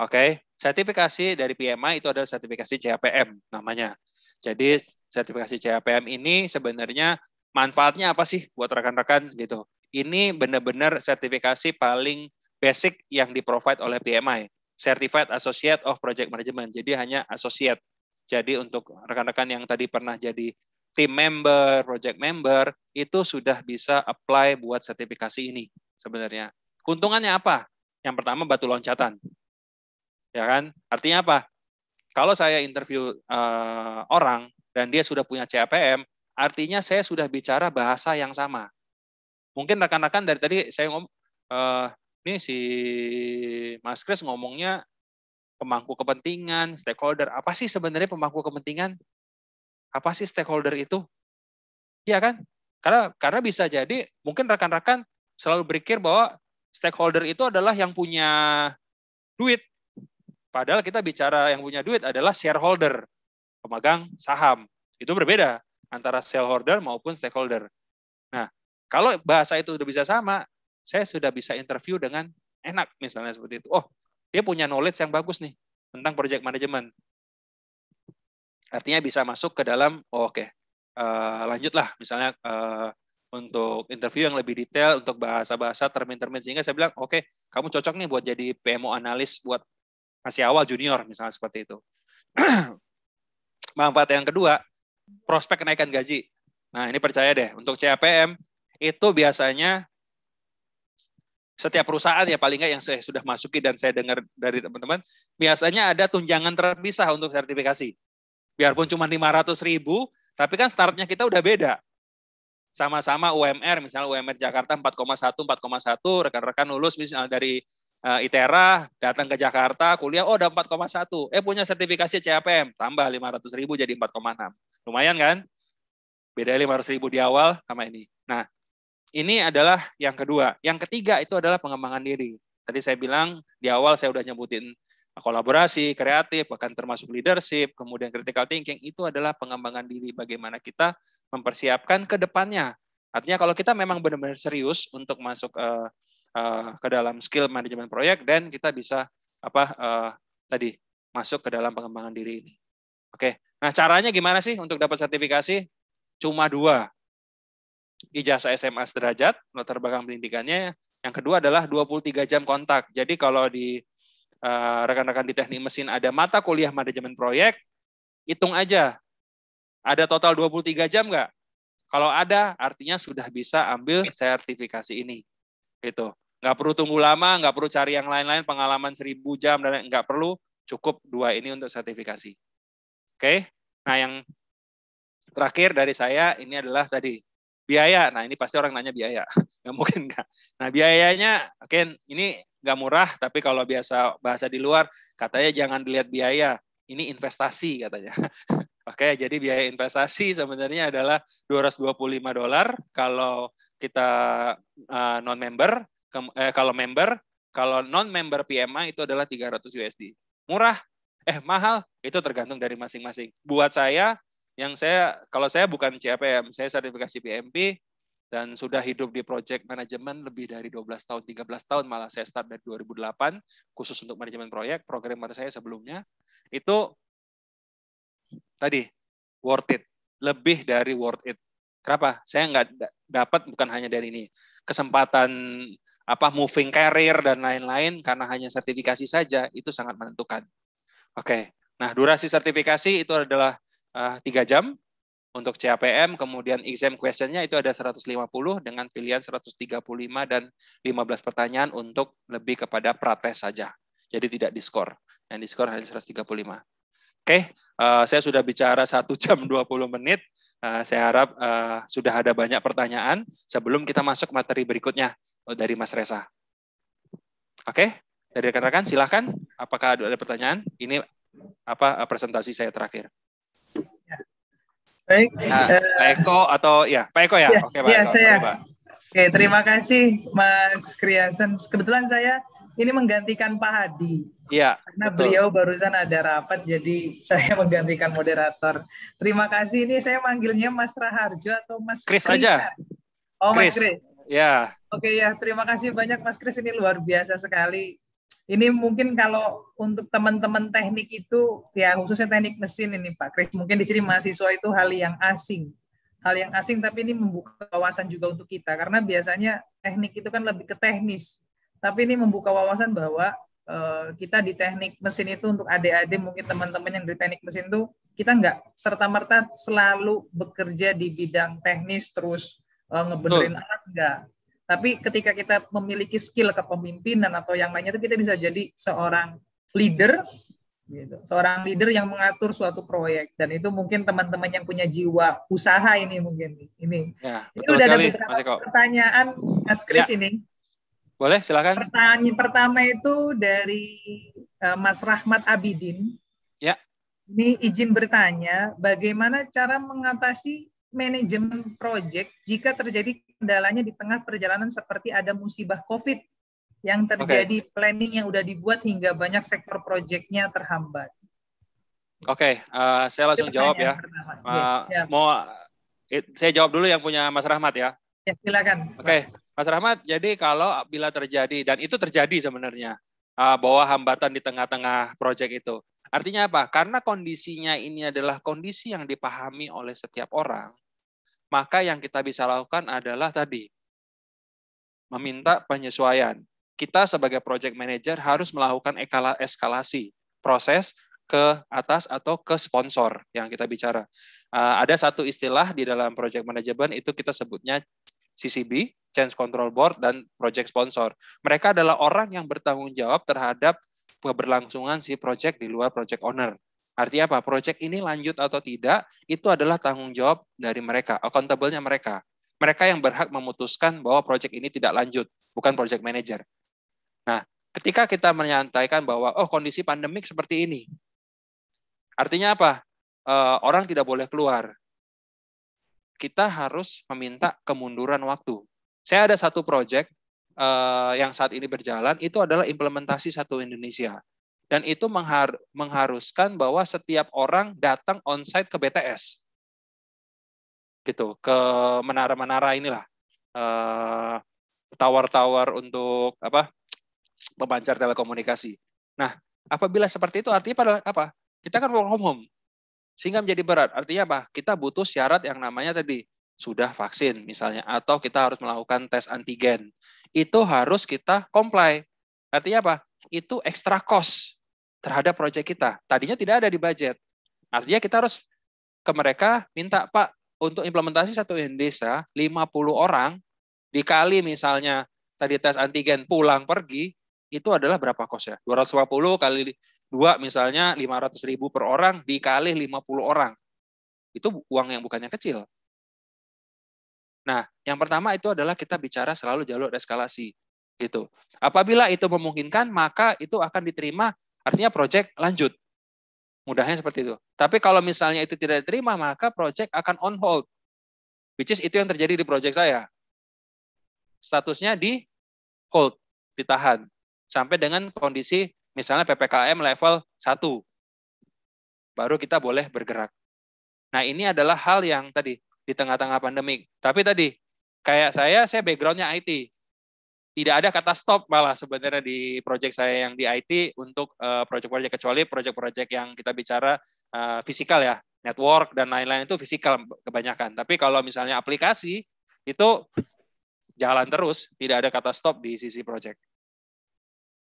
Oke, okay? sertifikasi dari PMI itu adalah sertifikasi CAPM namanya. Jadi sertifikasi CAPM ini sebenarnya manfaatnya apa sih buat rekan-rekan gitu. Ini benar-benar sertifikasi paling basic yang di-provide oleh PMI. Certified Associate of Project Management. Jadi hanya associate. Jadi untuk rekan-rekan yang tadi pernah jadi team member, project member, itu sudah bisa apply buat sertifikasi ini sebenarnya. Keuntungannya apa? Yang pertama batu loncatan. Ya kan? Artinya apa? Kalau saya interview uh, orang dan dia sudah punya CAPM, artinya saya sudah bicara bahasa yang sama. Mungkin rekan-rekan dari tadi saya ngomong, uh, ini si Mas Kris ngomongnya pemangku kepentingan, stakeholder. Apa sih sebenarnya pemangku kepentingan? Apa sih stakeholder itu? Iya kan? Karena karena bisa jadi mungkin rekan-rekan selalu berpikir bahwa stakeholder itu adalah yang punya duit. Padahal kita bicara yang punya duit adalah shareholder, pemegang saham. Itu berbeda antara shareholder maupun stakeholder. Nah, kalau bahasa itu sudah bisa sama, saya sudah bisa interview dengan enak misalnya seperti itu. Oh, dia punya knowledge yang bagus nih tentang project management. Artinya bisa masuk ke dalam, oh, oke, okay, uh, eh, lanjutlah misalnya uh, untuk interview yang lebih detail, untuk bahasa-bahasa termin-termin sehingga saya bilang, oke, okay, kamu cocok nih buat jadi PMO analis buat masih awal junior misalnya seperti itu. Manfaat yang kedua, prospek kenaikan gaji. Nah, ini percaya deh, untuk CAPM itu biasanya setiap perusahaan ya paling nggak yang saya sudah masuki dan saya dengar dari teman-teman, biasanya ada tunjangan terpisah untuk sertifikasi. Biarpun cuma 500 ribu, tapi kan startnya kita udah beda. Sama-sama UMR, misalnya UMR Jakarta 4,1, 4,1, rekan-rekan lulus misalnya dari uh, ITERA, datang ke Jakarta, kuliah, oh udah 4,1. Eh punya sertifikasi CAPM, tambah 500 ribu jadi 4,6. Lumayan kan? Beda 500 ribu di awal sama ini. Nah, ini adalah yang kedua. Yang ketiga itu adalah pengembangan diri. Tadi saya bilang di awal saya udah nyebutin kolaborasi, kreatif, bahkan termasuk leadership, kemudian critical thinking, itu adalah pengembangan diri bagaimana kita mempersiapkan ke depannya. Artinya kalau kita memang benar-benar serius untuk masuk uh, uh, ke dalam skill manajemen proyek dan kita bisa apa uh, tadi masuk ke dalam pengembangan diri ini. Oke, nah caranya gimana sih untuk dapat sertifikasi? Cuma dua, ijazah SMA sederajat, latar belakang pendidikannya. Yang kedua adalah 23 jam kontak. Jadi kalau di uh, rekan-rekan di teknik mesin ada mata kuliah manajemen proyek, hitung aja. Ada total 23 jam nggak? Kalau ada, artinya sudah bisa ambil sertifikasi ini. Itu. Nggak perlu tunggu lama, nggak perlu cari yang lain-lain, pengalaman seribu jam, dan nggak perlu. Cukup dua ini untuk sertifikasi. Oke, nah yang terakhir dari saya ini adalah tadi biaya. Nah ini pasti orang nanya biaya, nggak mungkin nggak. Nah biayanya, oke ini nggak murah, tapi kalau biasa bahasa di luar katanya jangan dilihat biaya, ini investasi katanya. Oke, jadi biaya investasi sebenarnya adalah 225 dolar kalau kita uh, non member eh, kalau member, kalau non member PMA itu adalah 300 USD. Murah, eh mahal, itu tergantung dari masing-masing. Buat saya yang saya kalau saya bukan CAPM, saya sertifikasi PMP dan sudah hidup di project manajemen lebih dari 12 tahun, 13 tahun malah saya start dari 2008 khusus untuk manajemen proyek, programmer saya sebelumnya itu tadi worth it, lebih dari worth it. Kenapa? Saya nggak dapat bukan hanya dari ini kesempatan apa moving career dan lain-lain karena hanya sertifikasi saja itu sangat menentukan. Oke, nah durasi sertifikasi itu adalah uh, jam untuk CAPM, kemudian exam questionnya itu ada 150 dengan pilihan 135 dan 15 pertanyaan untuk lebih kepada prates saja. Jadi tidak diskor. Yang diskor hanya 135. Oke, uh, saya sudah bicara 1 jam 20 menit. Uh, saya harap uh, sudah ada banyak pertanyaan sebelum kita masuk materi berikutnya. Oh, dari Mas Reza. Oke, dari rekan-rekan silahkan. Apakah ada pertanyaan? Ini apa presentasi saya terakhir. Baik. Nah, Pak Eko atau ya Pak Eko ya? Ya, Oke Pak. ya, Eko, saya. Pak. Oke, terima kasih Mas Kriasan. Kebetulan saya ini menggantikan Pak Hadi. Iya. Karena betul. beliau barusan ada rapat, jadi saya menggantikan moderator. Terima kasih. Ini saya manggilnya Mas Raharjo atau Mas Chris Krisan? aja. Oh, Mas Chris. Kris. Ya. Oke ya, terima kasih banyak Mas Kris. Ini luar biasa sekali. Ini mungkin kalau untuk teman-teman teknik itu, ya khususnya teknik mesin ini Pak Kris, mungkin di sini mahasiswa itu hal yang asing. Hal yang asing tapi ini membuka wawasan juga untuk kita. Karena biasanya teknik itu kan lebih ke teknis. Tapi ini membuka wawasan bahwa eh, kita di teknik mesin itu untuk adik-adik mungkin teman-teman yang di teknik mesin itu kita nggak serta-merta selalu bekerja di bidang teknis terus eh, ngebenerin alat enggak. Tapi ketika kita memiliki skill kepemimpinan atau yang lainnya itu kita bisa jadi seorang leader gitu. Seorang leader yang mengatur suatu proyek dan itu mungkin teman-teman yang punya jiwa usaha ini mungkin ini. Ya, Ini udah ada sekali, beberapa Mas pertanyaan Mas Kris Ya. ini. Boleh, silakan. Pertanyaan pertama itu dari eh, Mas Rahmat Abidin. Ya. Ini izin bertanya, bagaimana cara mengatasi manajemen proyek jika terjadi kendalanya di tengah perjalanan seperti ada musibah COVID yang terjadi planning yang udah dibuat hingga banyak sektor proyeknya terhambat. Oke, eh, saya langsung jawab ya. pertama. Siap. mau eh, saya jawab dulu yang punya Mas Rahmat ya. Ya, silakan. Oke, Mas Rahmat. Jadi kalau bila terjadi dan itu terjadi sebenarnya eh, bahwa hambatan di tengah-tengah proyek itu, artinya apa? Karena kondisinya ini adalah kondisi yang dipahami oleh setiap orang, maka yang kita bisa lakukan adalah tadi meminta penyesuaian. Kita sebagai project manager harus melakukan eskalasi proses ke atas atau ke sponsor yang kita bicara. Uh, ada satu istilah di dalam project management itu kita sebutnya CCB, Change Control Board, dan project sponsor. Mereka adalah orang yang bertanggung jawab terhadap keberlangsungan si project di luar project owner. Artinya apa? Project ini lanjut atau tidak, itu adalah tanggung jawab dari mereka, accountable-nya mereka. Mereka yang berhak memutuskan bahwa project ini tidak lanjut, bukan project manager. Nah, ketika kita menyantaikan bahwa, oh kondisi pandemik seperti ini, artinya apa? Eh, orang tidak boleh keluar. Kita harus meminta kemunduran waktu. Saya ada satu project eh, yang saat ini berjalan, itu adalah implementasi satu Indonesia. Dan itu menghar- mengharuskan bahwa setiap orang datang on-site ke BTS. Gitu, ke menara-menara inilah. eh, Tower-tower untuk apa pemancar telekomunikasi. Nah, apabila seperti itu artinya pada apa? Kita kan work from home. Sehingga menjadi berat. Artinya apa? Kita butuh syarat yang namanya tadi sudah vaksin misalnya atau kita harus melakukan tes antigen. Itu harus kita comply. Artinya apa? Itu extra cost terhadap proyek kita. Tadinya tidak ada di budget. Artinya kita harus ke mereka minta, Pak, untuk implementasi satu Indonesia 50 orang dikali misalnya tadi tes antigen pulang pergi itu adalah berapa kos ya? 250 kali dua misalnya 500 ribu per orang dikali 50 orang. Itu uang yang bukannya kecil. Nah, yang pertama itu adalah kita bicara selalu jalur eskalasi. Gitu. Apabila itu memungkinkan, maka itu akan diterima, artinya proyek lanjut. Mudahnya seperti itu. Tapi kalau misalnya itu tidak diterima, maka proyek akan on hold. Which is itu yang terjadi di proyek saya. Statusnya di hold, ditahan. Sampai dengan kondisi misalnya PPKM level 1. Baru kita boleh bergerak. Nah ini adalah hal yang tadi, di tengah-tengah pandemik. Tapi tadi, kayak saya, saya backgroundnya IT. Tidak ada kata stop malah sebenarnya di project saya yang di IT untuk uh, project-project kecuali project-project yang kita bicara uh, fisikal ya, network dan lain-lain itu fisikal kebanyakan. Tapi kalau misalnya aplikasi itu jalan terus, tidak ada kata stop di sisi project.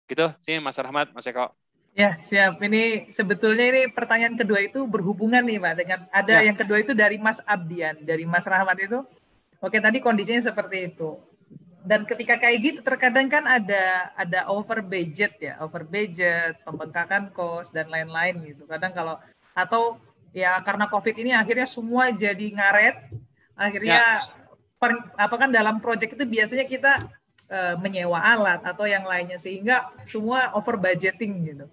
Gitu sih Mas Rahmat, Mas Eko. Ya, siap. Ini sebetulnya ini pertanyaan kedua itu berhubungan nih, Pak, dengan ada Ya. yang kedua itu dari Mas Abdian, dari Mas Rahmat itu. Oke, tadi kondisinya seperti itu. Dan ketika kayak gitu terkadang kan ada ada over budget ya, over budget, pembengkakan kos dan lain-lain gitu. Kadang kalau atau ya karena Covid ini akhirnya semua jadi ngaret, akhirnya per- apa kan dalam project itu biasanya kita eh, menyewa alat atau yang lainnya sehingga semua over budgeting gitu.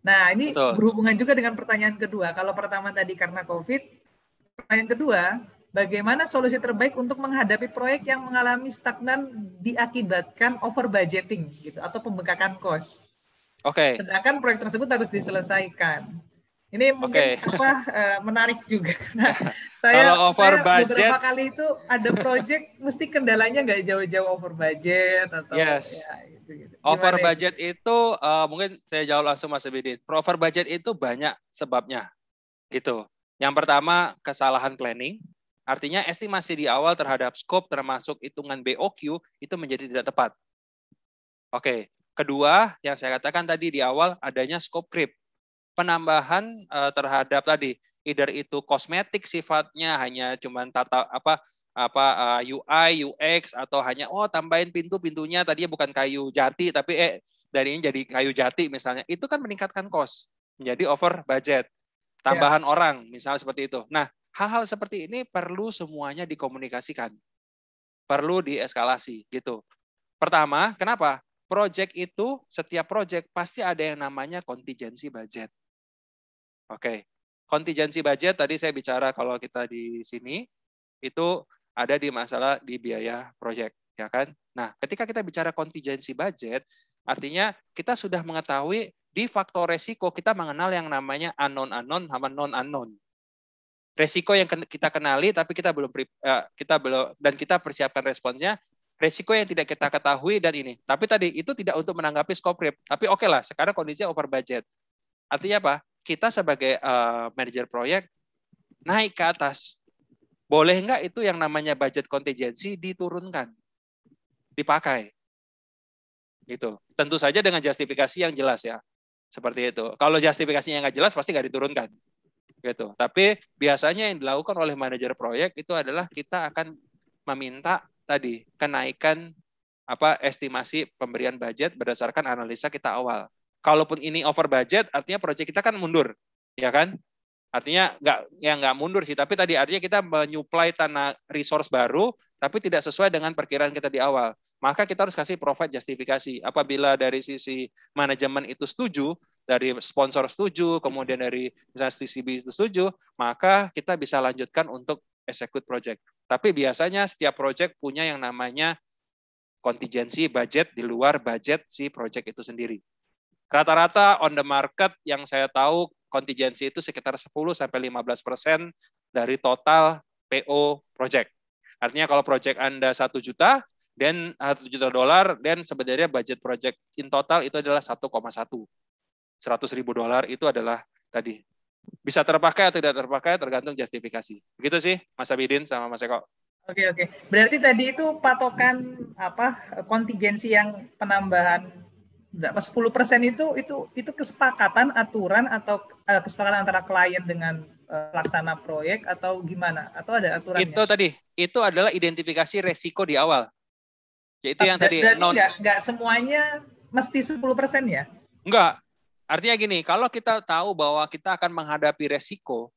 Nah, ini Betul. berhubungan juga dengan pertanyaan kedua. Kalau pertama tadi karena COVID, yang kedua, bagaimana solusi terbaik untuk menghadapi proyek yang mengalami stagnan diakibatkan over budgeting gitu atau pembengkakan kos. Oke. Okay. Sedangkan proyek tersebut harus diselesaikan. Ini mungkin okay. apa uh, menarik juga. Nah, saya, Kalau over saya budget, beberapa kali itu ada proyek mesti kendalanya nggak jauh-jauh over budget atau yes. ya gitu, gitu. Over budget itu uh, mungkin saya jawab langsung Mas Abidin. Over budget itu banyak sebabnya. Gitu. Yang pertama kesalahan planning, artinya estimasi di awal terhadap scope termasuk hitungan BOQ itu menjadi tidak tepat. Oke, kedua yang saya katakan tadi di awal adanya scope creep penambahan uh, terhadap tadi either itu kosmetik sifatnya hanya cuman tata apa apa uh, eh, UI, UX atau hanya oh tambahin pintu-pintunya tadinya bukan kayu jati tapi eh dari ini jadi kayu jati misalnya. Itu kan meningkatkan cost, menjadi over budget. Tambahan ya. orang misalnya seperti itu. Nah, hal-hal seperti ini perlu semuanya dikomunikasikan. Perlu dieskalasi gitu. Pertama, kenapa? Project itu setiap project pasti ada yang namanya contingency budget. Oke, kontingensi budget tadi saya bicara kalau kita di sini itu ada di masalah di biaya proyek, ya kan? Nah, ketika kita bicara kontingensi budget, artinya kita sudah mengetahui di faktor resiko kita mengenal yang namanya unknown unknown sama non unknown. Resiko yang kita kenali tapi kita belum eh, kita belum dan kita persiapkan responsnya resiko yang tidak kita ketahui dan ini. Tapi tadi itu tidak untuk menanggapi scope rip. Tapi oke okay lah, sekarang kondisinya over budget. Artinya apa? Kita sebagai uh, manajer proyek naik ke atas. Boleh nggak itu yang namanya budget kontingensi diturunkan, dipakai? Gitu. Tentu saja dengan justifikasi yang jelas ya. Seperti itu. Kalau justifikasinya nggak jelas pasti nggak diturunkan. Gitu. Tapi biasanya yang dilakukan oleh manajer proyek itu adalah kita akan meminta tadi kenaikan apa estimasi pemberian budget berdasarkan analisa kita awal kalaupun ini over budget, artinya proyek kita kan mundur, ya kan? Artinya nggak ya nggak mundur sih, tapi tadi artinya kita menyuplai tanah resource baru, tapi tidak sesuai dengan perkiraan kita di awal. Maka kita harus kasih provide justifikasi. Apabila dari sisi manajemen itu setuju, dari sponsor setuju, kemudian dari misalnya CCB itu setuju, maka kita bisa lanjutkan untuk execute project. Tapi biasanya setiap project punya yang namanya kontingensi budget di luar budget si project itu sendiri. Rata-rata on the market yang saya tahu kontingensi itu sekitar 10 sampai 15 persen dari total PO project. Artinya kalau project Anda satu juta, dan satu juta dolar, dan sebenarnya budget project in total itu adalah 1,1. 100 ribu dolar itu adalah tadi bisa terpakai atau tidak terpakai tergantung justifikasi. Begitu sih Mas Abidin sama Mas Eko. Oke oke. Berarti tadi itu patokan apa kontingensi yang penambahan berapa 10 persen itu itu itu kesepakatan aturan atau uh, kesepakatan antara klien dengan uh, pelaksana proyek atau gimana? Atau ada aturan itu tadi itu adalah identifikasi resiko di awal. Yaitu yang tadi non nggak nggak semuanya mesti 10 persen ya? Enggak. Artinya gini kalau kita tahu bahwa kita akan menghadapi resiko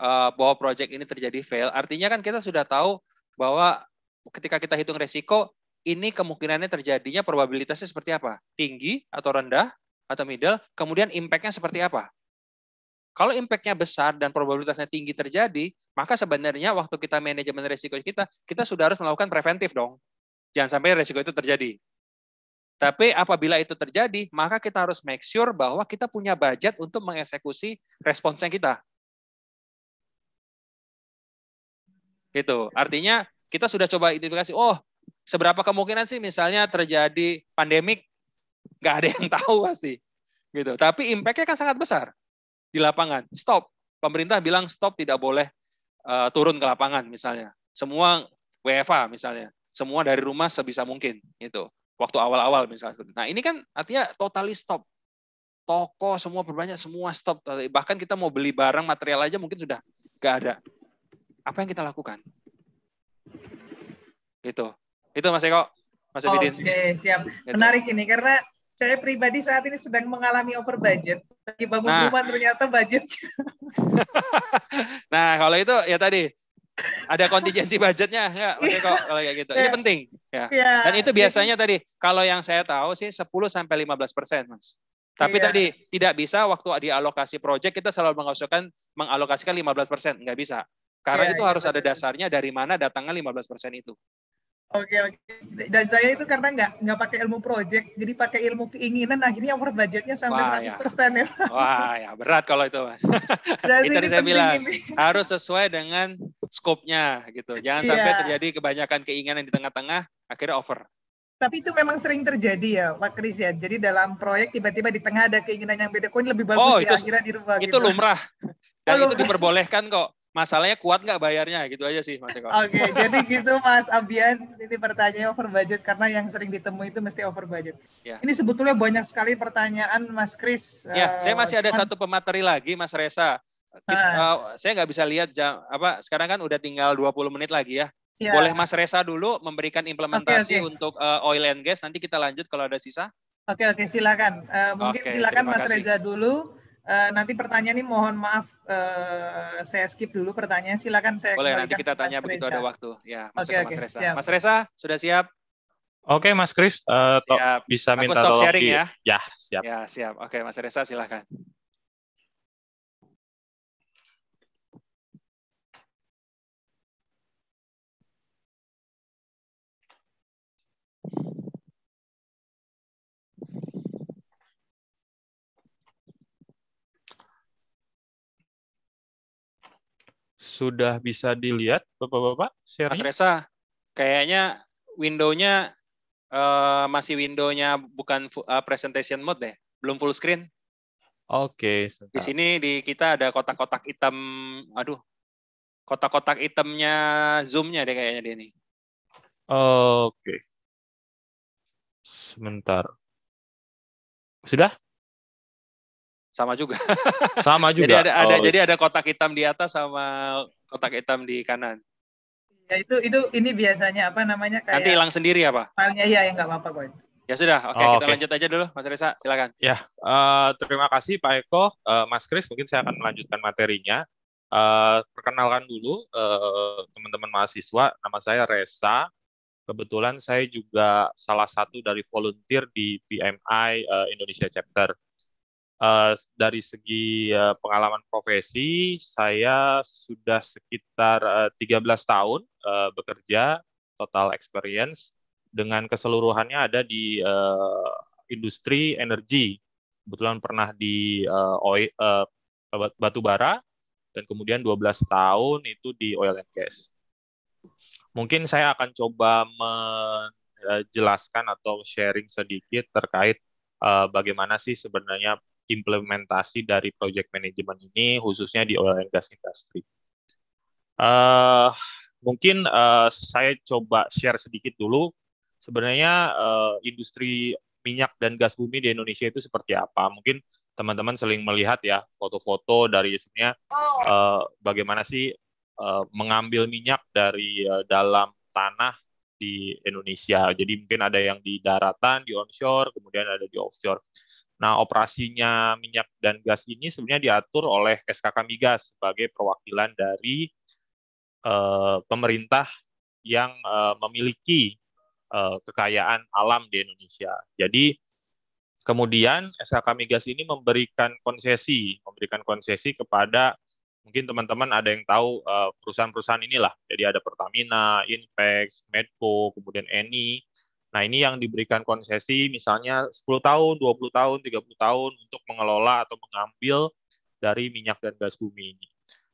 uh, bahwa proyek ini terjadi fail artinya kan kita sudah tahu bahwa ketika kita hitung resiko ini kemungkinannya terjadinya probabilitasnya seperti apa? Tinggi atau rendah atau middle? Kemudian impact-nya seperti apa? Kalau impact-nya besar dan probabilitasnya tinggi terjadi, maka sebenarnya waktu kita manajemen risiko kita, kita sudah harus melakukan preventif dong. Jangan sampai risiko itu terjadi. Tapi apabila itu terjadi, maka kita harus make sure bahwa kita punya budget untuk mengeksekusi responsnya kita. Gitu. Artinya kita sudah coba identifikasi, oh seberapa kemungkinan sih misalnya terjadi pandemik nggak ada yang tahu pasti gitu. Tapi impactnya kan sangat besar di lapangan. Stop. Pemerintah bilang stop tidak boleh uh, turun ke lapangan misalnya. Semua WFA misalnya. Semua dari rumah sebisa mungkin itu waktu awal-awal misalnya nah ini kan artinya totally stop. Toko semua berbanyak semua stop. Bahkan kita mau beli barang material aja mungkin sudah nggak ada. Apa yang kita lakukan? Itu itu Mas Eko, Mas Ebidin. Oke, siap. Gitu. Menarik ini karena saya pribadi saat ini sedang mengalami over budget. Lagi bangun nah. rumah ternyata budget. nah, kalau itu ya tadi ada kontingensi budgetnya ya Mas Eko kalau kayak gitu. Ini ya. penting ya. ya. Dan itu biasanya tadi kalau yang saya tahu sih 10 sampai 15 persen, Mas. Tapi iya. tadi tidak bisa waktu dialokasi proyek kita selalu mengalokasikan mengalokasikan 15 persen, nggak bisa. Karena Iya, itu iya, harus ada dasarnya dari mana datangnya 15% itu. Oke oke. Dan saya itu karena nggak nggak pakai ilmu project, jadi pakai ilmu keinginan, akhirnya over budgetnya sampai Wah, 100% ya. Wah, ya berat kalau itu, Mas. Itu tadi saya bilang ini. harus sesuai dengan skopnya gitu. Jangan sampai Iya. terjadi kebanyakan keinginan di tengah-tengah akhirnya over. Tapi itu memang sering terjadi ya, Pak Kris ya. Jadi dalam proyek tiba-tiba di tengah ada keinginan yang beda, kok ini lebih bagus Oh, ya, itu- akhirnya dirubah Itu gitu. lumrah. Dan Oh, itu lumrah. diperbolehkan kok. Masalahnya kuat nggak bayarnya gitu aja sih Mas Eko. Oke, jadi gitu Mas Abian. Ini pertanyaannya over budget karena yang sering ditemui itu mesti over budget. Ya. Ini sebetulnya banyak sekali pertanyaan Mas Kris. Ya, Eh, saya masih ada cuman- satu pemateri lagi Mas Reza. Ki- Ah. eh, saya nggak bisa lihat jam apa sekarang kan udah tinggal 20 menit lagi ya. Ya. Boleh Mas Reza dulu memberikan implementasi Oke, oke. untuk eh, oil and gas nanti kita lanjut kalau ada sisa. Oke oke silakan. Eh, mungkin Oke, silakan Mas kasih. Reza dulu. Eh, nanti pertanyaan ini mohon maaf eh, saya skip dulu pertanyaan. Silakan saya Boleh nanti kita tanya Mas begitu Reza. ada waktu. Ya, Oke, ke oke, Mas Reza. siap. Mas Reza sudah siap? Oke, Mas Kris, eh, to- Siap. bisa Aku minta stop tolong sharing di- ya. Ya, siap. Ya, siap. Oke, Mas Reza silakan. Sudah bisa dilihat, Bapak-bapak, share-nya? Reza, kayaknya window-nya eh, masih window-nya bukan eh, presentation mode deh, belum full screen. Oke, Di sebentar. sini di kita ada kotak-kotak hitam, aduh, kotak-kotak hitamnya zoom-nya deh kayaknya dia nih. Oke. Sebentar. Sudah? Sama juga. Sama Jadi juga. ada, ada Oh, jadi ada kotak hitam di atas sama kotak hitam di kanan. Ya itu itu ini biasanya apa namanya kayak Nanti hilang sendiri ya, Pak? filenya ya yang nggak apa-apa kok. Ya sudah, oke Oh, kita oke. lanjut aja dulu, Mas Reza, silakan. Ya, eh, terima kasih Pak Eko, Eh, Mas Kris. Mungkin saya akan melanjutkan materinya. Eh, perkenalkan dulu eh, teman-teman mahasiswa. Nama saya Reza. Kebetulan saya juga salah satu dari volunteer di PMI eh, Indonesia Chapter. Eh, dari segi eh, pengalaman profesi, saya sudah sekitar eh, 13 tahun eh, bekerja, total experience dengan keseluruhannya ada di eh, industri energi. Kebetulan pernah di eh, oil, bat- batu bara dan kemudian 12 tahun itu di oil and gas. Mungkin saya akan coba menjelaskan atau sharing sedikit terkait eh, bagaimana sih sebenarnya implementasi dari project management ini khususnya di oil and gas industry. Eh, mungkin eh, saya coba share sedikit dulu sebenarnya eh, industri minyak dan gas bumi di Indonesia itu seperti apa. Mungkin teman-teman sering melihat ya foto-foto dari sebenarnya eh, bagaimana sih eh, mengambil minyak dari eh, dalam tanah di Indonesia. Jadi mungkin ada yang di daratan, di onshore, kemudian ada di offshore. Nah, operasinya minyak dan gas ini sebenarnya diatur oleh SKK Migas sebagai perwakilan dari eh, pemerintah yang eh, memiliki eh, kekayaan alam di Indonesia. Jadi kemudian SKK Migas ini memberikan konsesi, memberikan konsesi kepada mungkin teman-teman ada yang tahu perusahaan-perusahaan inilah. Jadi ada Pertamina, Inpex, Medco, kemudian Eni. Nah, ini yang diberikan konsesi misalnya 10 tahun, 20 tahun, 30 tahun untuk mengelola atau mengambil dari minyak dan gas bumi ini.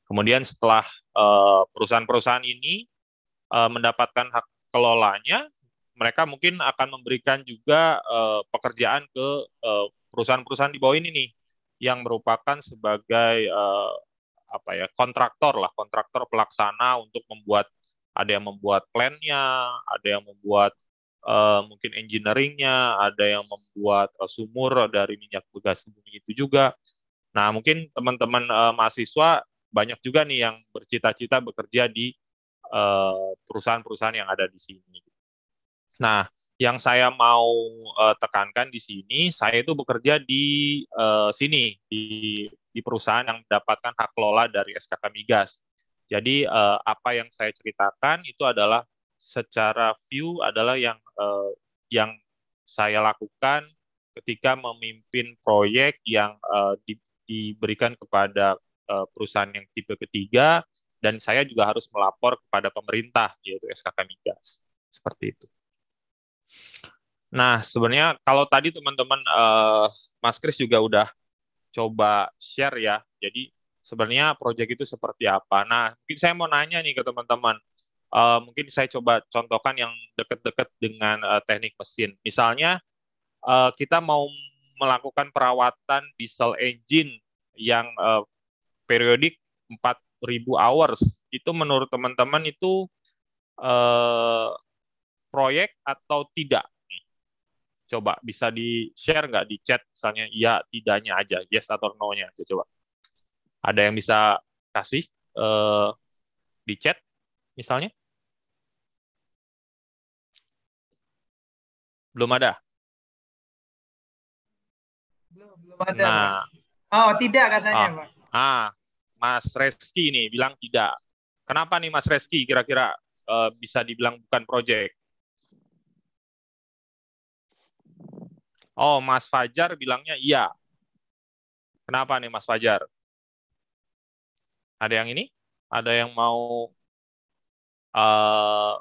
Kemudian setelah eh, perusahaan-perusahaan ini eh, mendapatkan hak kelolanya, mereka mungkin akan memberikan juga eh, pekerjaan ke perusahaan-perusahaan di bawah ini nih yang merupakan sebagai apa ya kontraktor lah, kontraktor pelaksana untuk membuat ada yang membuat plannya, ada yang membuat eh, mungkin engineeringnya, ada yang membuat eh, sumur dari minyak gas bumi itu juga. Nah, mungkin teman-teman eh, mahasiswa banyak juga nih yang bercita-cita bekerja di perusahaan-perusahaan yang ada di sini. Nah, yang saya mau eh, tekankan di sini, saya itu bekerja di eh, sini di di perusahaan yang mendapatkan hak kelola dari SKK Migas. Jadi eh, apa yang saya ceritakan itu adalah secara view adalah yang eh, yang saya lakukan ketika memimpin proyek yang eh, di- diberikan kepada eh, perusahaan yang tipe ketiga dan saya juga harus melapor kepada pemerintah yaitu SKK Migas seperti itu. Nah sebenarnya kalau tadi teman-teman uh, Mas Kris juga udah coba share ya, jadi sebenarnya proyek itu seperti apa. Nah mungkin saya mau nanya nih ke teman-teman, uh, mungkin saya coba contohkan yang dekat-dekat dengan uh, teknik mesin. Misalnya uh, kita mau melakukan perawatan diesel engine yang uh, periodik 4.000 hours. Itu menurut teman-teman itu uh, proyek atau tidak? Coba bisa di-share nggak di chat misalnya iya tidaknya aja, yes atau no-nya coba. Ada yang bisa kasih uh, di chat misalnya? Belum ada? Belum, belum ada. Nah, Pak. Oh, tidak katanya, ah, Pak. Ah, Mas Reski nih bilang tidak. Kenapa nih Mas Reski kira-kira uh, bisa dibilang bukan proyek? Oh, Mas Fajar bilangnya iya. Kenapa nih Mas Fajar? Ada yang ini? Ada yang mau uh,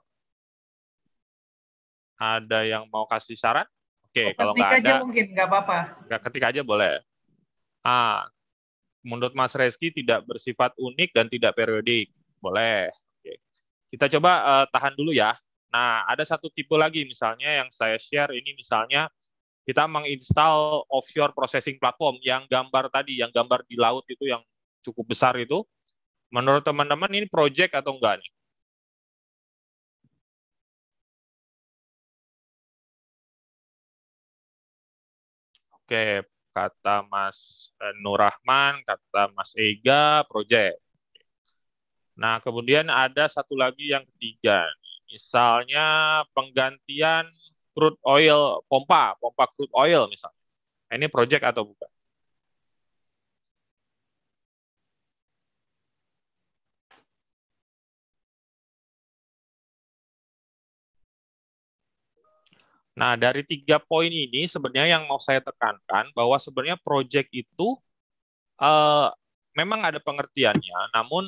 ada yang mau kasih saran? Oke, okay, oh, kalau nggak ada, aja mungkin nggak apa-apa. Nggak ketik aja boleh. Ah, menurut Mas Reski tidak bersifat unik dan tidak periodik. Boleh. Oke. Kita coba uh, tahan dulu ya. Nah, ada satu tipe lagi misalnya yang saya share ini misalnya kita menginstal offshore processing platform yang gambar tadi, yang gambar di laut itu yang cukup besar itu. Menurut teman-teman ini project atau enggak nih? Oke, kata Mas eh, Nur Rahman, kata Mas Ega, project. Nah, kemudian ada satu lagi yang ketiga. Misalnya penggantian crude oil pompa, pompa crude oil misalnya. Ini project atau bukan? Nah, dari tiga poin ini sebenarnya yang mau saya tekankan bahwa sebenarnya proyek itu uh, memang ada pengertiannya, namun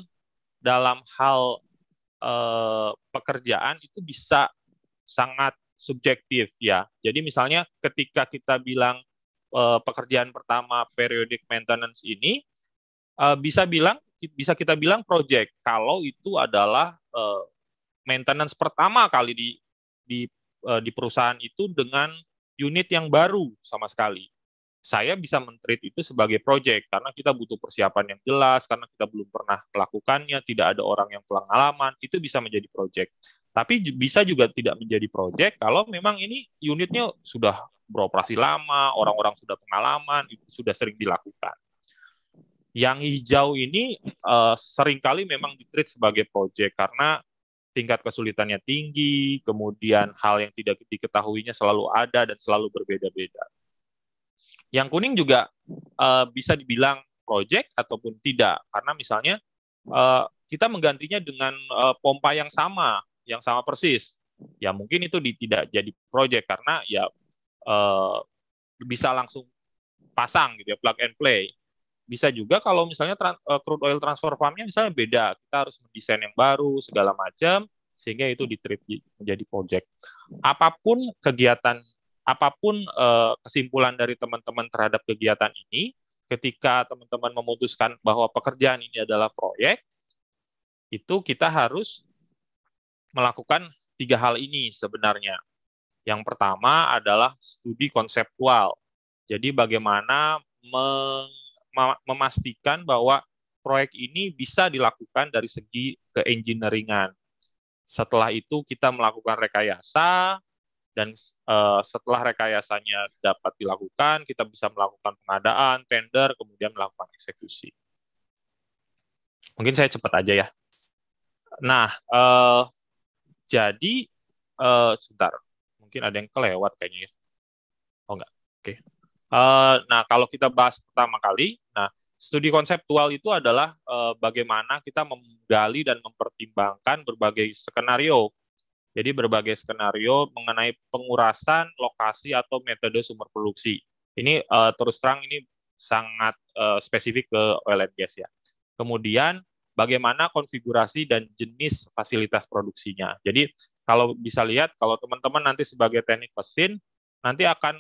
dalam hal uh, pekerjaan itu bisa sangat subjektif ya. Jadi misalnya ketika kita bilang uh, pekerjaan pertama periodic maintenance ini uh, bisa bilang bisa kita bilang project kalau itu adalah uh, maintenance pertama kali di di uh, di perusahaan itu dengan unit yang baru sama sekali. Saya bisa mentreat itu sebagai project karena kita butuh persiapan yang jelas, karena kita belum pernah melakukannya, tidak ada orang yang pengalaman, itu bisa menjadi project. Tapi bisa juga tidak menjadi project kalau memang ini unitnya sudah beroperasi lama, orang-orang sudah pengalaman, itu sudah sering dilakukan. Yang hijau ini uh, sering kali memang ditreat sebagai project karena tingkat kesulitannya tinggi, kemudian hal yang tidak diketahuinya selalu ada dan selalu berbeda-beda. Yang kuning juga uh, bisa dibilang project ataupun tidak, karena misalnya uh, kita menggantinya dengan uh, pompa yang sama, yang sama persis. Ya mungkin itu di, tidak jadi project karena ya uh, bisa langsung pasang gitu ya plug and play bisa juga kalau misalnya uh, crude oil transfer farmnya misalnya beda, kita harus mendesain yang baru segala macam sehingga itu diterip menjadi project. Apa pun kegiatan, apa pun uh, kesimpulan dari teman-teman terhadap kegiatan ini, ketika teman-teman memutuskan bahwa pekerjaan ini adalah proyek, itu kita harus melakukan tiga hal ini sebenarnya. Yang pertama adalah studi konseptual. Jadi bagaimana meng memastikan bahwa proyek ini bisa dilakukan dari segi keengineeringan. Setelah itu kita melakukan rekayasa dan uh, setelah rekayasanya dapat dilakukan, kita bisa melakukan pengadaan, tender, kemudian melakukan eksekusi. Mungkin saya cepat aja ya. Nah, uh, jadi uh, sebentar, mungkin ada yang kelewat kayaknya ya. Oh enggak, oke. Okay. Uh, nah, kalau kita bahas pertama kali, studi konseptual itu adalah uh, bagaimana kita menggali dan mempertimbangkan berbagai skenario. Jadi berbagai skenario mengenai pengurasan lokasi atau metode sumber produksi. Ini uh, terus terang ini sangat uh, spesifik ke oil and gas ya. Kemudian bagaimana konfigurasi dan jenis fasilitas produksinya. Jadi kalau bisa lihat, kalau teman-teman nanti sebagai teknik mesin, nanti akan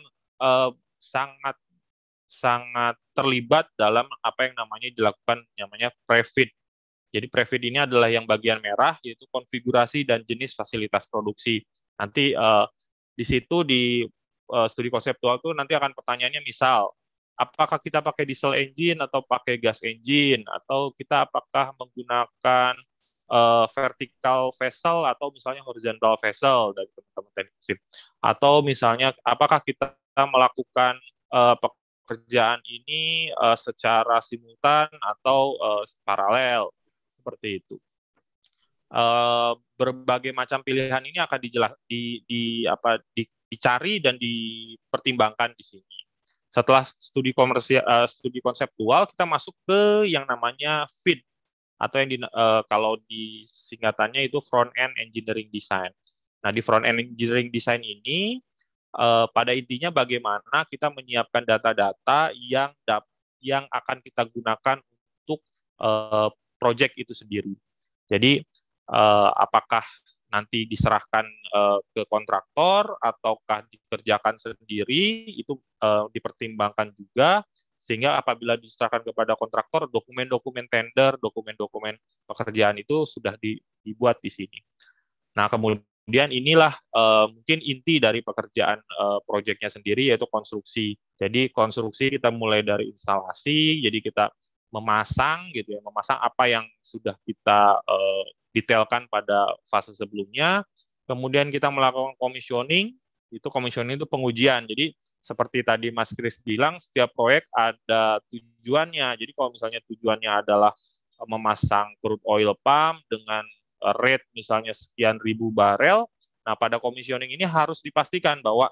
sangat sangat terlibat dalam apa yang namanya dilakukan namanya prefit. Jadi prefit ini adalah yang bagian merah yaitu konfigurasi dan jenis fasilitas produksi. Nanti uh, di situ di uh, studi konseptual itu nanti akan pertanyaannya misal apakah kita pakai diesel engine atau pakai gas engine atau kita apakah menggunakan uh, vertical vessel atau misalnya horizontal vessel dari teman-teman teknik mesin atau misalnya apakah kita melakukan uh, pekerjaan ini uh, secara simultan atau uh, paralel seperti itu uh, berbagai macam pilihan ini akan dijelas di, di apa di, dicari dan dipertimbangkan di sini setelah studi komersial uh, studi konseptual kita masuk ke yang namanya FID atau yang di, uh, kalau di singkatannya itu front end engineering design. Nah, di front end engineering design ini uh, pada intinya bagaimana kita menyiapkan data-data yang yang akan kita gunakan untuk uh, project itu sendiri. Jadi uh, apakah nanti diserahkan uh, ke kontraktor ataukah dikerjakan sendiri itu uh, dipertimbangkan juga sehingga apabila diserahkan kepada kontraktor dokumen-dokumen tender, dokumen-dokumen pekerjaan itu sudah dibuat di sini. Nah, kemudian inilah uh, mungkin inti dari pekerjaan uh, proyeknya sendiri yaitu konstruksi. Jadi konstruksi kita mulai dari instalasi, jadi kita memasang gitu ya, memasang apa yang sudah kita uh, detailkan pada fase sebelumnya. Kemudian kita melakukan commissioning, itu commissioning itu pengujian. Jadi seperti tadi Mas Kris bilang, setiap proyek ada tujuannya. Jadi kalau misalnya tujuannya adalah eh, memasang crude oil pump dengan eh, rate misalnya sekian ribu barel, nah pada commissioning ini harus dipastikan bahwa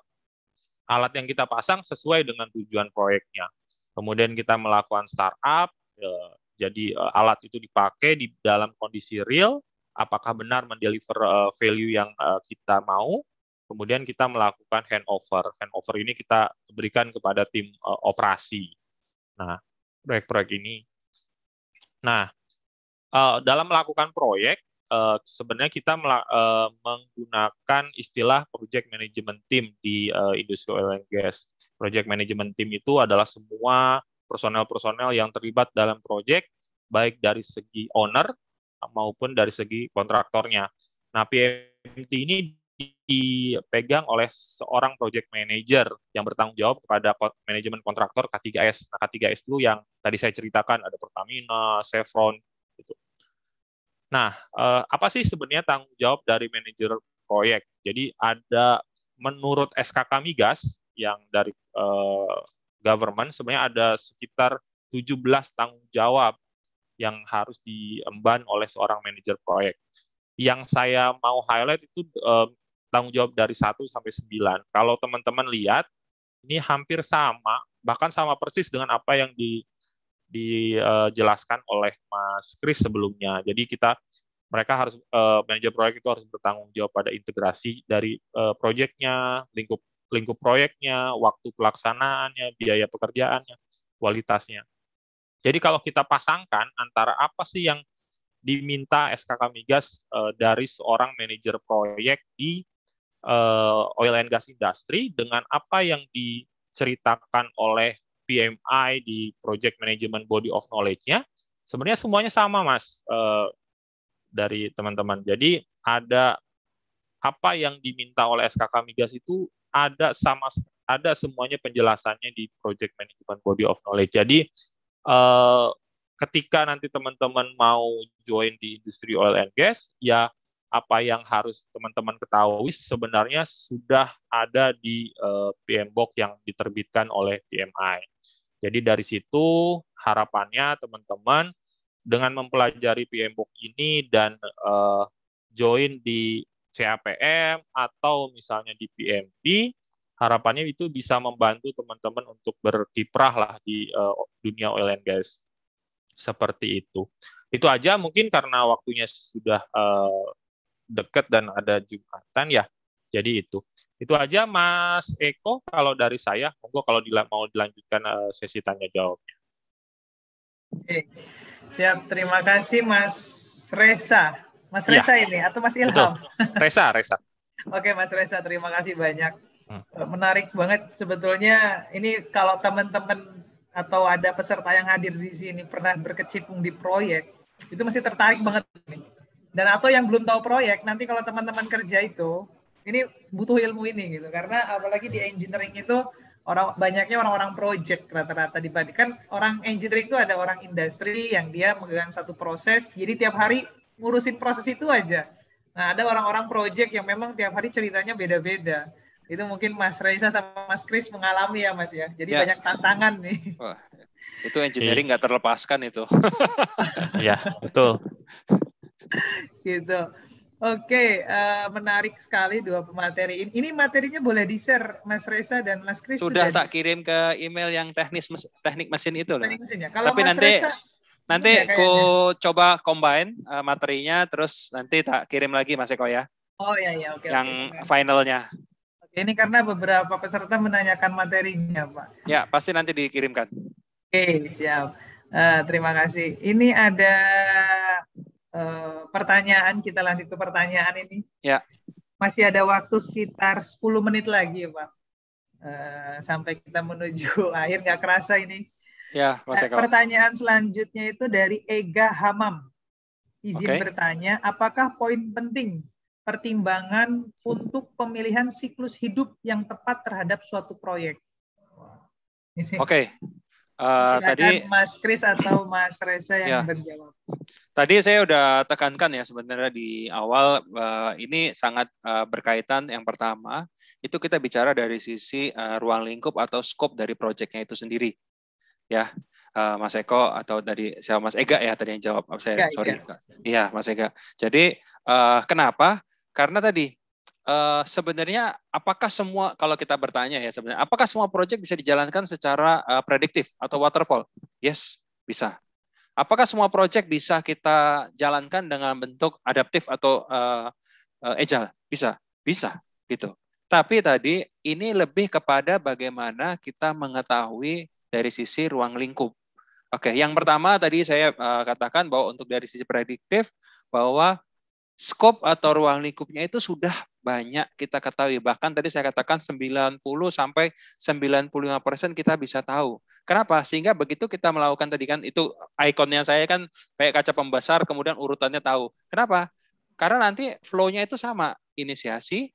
alat yang kita pasang sesuai dengan tujuan proyeknya. Kemudian kita melakukan startup, eh, jadi alat itu dipakai di dalam kondisi real, apakah benar mendeliver value yang kita mau, kemudian kita melakukan handover. Handover ini kita berikan kepada tim operasi. Nah, proyek-proyek ini. Nah, dalam melakukan proyek, uh, sebenarnya kita uh, menggunakan istilah project management team di uh, industri oil and gas. Project management team itu adalah semua personel-personel yang terlibat dalam proyek, baik dari segi owner maupun dari segi kontraktornya. Nah, PMT ini dipegang oleh seorang project manager yang bertanggung jawab kepada manajemen kontraktor K3S. Nah, K3S itu yang tadi saya ceritakan ada Pertamina, Chevron. Nah, eh, apa sih sebenarnya tanggung jawab dari manajer proyek? Jadi ada menurut SKK Migas yang dari eh, government sebenarnya ada sekitar 17 tanggung jawab yang harus diemban oleh seorang manajer proyek. Yang saya mau highlight itu um, tanggung jawab dari 1 sampai 9. Kalau teman-teman lihat, ini hampir sama, bahkan sama persis dengan apa yang di dijelaskan oleh Mas Kris sebelumnya. Jadi kita mereka harus uh, manajer proyek itu harus bertanggung jawab pada integrasi dari uh, proyeknya, lingkup lingkup proyeknya, waktu pelaksanaannya, biaya pekerjaannya, kualitasnya. Jadi kalau kita pasangkan antara apa sih yang diminta SKK Migas uh, dari seorang manajer proyek di uh, oil and gas industry dengan apa yang diceritakan oleh PMI di Project Management Body of Knowledge-nya, sebenarnya semuanya sama, Mas, uh, dari teman-teman. Jadi ada apa yang diminta oleh SKK Migas itu ada sama ada semuanya penjelasannya di Project Management Body of Knowledge. Jadi uh, ketika nanti teman-teman mau join di industri oil and gas, ya apa yang harus teman-teman ketahui sebenarnya sudah ada di uh, eh, PMBOK yang diterbitkan oleh PMI. Jadi dari situ harapannya teman-teman dengan mempelajari PMBOK ini dan uh, join di CAPM atau misalnya di PMP, harapannya itu bisa membantu teman-teman untuk berkiprah lah di uh, dunia oil and gas seperti itu. Itu aja mungkin karena waktunya sudah uh, dekat dan ada jumatan ya. Jadi itu. Itu aja Mas Eko kalau dari saya. Monggo kalau dila mau dilanjutkan uh, sesi tanya jawabnya. Oke. Siap, terima kasih Mas Reza. Mas Ya. Reza ini atau Mas Betul. Ilham? Resa, Resa. Oke Mas Reza, terima kasih banyak. Hmm. Menarik banget sebetulnya ini kalau teman-teman atau ada peserta yang hadir di sini pernah berkecimpung di proyek, itu mesti tertarik banget nih. Dan atau yang belum tahu proyek, nanti kalau teman-teman kerja itu, ini butuh ilmu ini gitu. Karena apalagi di engineering itu orang banyaknya orang-orang project rata-rata dibandingkan orang engineering itu ada orang industri yang dia megang satu proses, jadi tiap hari ngurusin proses itu aja. Nah, ada orang-orang project yang memang tiap hari ceritanya beda-beda. Itu mungkin Mas Reza sama Mas Kris mengalami ya Mas ya. Jadi Ya. banyak tantangan nih. Wah, itu engineering nggak terlepaskan itu. Ya, betul. Gitu. Oke, eh, menarik sekali dua pemateri. ini. Ini materinya boleh di-share Mas Reza dan Mas Kris Sudah di- tak kirim ke email yang teknis mes- teknik mesin itu loh. teknik. Kalau Tapi Mas nanti Reza, nanti ya ku coba combine uh, materinya terus nanti tak kirim lagi Mas Eko ya Oh iya iya oke. yang oke, siap. finalnya. Oke, ini karena beberapa peserta menanyakan materinya, Pak. Ya, pasti nanti dikirimkan. Oke, siap. Eh, terima kasih. Ini ada eh, pertanyaan, kita lanjut ke pertanyaan ini. Ya. Masih ada waktu sekitar 10 menit lagi, ya, Pak. Eh, sampai kita menuju akhir, nggak kerasa ini. Ya, Mas Eh, Eko. pertanyaan selanjutnya itu dari Ega Hamam. Izin Oke. bertanya, apakah poin penting pertimbangan untuk pemilihan siklus hidup yang tepat terhadap suatu proyek? Oke. Uh, tadi Mas Kris atau Mas Reza Ya. yang berjawab. Tadi saya udah tekankan ya sebenarnya di awal eh, ini sangat eh, berkaitan. Yang pertama itu kita bicara dari sisi eh, ruang lingkup atau scope dari proyeknya itu sendiri, ya Eh, Mas Eko atau dari siapa Mas Ega ya tadi yang jawab. Oh, Saya Ega, sorry, iya Mas Ega. Jadi eh, kenapa? Karena tadi eh, sebenarnya apakah semua kalau kita bertanya ya sebenarnya apakah semua proyek bisa dijalankan secara eh, prediktif atau waterfall? Yes, bisa. Apakah semua proyek bisa kita jalankan dengan bentuk adaptif atau uh, uh, agile? Bisa, bisa, gitu. Tapi tadi ini lebih kepada bagaimana kita mengetahui dari sisi ruang lingkup. Oke, yang pertama tadi saya uh, katakan bahwa untuk dari sisi prediktif bahwa scope atau ruang lingkupnya itu sudah banyak kita ketahui. Bahkan tadi saya katakan 90 sampai 95% kita bisa tahu. Kenapa? Sehingga begitu kita melakukan tadi kan itu ikonnya saya kan kayak kaca pembesar kemudian urutannya tahu. Kenapa? Karena nanti flow-nya itu sama. Inisiasi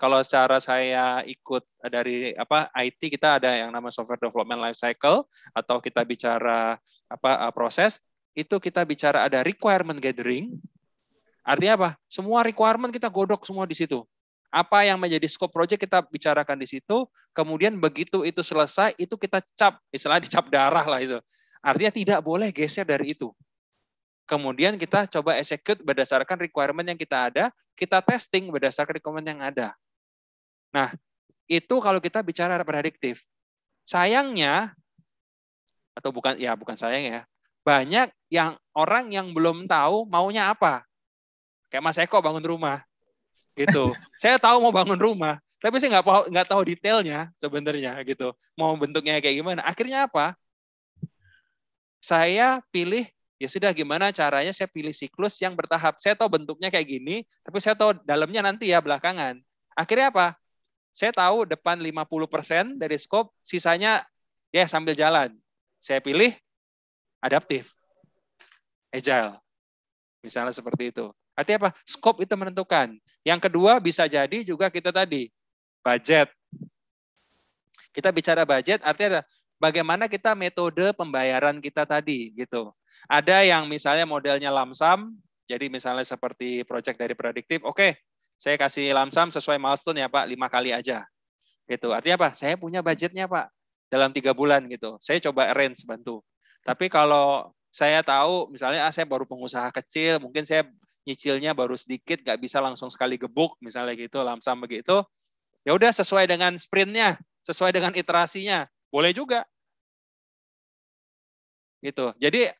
kalau secara saya ikut dari apa IT kita ada yang nama software development life cycle atau kita bicara apa uh, proses itu kita bicara ada requirement gathering. Artinya apa? Semua requirement kita godok semua di situ. Apa yang menjadi scope project kita bicarakan di situ, kemudian begitu itu selesai, itu kita cap, istilahnya dicap darah lah itu. Artinya tidak boleh geser dari itu. Kemudian kita coba execute berdasarkan requirement yang kita ada, kita testing berdasarkan requirement yang ada. Nah, itu kalau kita bicara prediktif. Sayangnya, atau bukan ya bukan sayang ya, banyak yang orang yang belum tahu maunya apa. Kayak Mas Eko bangun rumah, gitu. saya tahu mau bangun rumah, tapi saya nggak tahu nggak tahu detailnya sebenarnya gitu. Mau bentuknya kayak gimana? Akhirnya apa? Saya pilih ya sudah gimana caranya saya pilih siklus yang bertahap. Saya tahu bentuknya kayak gini, tapi saya tahu dalamnya nanti ya belakangan. Akhirnya apa? Saya tahu depan 50% dari scope, sisanya ya sambil jalan. Saya pilih adaptif, agile. Misalnya seperti itu. Artinya apa? Scope itu menentukan. Yang kedua bisa jadi juga kita tadi budget. Kita bicara budget artinya bagaimana kita metode pembayaran kita tadi gitu. Ada yang misalnya modelnya lamsam, jadi misalnya seperti project dari prediktif, oke, saya kasih lamsam sesuai milestone ya Pak, lima kali aja. Gitu. Artinya apa? Saya punya budgetnya Pak dalam tiga bulan gitu. Saya coba arrange bantu. Tapi kalau saya tahu misalnya ah, saya baru pengusaha kecil, mungkin saya nyicilnya baru sedikit, nggak bisa langsung sekali gebuk, misalnya gitu, lamsam begitu. Ya udah sesuai dengan sprintnya, sesuai dengan iterasinya, boleh juga. Gitu. Jadi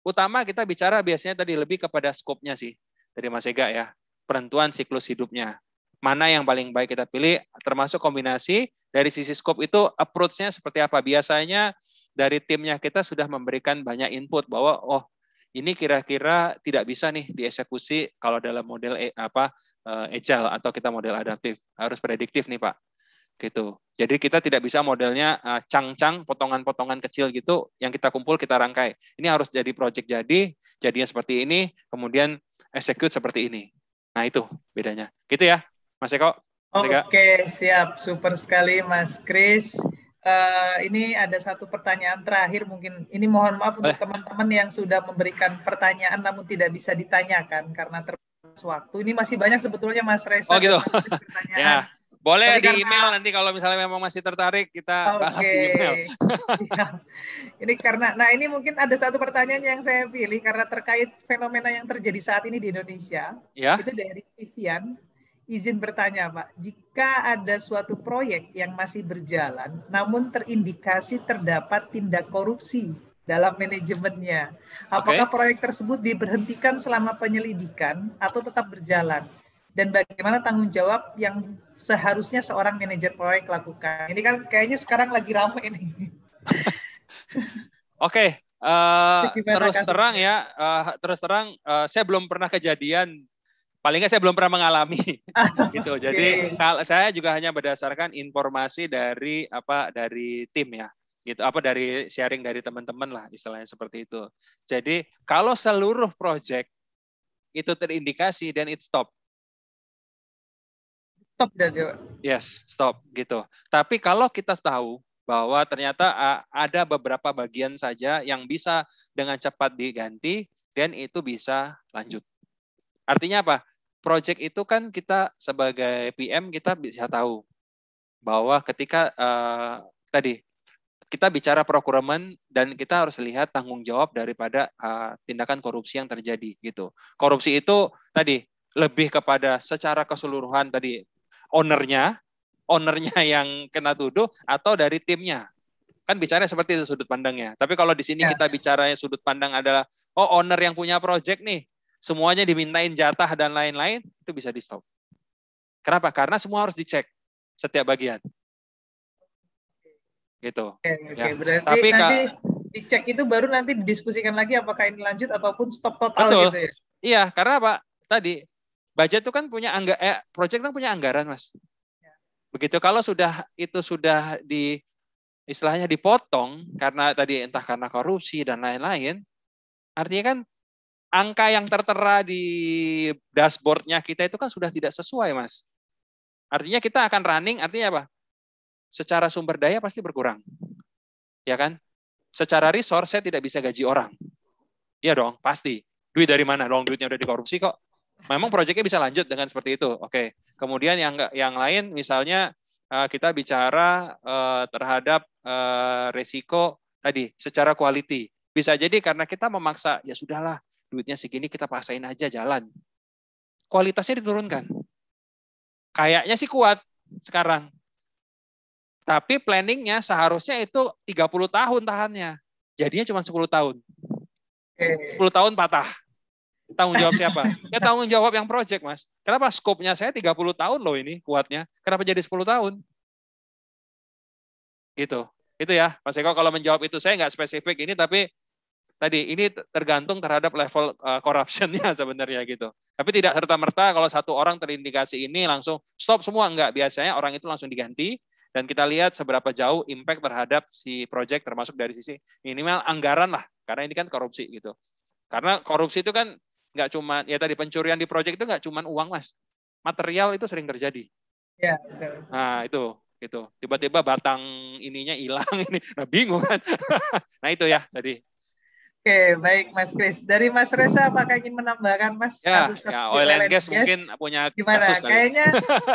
utama kita bicara biasanya tadi lebih kepada skopnya sih dari Mas Ega ya, penentuan siklus hidupnya. Mana yang paling baik kita pilih, termasuk kombinasi dari sisi skop itu approach-nya seperti apa. Biasanya dari timnya kita sudah memberikan banyak input bahwa oh ini kira-kira tidak bisa nih dieksekusi kalau dalam model e, apa eh, agile atau kita model adaptif harus prediktif nih pak. Gitu. Jadi kita tidak bisa modelnya uh, cang-cang potongan-potongan kecil gitu yang kita kumpul kita rangkai. Ini harus jadi project jadi jadinya seperti ini kemudian execute seperti ini. Nah itu bedanya. Gitu ya mas Eko. Oke siap. Super sekali mas Kris uh, ini ada satu pertanyaan terakhir mungkin ini mohon maaf untuk teman-teman yang sudah memberikan pertanyaan namun tidak bisa ditanyakan karena terbatas waktu. Ini masih banyak sebetulnya Mas Reza. Oh gitu. ya. Boleh Tapi di karena, email nanti kalau misalnya memang masih tertarik kita okay. bahas di email. ya. Ini karena nah ini mungkin ada satu pertanyaan yang saya pilih karena terkait fenomena yang terjadi saat ini di Indonesia. Ya. Itu dari Vivian izin bertanya Pak, jika ada suatu proyek yang masih berjalan namun terindikasi terdapat tindak korupsi dalam manajemennya, apakah okay. proyek tersebut diberhentikan selama penyelidikan atau tetap berjalan? Dan bagaimana tanggung jawab yang seharusnya seorang manajer proyek lakukan? Ini kan kayaknya sekarang lagi ramai ini. Oke, okay. uh, eh, terus terang ya, uh, terus terang uh, saya belum pernah kejadian paling nggak saya belum pernah mengalami gitu. okay. Jadi kalau saya juga hanya berdasarkan informasi dari apa dari tim ya gitu apa dari sharing dari teman-teman lah istilahnya seperti itu. Jadi kalau seluruh project itu terindikasi dan it stop. Stop dan Yes, stop gitu. Tapi kalau kita tahu bahwa ternyata ada beberapa bagian saja yang bisa dengan cepat diganti dan itu bisa lanjut. Artinya apa? Project itu kan kita sebagai PM kita bisa tahu bahwa ketika uh, tadi kita bicara procurement dan kita harus lihat tanggung jawab daripada uh, tindakan korupsi yang terjadi gitu. Korupsi itu tadi lebih kepada secara keseluruhan tadi ownernya, ownernya yang kena tuduh atau dari timnya. Kan bicaranya seperti itu sudut pandangnya. Tapi kalau di sini ya. kita bicara sudut pandang adalah oh owner yang punya project nih, semuanya dimintain jatah dan lain-lain, itu bisa di stop. Kenapa? Karena semua harus dicek setiap bagian. Gitu. Oke, oke. Ya. berarti Tapi nanti dicek itu baru nanti didiskusikan lagi apakah ini lanjut ataupun stop total Betul. gitu ya. Iya, karena apa? Tadi budget itu kan punya angga eh project kan punya anggaran, Mas. Ya. Begitu kalau sudah itu sudah di istilahnya dipotong karena tadi entah karena korupsi dan lain-lain, artinya kan angka yang tertera di dashboardnya kita itu kan sudah tidak sesuai, Mas. Artinya kita akan running, artinya apa? Secara sumber daya pasti berkurang. Ya kan? Secara resource saya tidak bisa gaji orang. Iya dong, pasti. Duit dari mana? Dong duitnya udah dikorupsi kok. Memang proyeknya bisa lanjut dengan seperti itu. Oke. Kemudian yang yang lain misalnya eh, kita bicara eh, terhadap eh, resiko tadi secara quality. Bisa jadi karena kita memaksa ya sudahlah duitnya segini kita paksain aja jalan. Kualitasnya diturunkan. Kayaknya sih kuat sekarang. Tapi planningnya seharusnya itu 30 tahun tahannya. Jadinya cuma 10 tahun. 10 tahun patah. Tanggung jawab siapa? Ya tanggung jawab yang project, Mas. Kenapa skopnya saya 30 tahun loh ini kuatnya. Kenapa jadi 10 tahun? Gitu. Itu ya, Mas Eko kalau menjawab itu saya nggak spesifik ini, tapi tadi ini tergantung terhadap level uh, corruptionnya sebenarnya gitu. Tapi tidak serta merta kalau satu orang terindikasi ini langsung stop semua enggak. Biasanya orang itu langsung diganti dan kita lihat seberapa jauh impact terhadap si project termasuk dari sisi minimal anggaran lah karena ini kan korupsi gitu. Karena korupsi itu kan nggak cuma ya tadi pencurian di project itu nggak cuma uang mas, material itu sering terjadi. Ya, Nah itu gitu. Tiba-tiba batang ininya hilang ini, nah bingung kan. nah itu ya tadi Oke, baik Mas Kris. Dari Mas Reza, apakah ingin menambahkan Mas ya, kasus kasus ya, oil and gas, mungkin punya Gimana? kasus kali. Kayaknya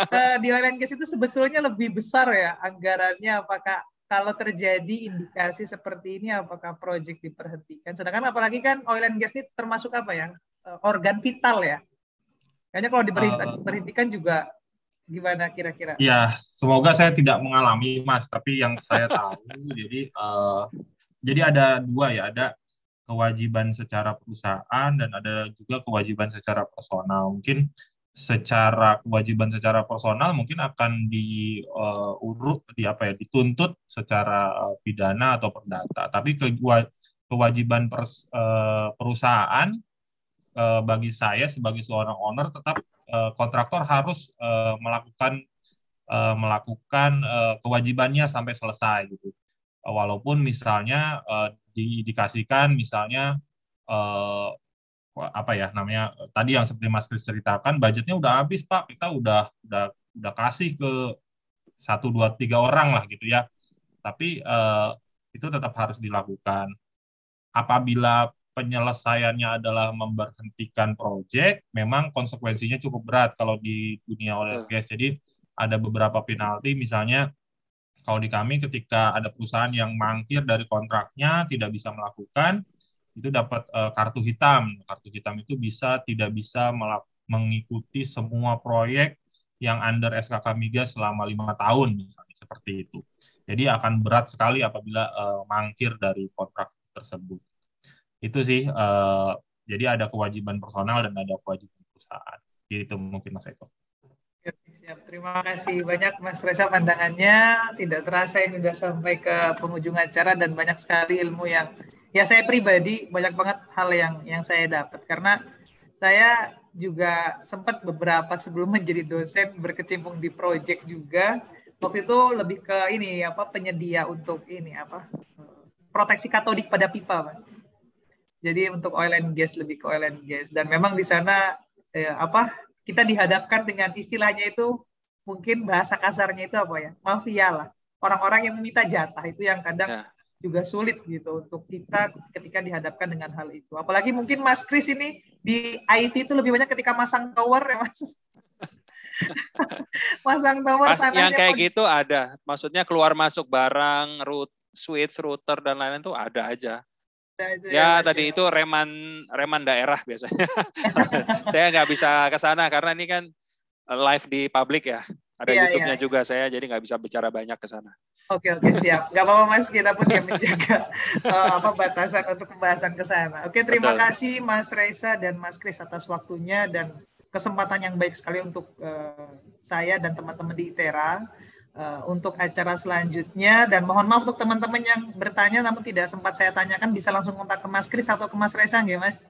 uh, di oil and gas itu sebetulnya lebih besar ya anggarannya. Apakah kalau terjadi indikasi seperti ini, apakah proyek diperhentikan? Sedangkan apalagi kan oil and gas ini termasuk apa ya? Uh, organ vital ya. Kayaknya kalau diberhentikan uh, juga gimana kira-kira? Ya, semoga saya tidak mengalami Mas. Tapi yang saya tahu, jadi uh, jadi ada dua ya. Ada kewajiban secara perusahaan dan ada juga kewajiban secara personal. Mungkin secara kewajiban secara personal mungkin akan diurut uh, di apa ya dituntut secara uh, pidana atau perdata. Tapi kewajiban pers, eh, perusahaan eh, bagi saya sebagai seorang owner tetap eh, kontraktor harus eh, melakukan eh, melakukan eh, kewajibannya sampai selesai gitu. Walaupun misalnya eh, diindikasikan misalnya eh, apa ya namanya tadi yang seperti Mas Kris ceritakan budgetnya udah habis Pak. Kita udah udah udah kasih ke satu dua tiga orang lah gitu ya. Tapi eh, itu tetap harus dilakukan. Apabila penyelesaiannya adalah memberhentikan proyek, memang konsekuensinya cukup berat kalau di dunia and gas. Jadi ada beberapa penalti, misalnya kalau di kami ketika ada perusahaan yang mangkir dari kontraknya, tidak bisa melakukan, itu dapat uh, kartu hitam. Kartu hitam itu bisa tidak bisa mengikuti semua proyek yang under SKK Migas selama lima tahun, misalnya seperti itu. Jadi akan berat sekali apabila uh, mangkir dari kontrak tersebut itu sih uh, jadi ada kewajiban personal dan ada kewajiban perusahaan itu mungkin Mas Eko. Terima kasih banyak Mas Reza pandangannya. Tidak terasa ini sudah sampai ke penghujung acara dan banyak sekali ilmu yang ya saya pribadi banyak banget hal yang yang saya dapat karena saya juga sempat beberapa sebelum menjadi dosen berkecimpung di proyek juga. Waktu itu lebih ke ini apa penyedia untuk ini apa proteksi katodik pada pipa, Pak. Jadi untuk oil and gas lebih ke oil and gas dan memang di sana eh, apa kita dihadapkan dengan istilahnya itu mungkin bahasa kasarnya itu apa ya? Mafia lah. Orang-orang yang meminta jatah itu yang kadang ya. juga sulit gitu untuk kita ketika dihadapkan dengan hal itu. Apalagi mungkin Mas Kris ini di IT itu lebih banyak ketika masang tower ya Mas. Masang tower Mas, yang kayak gitu ada. Maksudnya keluar masuk barang root switch router dan lain-lain tuh ada aja ya, ya tadi itu reman reman daerah biasanya. saya nggak bisa ke sana karena ini kan live di publik ya. Ada ya, YouTube-nya ya. juga saya jadi nggak bisa bicara banyak ke sana. Oke oke siap. Nggak apa-apa Mas, kita pun yang menjaga uh, apa batasan untuk pembahasan ke sana. Oke, terima Betul. kasih Mas Reza dan Mas Kris atas waktunya dan kesempatan yang baik sekali untuk uh, saya dan teman-teman di ITERA uh, untuk acara selanjutnya dan mohon maaf untuk teman-teman yang bertanya namun tidak sempat saya tanyakan bisa langsung kontak ke Mas Kris atau ke Mas Reza ya Mas?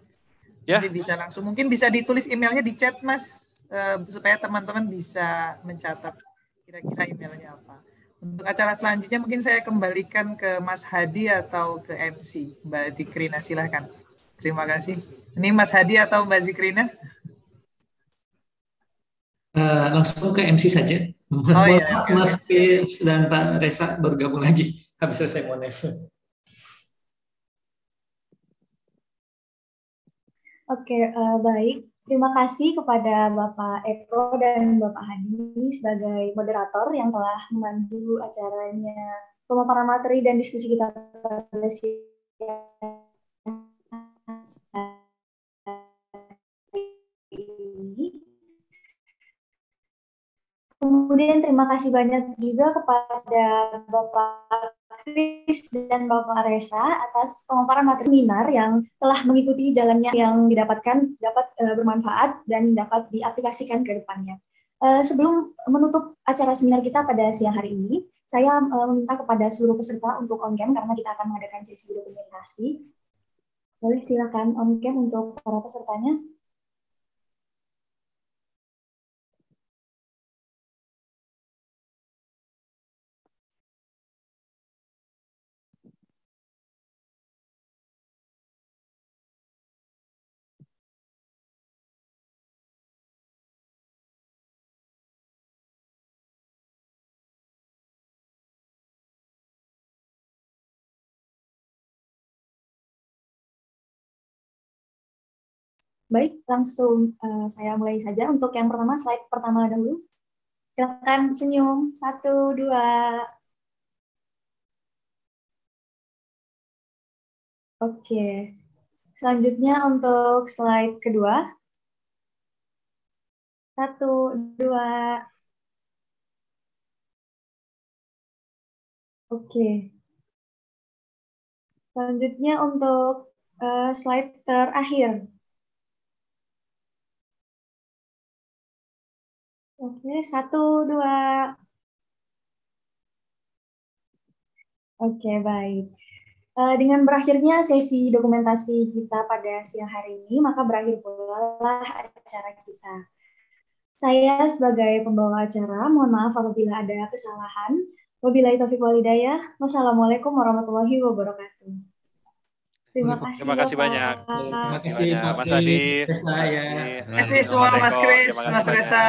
Ya. Jadi bisa langsung mungkin bisa ditulis emailnya di chat Mas uh, supaya teman-teman bisa mencatat kira-kira emailnya apa. Untuk acara selanjutnya mungkin saya kembalikan ke Mas Hadi atau ke MC Mbak Zikrina silahkan. Terima kasih. Ini Mas Hadi atau Mbak Zikrina? Uh, langsung ke MC saja. Oh, iya, iya, Mas Pirs dan Pak Reza bergabung lagi habis selesai Monef. Oke, uh, baik. Terima kasih kepada Bapak Eko dan Bapak Hadi sebagai moderator yang telah memandu acaranya pemaparan materi dan diskusi kita pada siang Kemudian terima kasih banyak juga kepada Bapak Kris dan Bapak Reza atas pemaparan materi seminar yang telah mengikuti jalannya yang didapatkan dapat uh, bermanfaat dan dapat diaplikasikan ke depannya. Uh, sebelum menutup acara seminar kita pada siang hari ini, saya uh, meminta kepada seluruh peserta untuk on cam karena kita akan mengadakan sesi video presentasi. Boleh silakan on cam untuk para pesertanya. Baik, langsung uh, saya mulai saja. Untuk yang pertama, slide pertama dahulu. Silakan senyum. Satu, dua. Oke. Selanjutnya untuk slide kedua. Satu, dua. Oke. Selanjutnya untuk uh, slide terakhir. Oke, satu, dua. Oke, baik. Eh, dengan berakhirnya sesi dokumentasi kita pada siang hari ini, maka berakhir pula lah acara kita. Saya sebagai pembawa acara, mohon maaf apabila ada kesalahan. Wabillahi taufiq walhidayah. Wassalamualaikum warahmatullahi wabarakatuh. Terima kasih. Terima kasih banyak. Terima kasih banyak, Mas Adi. Terima kasih semua Mas. Kris, Mas. Resa.